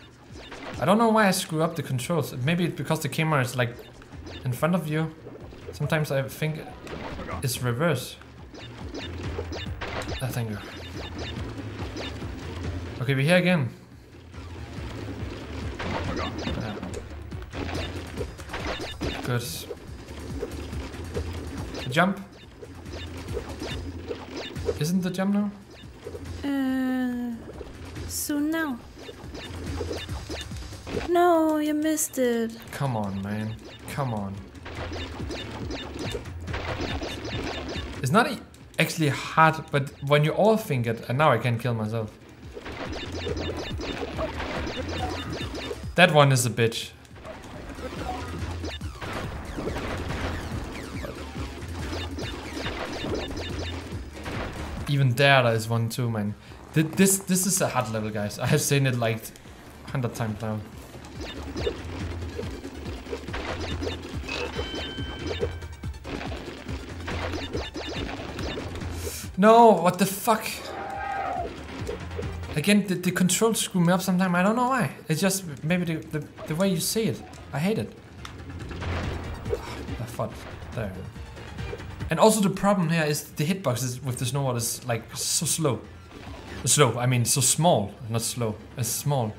I don't know why I screw up the controls. Maybe it's because the camera is like in front of you. Sometimes I think it's reverse. Ah, thank you. Okay, we're here again. Yeah. Good. The jump. Isn't the jump now? Uh, soon now. No, you missed it. Come on, man. Come on. It's not actually hard, but when you all think it, and now I can kill myself. That one is a bitch. Even there, there is one too, man. Th- This this is a hard level, guys. I have seen it like hundred times now. No, what the fuck? Again, the, the controls screw me up sometimes. I don't know why. It's just maybe the, the, the way you see it. I hate it. Ah, I thought there. And also the problem here is the hitboxes with the snowball is like so slow. Slow, I mean so small, not slow. It's small.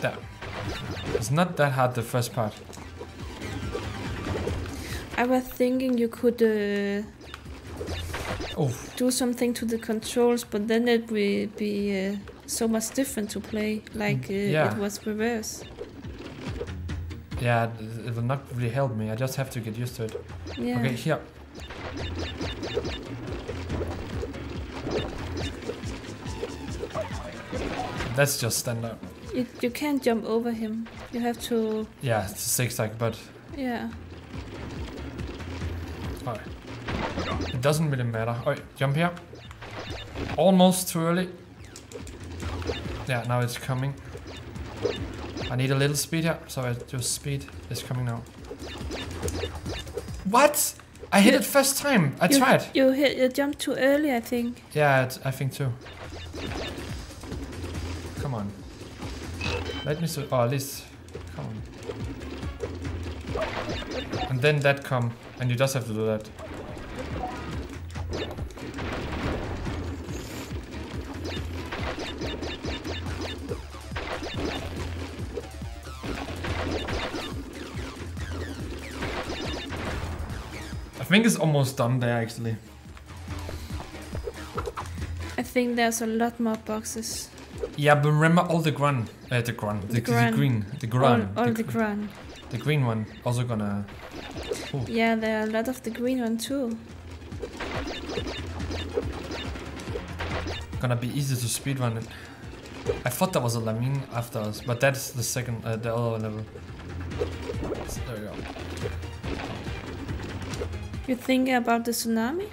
There. It's not that hard the first part. I was thinking you could uh, Oh, do something to the controls, but then it would be uh, so much different to play, like uh, Yeah. it was reverse. Yeah, it will not really help me. I just have to get used to it. Yeah. Okay, here. Let's just stand up. You, you can't jump over him. You have to, Yeah, it's a zigzag, but yeah. alright. It doesn't really matter. Alright, jump here. Almost too early. Yeah, now it's coming. I need a little speed here, so I just speed is coming now. What? I hit it first time. I you, tried. You hit, you jumped too early, I think. Yeah, I think too. Come on. Let me see. Oh, at least. Come on. And then that come, and you just have to do that. I think it's almost done there actually. I think there's a lot more boxes. Yeah, but remember all the grun, uh, the grun, the, The the green, the grun, all all the, the gr- grun. the green one also gonna. Yeah, there are a lot of the green one too. gonna be easy to speedrun it. I thought that was a Lamine after us, but that's the second, uh, the other level. So there we go. You thinking about the tsunami?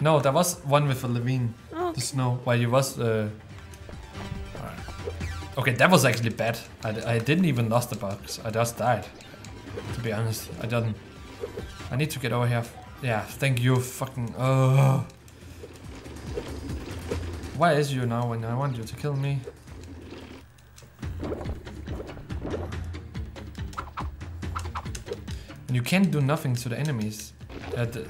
No, there was one with a Levine, Oh, the snow, while you was. Uh... alright. Okay, that was actually bad. I, I didn't even lost the box. I just died. To be honest, I didn't. I need to get over here. Yeah, thank you, fucking. Oh. is you now when I want you to kill me? And you can't do nothing to the enemies. The,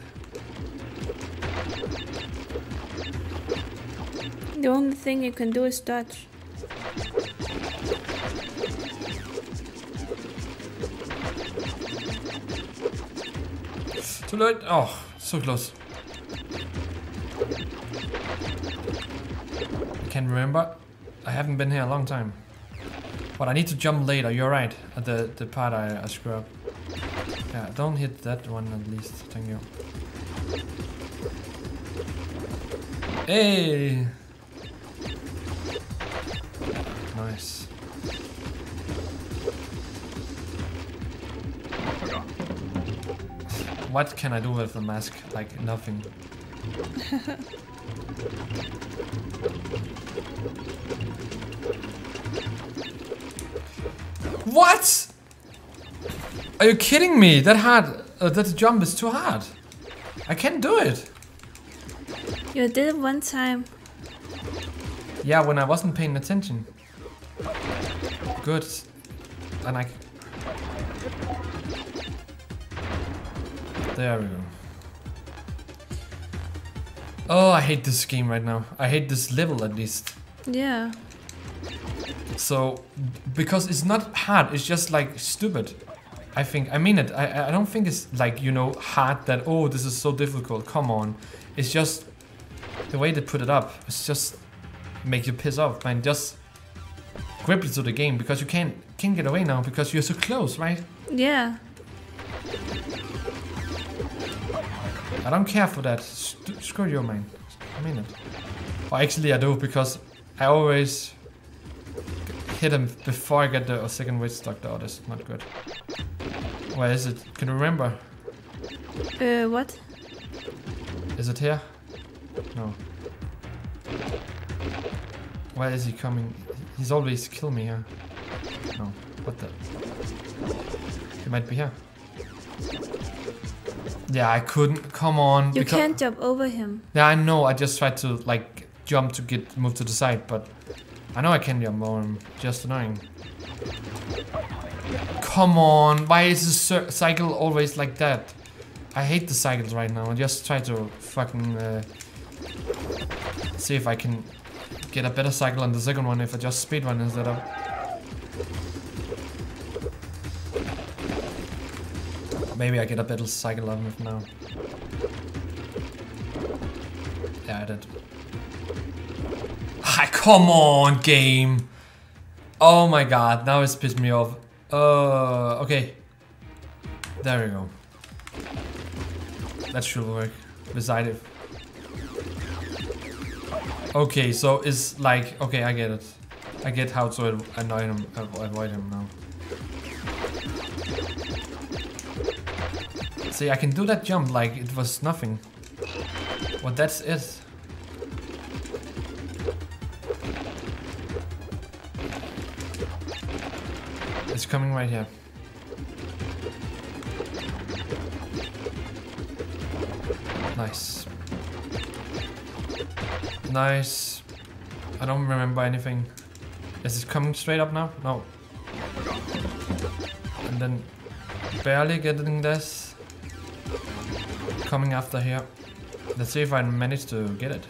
the only thing you can do is dodge. Too late. Oh, so close. I can't remember. I haven't been here a long time. But I need to jump later. You're right. Uh, the the part I, I screw up. Yeah, don't hit that one at least. Thank you. Hey. Nice. What can I do with the mask? Like nothing. what? Are you kidding me? That hard. Uh, that jump is too hard. I can't do it. You did it one time. Yeah, when I wasn't paying attention. Good. And I. There we go. Oh, I hate this game right now. I hate this level at least. Yeah. So, because it's not hard, it's just like stupid. I think, I mean it. I, I don't think it's like, you know, hard that, oh, this is so difficult. Come on. It's just the way they put it up. It's just make you piss off, man. Just grip you to the game because you can't can't get away now because you're so close, right? Yeah. I don't care for that. St- screw you, man. I mean it. Or actually, I do because I always hit him before I get the second witch doctor. Oh, that's not good. Where is it? Can you remember? Uh, what? Is it here? No. Where is he coming? He's always kill me here. No. What the? He might be here. Yeah, I couldn't. Come on. You can't jump over him. Yeah, I know. I just tried to like jump to get move to the side, but I know I can over him. Just annoying. Come on. Why is the cir- cycle always like that? I hate the cycles right now. I just try to fucking uh, see if I can get a better cycle on the second one if I just speed run instead of. Maybe I get a better cycle on it now. Yeah, I did. Ah, come on, game. Oh my god, now it's pissed me off. Uh, okay. There we go. That should work. Beside it. Okay, so it's like, okay, I get it. I get how to annoy him, avo- avoid him now. See, I can do that jump like it was nothing. Well, that's it. Coming right here. Nice. Nice. I don't remember anything. Is it coming straight up now? No. And then barely getting this. Coming after here. Let's see if I manage to get it.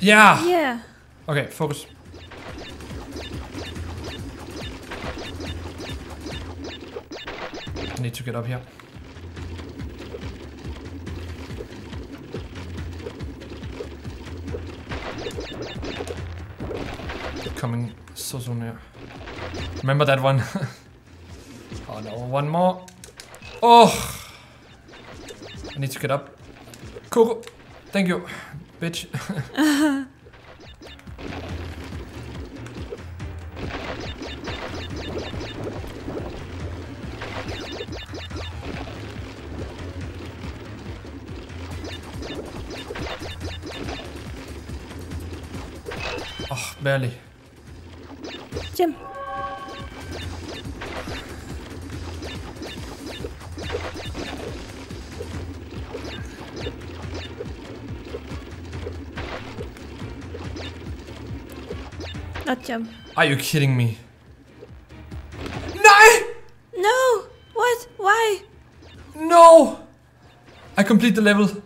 Yeah! Yeah. Okay, focus. I need to get up here. Coming so so near. Remember that one? oh no, one more. Oh! I need to get up. Coco, thank you, bitch. Oh, barely. Jump. Not jump. Are you kidding me? No! No! What? Why? No! I complete the level.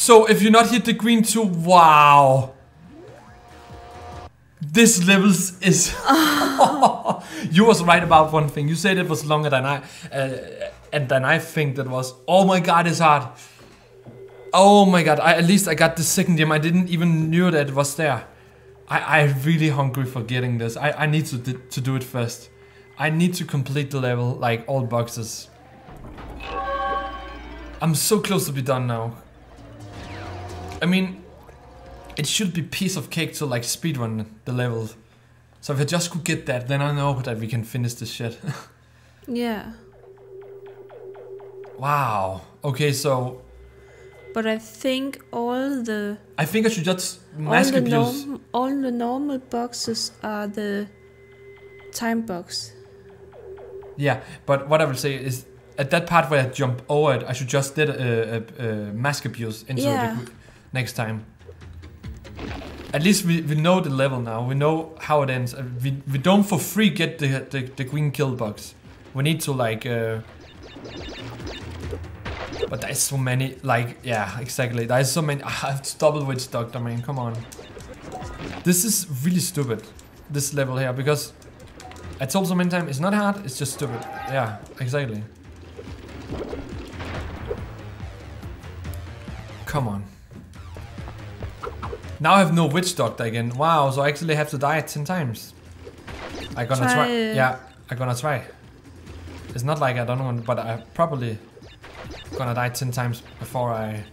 So if you not hit the green too, wow. This levels is. you was right about one thing. You said it was longer than I, uh, and then I think that was. Oh my god, it's hard. Oh my god! I, at least I got the second gem. I didn't even knew that it was there. I I really hungry for getting this. I I need to to do it first. I need to complete the level like all boxes. I'm so close to be done now. I mean, it should be piece of cake to like speedrun the level. So if I just could get that, then I know that we can finish this shit. Yeah. wow. Okay, so But I think all the I think I should just all mask the norm, all the normal boxes are the time box. Yeah, but what I will say is at that part where I jump over it, I should just did a, a, a mask abuse into Yeah. the next time. At least we, we know the level now. We know how it ends. Uh, We, we don't for free get the, the the kill box. We need to like. Uh, but there's so many. Like yeah, exactly. There's so many. I have to double witch doctor man. Come on. This is really stupid. This level here because I told so many times it's not hard. It's just stupid. Yeah, exactly. Come on. Now I have no witch doctor again. Wow, so I actually have to die 10 times. I gonna try. Try, Yeah, I gonna try. It's not like I don't want, but I probably gonna die 10 times before I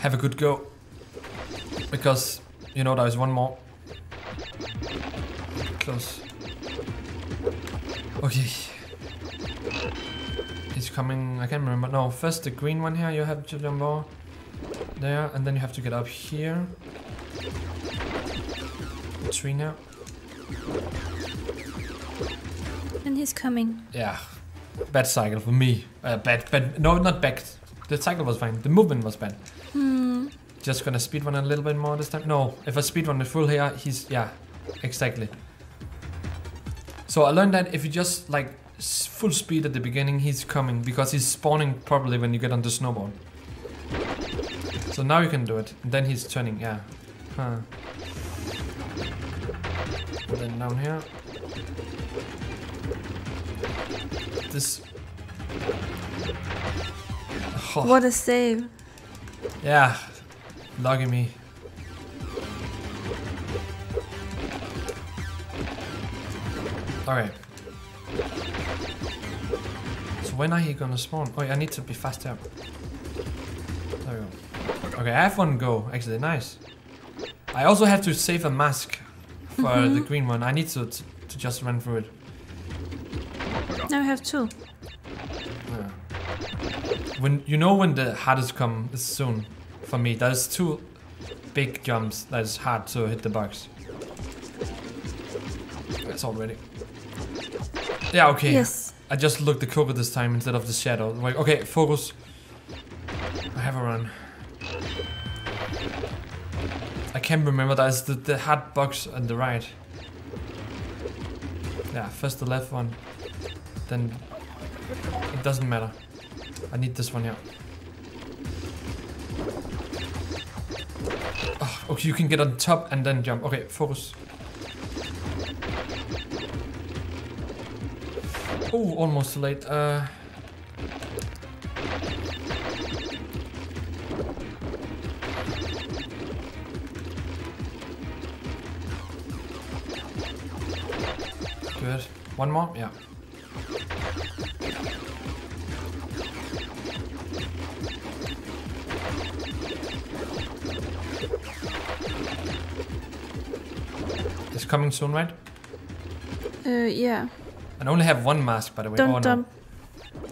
have a good go. Because, you know, there's one more. Close. Okay. It's coming, I can't remember. No, first the green one here, you have to jump over. There, and then you have to get up here. Tree now. And he's coming. Yeah. Bad cycle for me. Uh, bad, bad. No, not bad. The cycle was fine. The movement was bad. Hmm. Just gonna speed run a little bit more this time. No, if I speed run the full here, he's yeah, exactly. So I learned that if you just like full speed at the beginning, he's coming because he's spawning probably when you get on the snowboard. So now you can do it. Then he's turning. Yeah. Huh. And then down here. This. Oh, What a save. yeah, lucky me. Alright. So when are he gonna spawn? Oh, I need to be faster. There we go. Okay, I have one go. Actually, nice. I also have to save a mask for the mm-hmm. green one. I need to, to to just run through it. Now I have two. Yeah. When you know when the hardest come is soon for me. There's two big jumps that is hard to hit the box. That's already. Yeah, okay. Yes. I just looked the cover this time instead of the shadow. Like, okay, focus. I have a run. I can't remember. There's the, the hard box on the right. Yeah, first the left one. Then it doesn't matter. I need this one here. Oh, okay, you can get on top and then jump. Okay, focus. Oh, almost late. Uh, good. One more? Yeah. It's coming soon, right? Uh, yeah. I only have one mask, by the way. Don't oh, no. dump.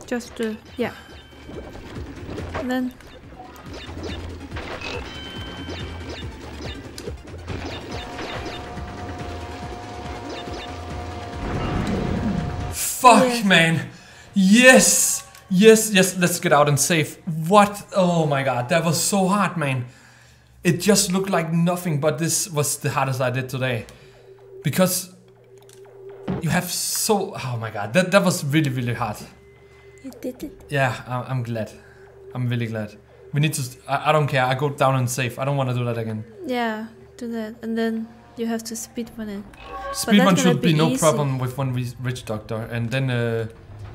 Just, uh, yeah. And then, Fuck, Yeah. man. Yes. Yes, yes, let's get out and save. What? Oh my god, that was so hard, man. It just looked like nothing, but this was the hardest I did today. Because you have so. Oh my god, that, that was really, really hard. you did it. Yeah, I- I'm glad. I'm really glad. We need to. I, I don't care. I go down and save. I don't want to do that again. Yeah, do that. And then you have to speed run it. Speedrun should be, be no easy. problem with one witch doctor, and then uh,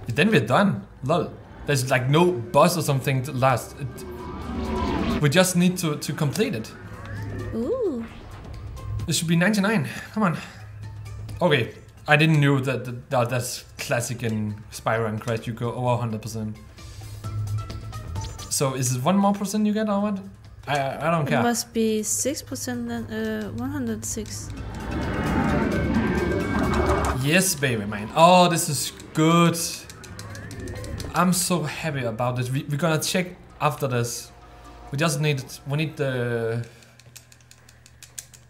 then we're done. Lol. There's like no boss or something to last. It, we just need to to complete it. Ooh. It should be 99. Come on. Okay. I didn't know that, that, that that's classic in Spyro and Crash. You go over 100 percent. So is it one more percent you get or what? I I don't It must be 6% then, uh, 106. Yes, baby, man. Oh, this is good. I'm so happy about this. We, we're gonna check after this. We just need we need the.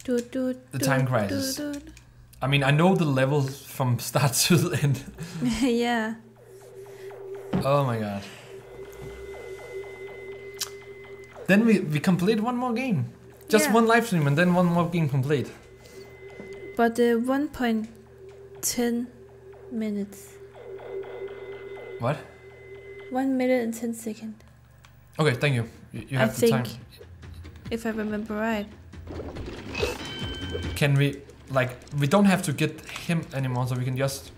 Do, do, The time crisis. do. I mean, I know the levels from start to the end. yeah. Oh my god. Then we we complete one more game. Just Yeah. one live stream and then one more game complete. But uh, 1.10 minutes. What? 1 minute and 10 seconds. Okay, thank you. You, you I have the think, time. if I remember right. Can we like we don't have to get him anymore, so we can just.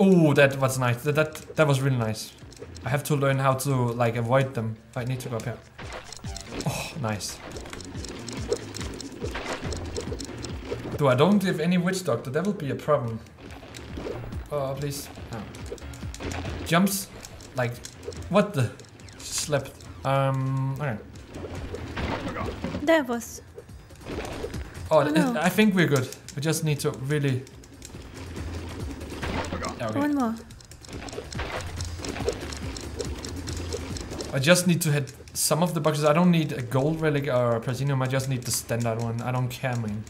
Oh, that was nice. That, that that was really nice. I have to learn how to like avoid them. I need to go up here. Oh, nice. Do I don't give any witch doctor? That will be a problem. Oh, please. Oh. Jumps, like, what the? Slept. Um. Okay. That was. Oh, Oh, no. I think we're good. We just need to really. Okay. One more. I just need to hit some of the boxes. I don't need a gold relic or a platinum. I just need the standard one. I don't care, man.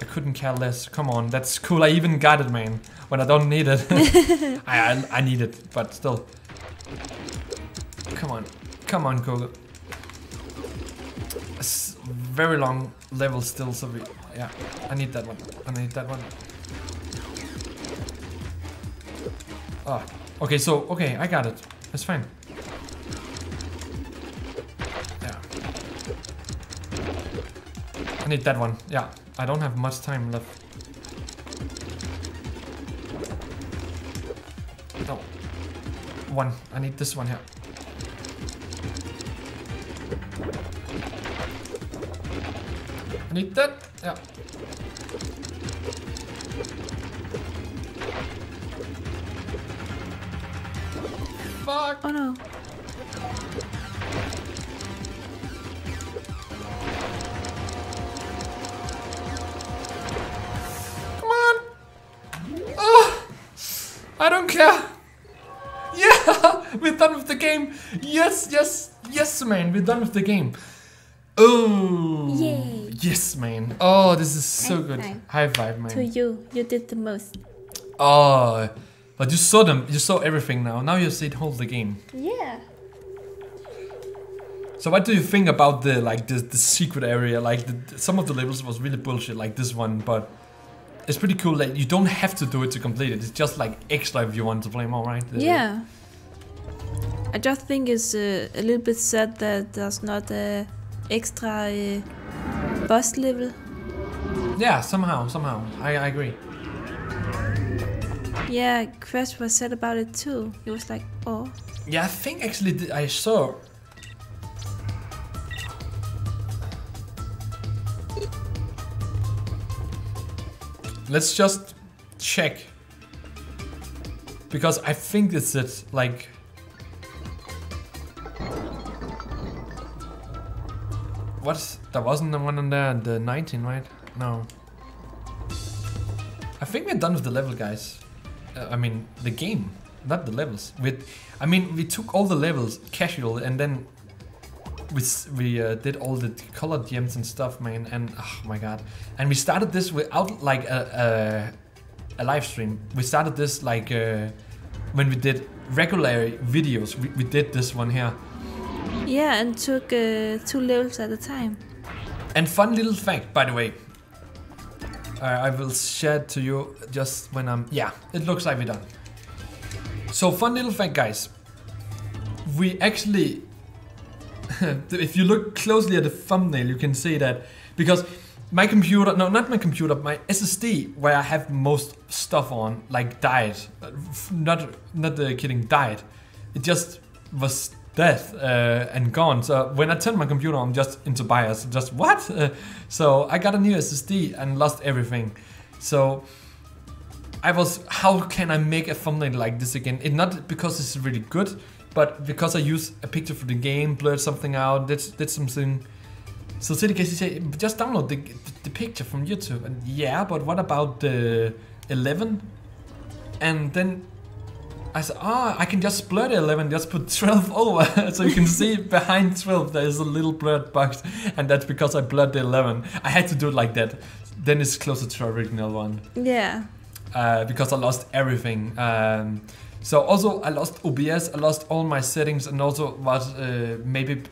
I couldn't care less. Come on, that's cool. I even got it, man. When I don't need it. I, I, I need it, but still. Come on. Come on, Google. It's very long level still, so we... Yeah, I need that one. I need that one. Ah, okay, so, okay, I got it. That's fine. I need that one. Yeah, I don't have much time left. No. One. I need this one here. I need that. Yeah. Fuck. Oh no. I don't care. Yeah, we're done with the game. Yes, yes, yes, man. We're done with the game. Oh. Yay. Yes, man. Oh, this is so High good. five. High five, man. To you, you did the most. Oh, but you saw them. You saw everything now. Now you see the whole the game. Yeah. So what do you think about the like the, the secret area? Like the, some of the levels was really bullshit, like this one, but it's pretty cool that you don't have to do it to complete it. It's just like extra if you want to play more, right? Yeah. I just think it's uh, a little bit sad that there's not a extra uh, boss level. Yeah, somehow, somehow. I, I agree. Yeah, Crash was sad about it too. He was like, oh. Yeah, I think actually I saw. Let's just check. Because I think it's it. Like. What? There wasn't the one on there, the 19, right? No. I think we're done with the level, guys. Uh, I mean, the game, not the levels. With, I mean, we took all the levels casual, and then we we uh, did all the colored gems and stuff, man. And oh my god! And we started this without like a a, a live stream. We started this like uh, when we did regular videos. We, we did this one here. Yeah, and took uh, two levels at a time. And fun little fact, by the way. Uh, I will share it to you just when I'm. Yeah, it looks like we're done. So, fun little fact, guys. We actually. if you look closely at the thumbnail, you can see that. Because my computer. No, not my computer, my SSD, where I have most stuff on, like died. Not, not uh, kidding, died. It just was death uh, and gone. So when I turned my computer on, I'm just into BIOS, just what? Uh, so I got a new SSD and lost everything. So I was, how can I make a thumbnail like this again? It not because it's really good, but because I use a picture for the game, blurred something out, did, did something. So City Casey said, just download the, the picture from YouTube. And yeah, but what about the 11? And then I said, ah, I can just blur the 11, just put 12 over. so you can see behind 12 there is a little blurred box. And that's because I blurred the 11. I had to do it like that. Then it's closer to the original one. Yeah. Uh, because I lost everything. Um, so also I lost OBS, I lost all my settings and also was uh, maybe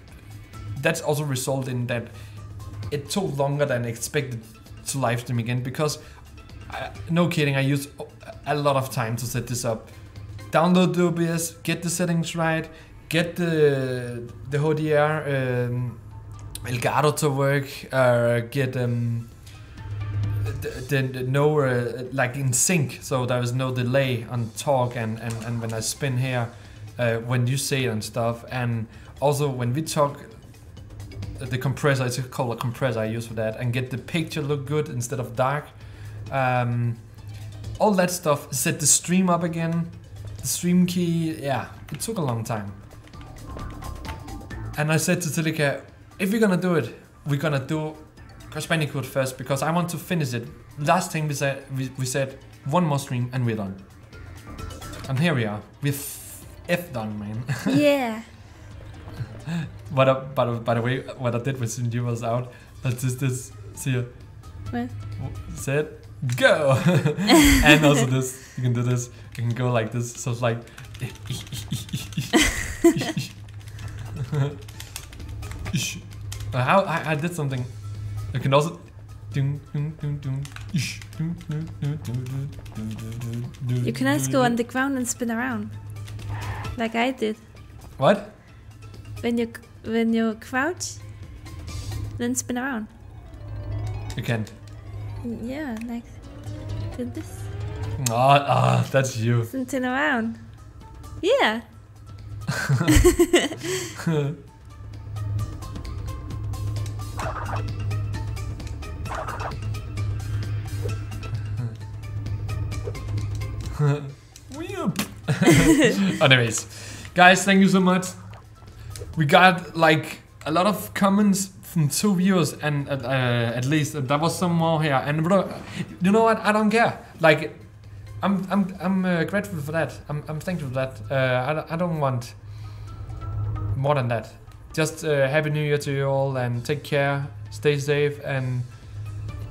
that's also resulted in that it took longer than expected to live stream again because I, no kidding I used a lot of time to set this up. Download the OBS get the settings right get the the HDR um, Elgato to work uh, get um, the, the, no uh, like in sync so there is no delay on talk and, and, and when I spin here uh, when you say it and stuff. And also when we talk the compressor it's called a compressor I use for that and get the picture look good instead of dark um, all that stuff set the stream up again the stream key yeah it took a long time. And I said to Celika if we're gonna do it we're gonna do Crash Bandicoot first because I want to finish it last thing we said we, we said one more stream and we're done and here we are we're f- done man yeah. But uh, by, the- by the way, what I did with Cindy was out. Let's just this. See you. What? Set. Go. and also this. You can do this. You can go like this. So it's like. How I, I did something. You can also. You You can also go on the ground and spin around, like I did. What? When you when you crouch, then spin around. You can. Yeah, like did this. Ah, ah, that's you. Spin around. Yeah. Anyways, guys, thank you so much. We got like a lot of comments from two viewers, and uh, uh, at least there was some more here. And bro, you know what? I don't care. Like, I'm I'm I'm uh, grateful for that. I'm I'm thankful for that. Uh, I don't- I don't want more than that. Just uh, happy New Year to you all, and take care, stay safe, and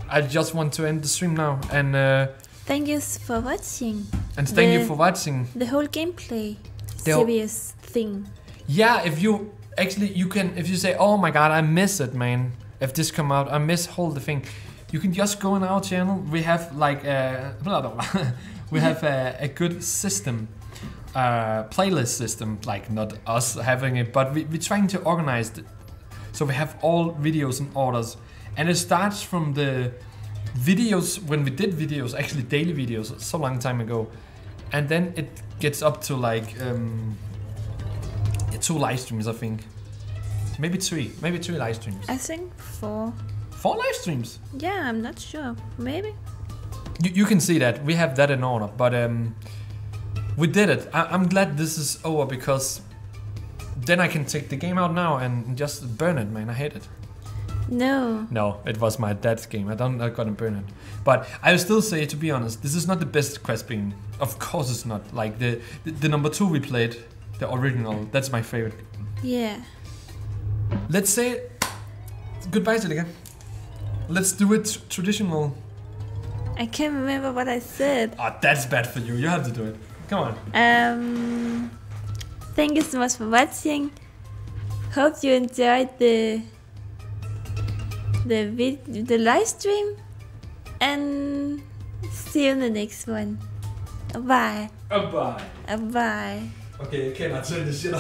I just want to end the stream now. And uh, Thank you for watching and thank you for watching. the whole gameplay The serious thing. Yeah, if you actually you can if you say, "Oh my god, I miss it, man." If this come out, I miss whole the thing. You can just go on our channel. We have like a blah, blah, blah. we have a, a good system, uh, playlist system. Like not us having it, but we, we're trying to organize it. So we have all videos in orders, and it starts from the videos when we did videos, actually daily videos, so long time ago, and then it gets up to like. Um, two live streams, I think. Maybe three. Maybe three live streams. I think four. Four live streams. Yeah, I'm not sure. Maybe. You, you can see that we have that in order, but um, we did it. I, I'm glad this is over because then I can take the game out now and just burn it, man. I hate it. No. No, it was my dad's game. I don't. I gotta burn it. But I will still say, to be honest, this is not the best quest bean. Of course, it's not. Like the the, the number two we played, the original. That's my favorite. Yeah. Let's say goodbye, Celika. Let's do it traditional. I can't remember what I said. Ah, that's bad for you. You have to do it. Come on. Um, thank you so much for watching. Hope you enjoyed the the vid- the live stream, and see you in the next one. Bye. Bye. Bye. Okay, okay, let's turn this shit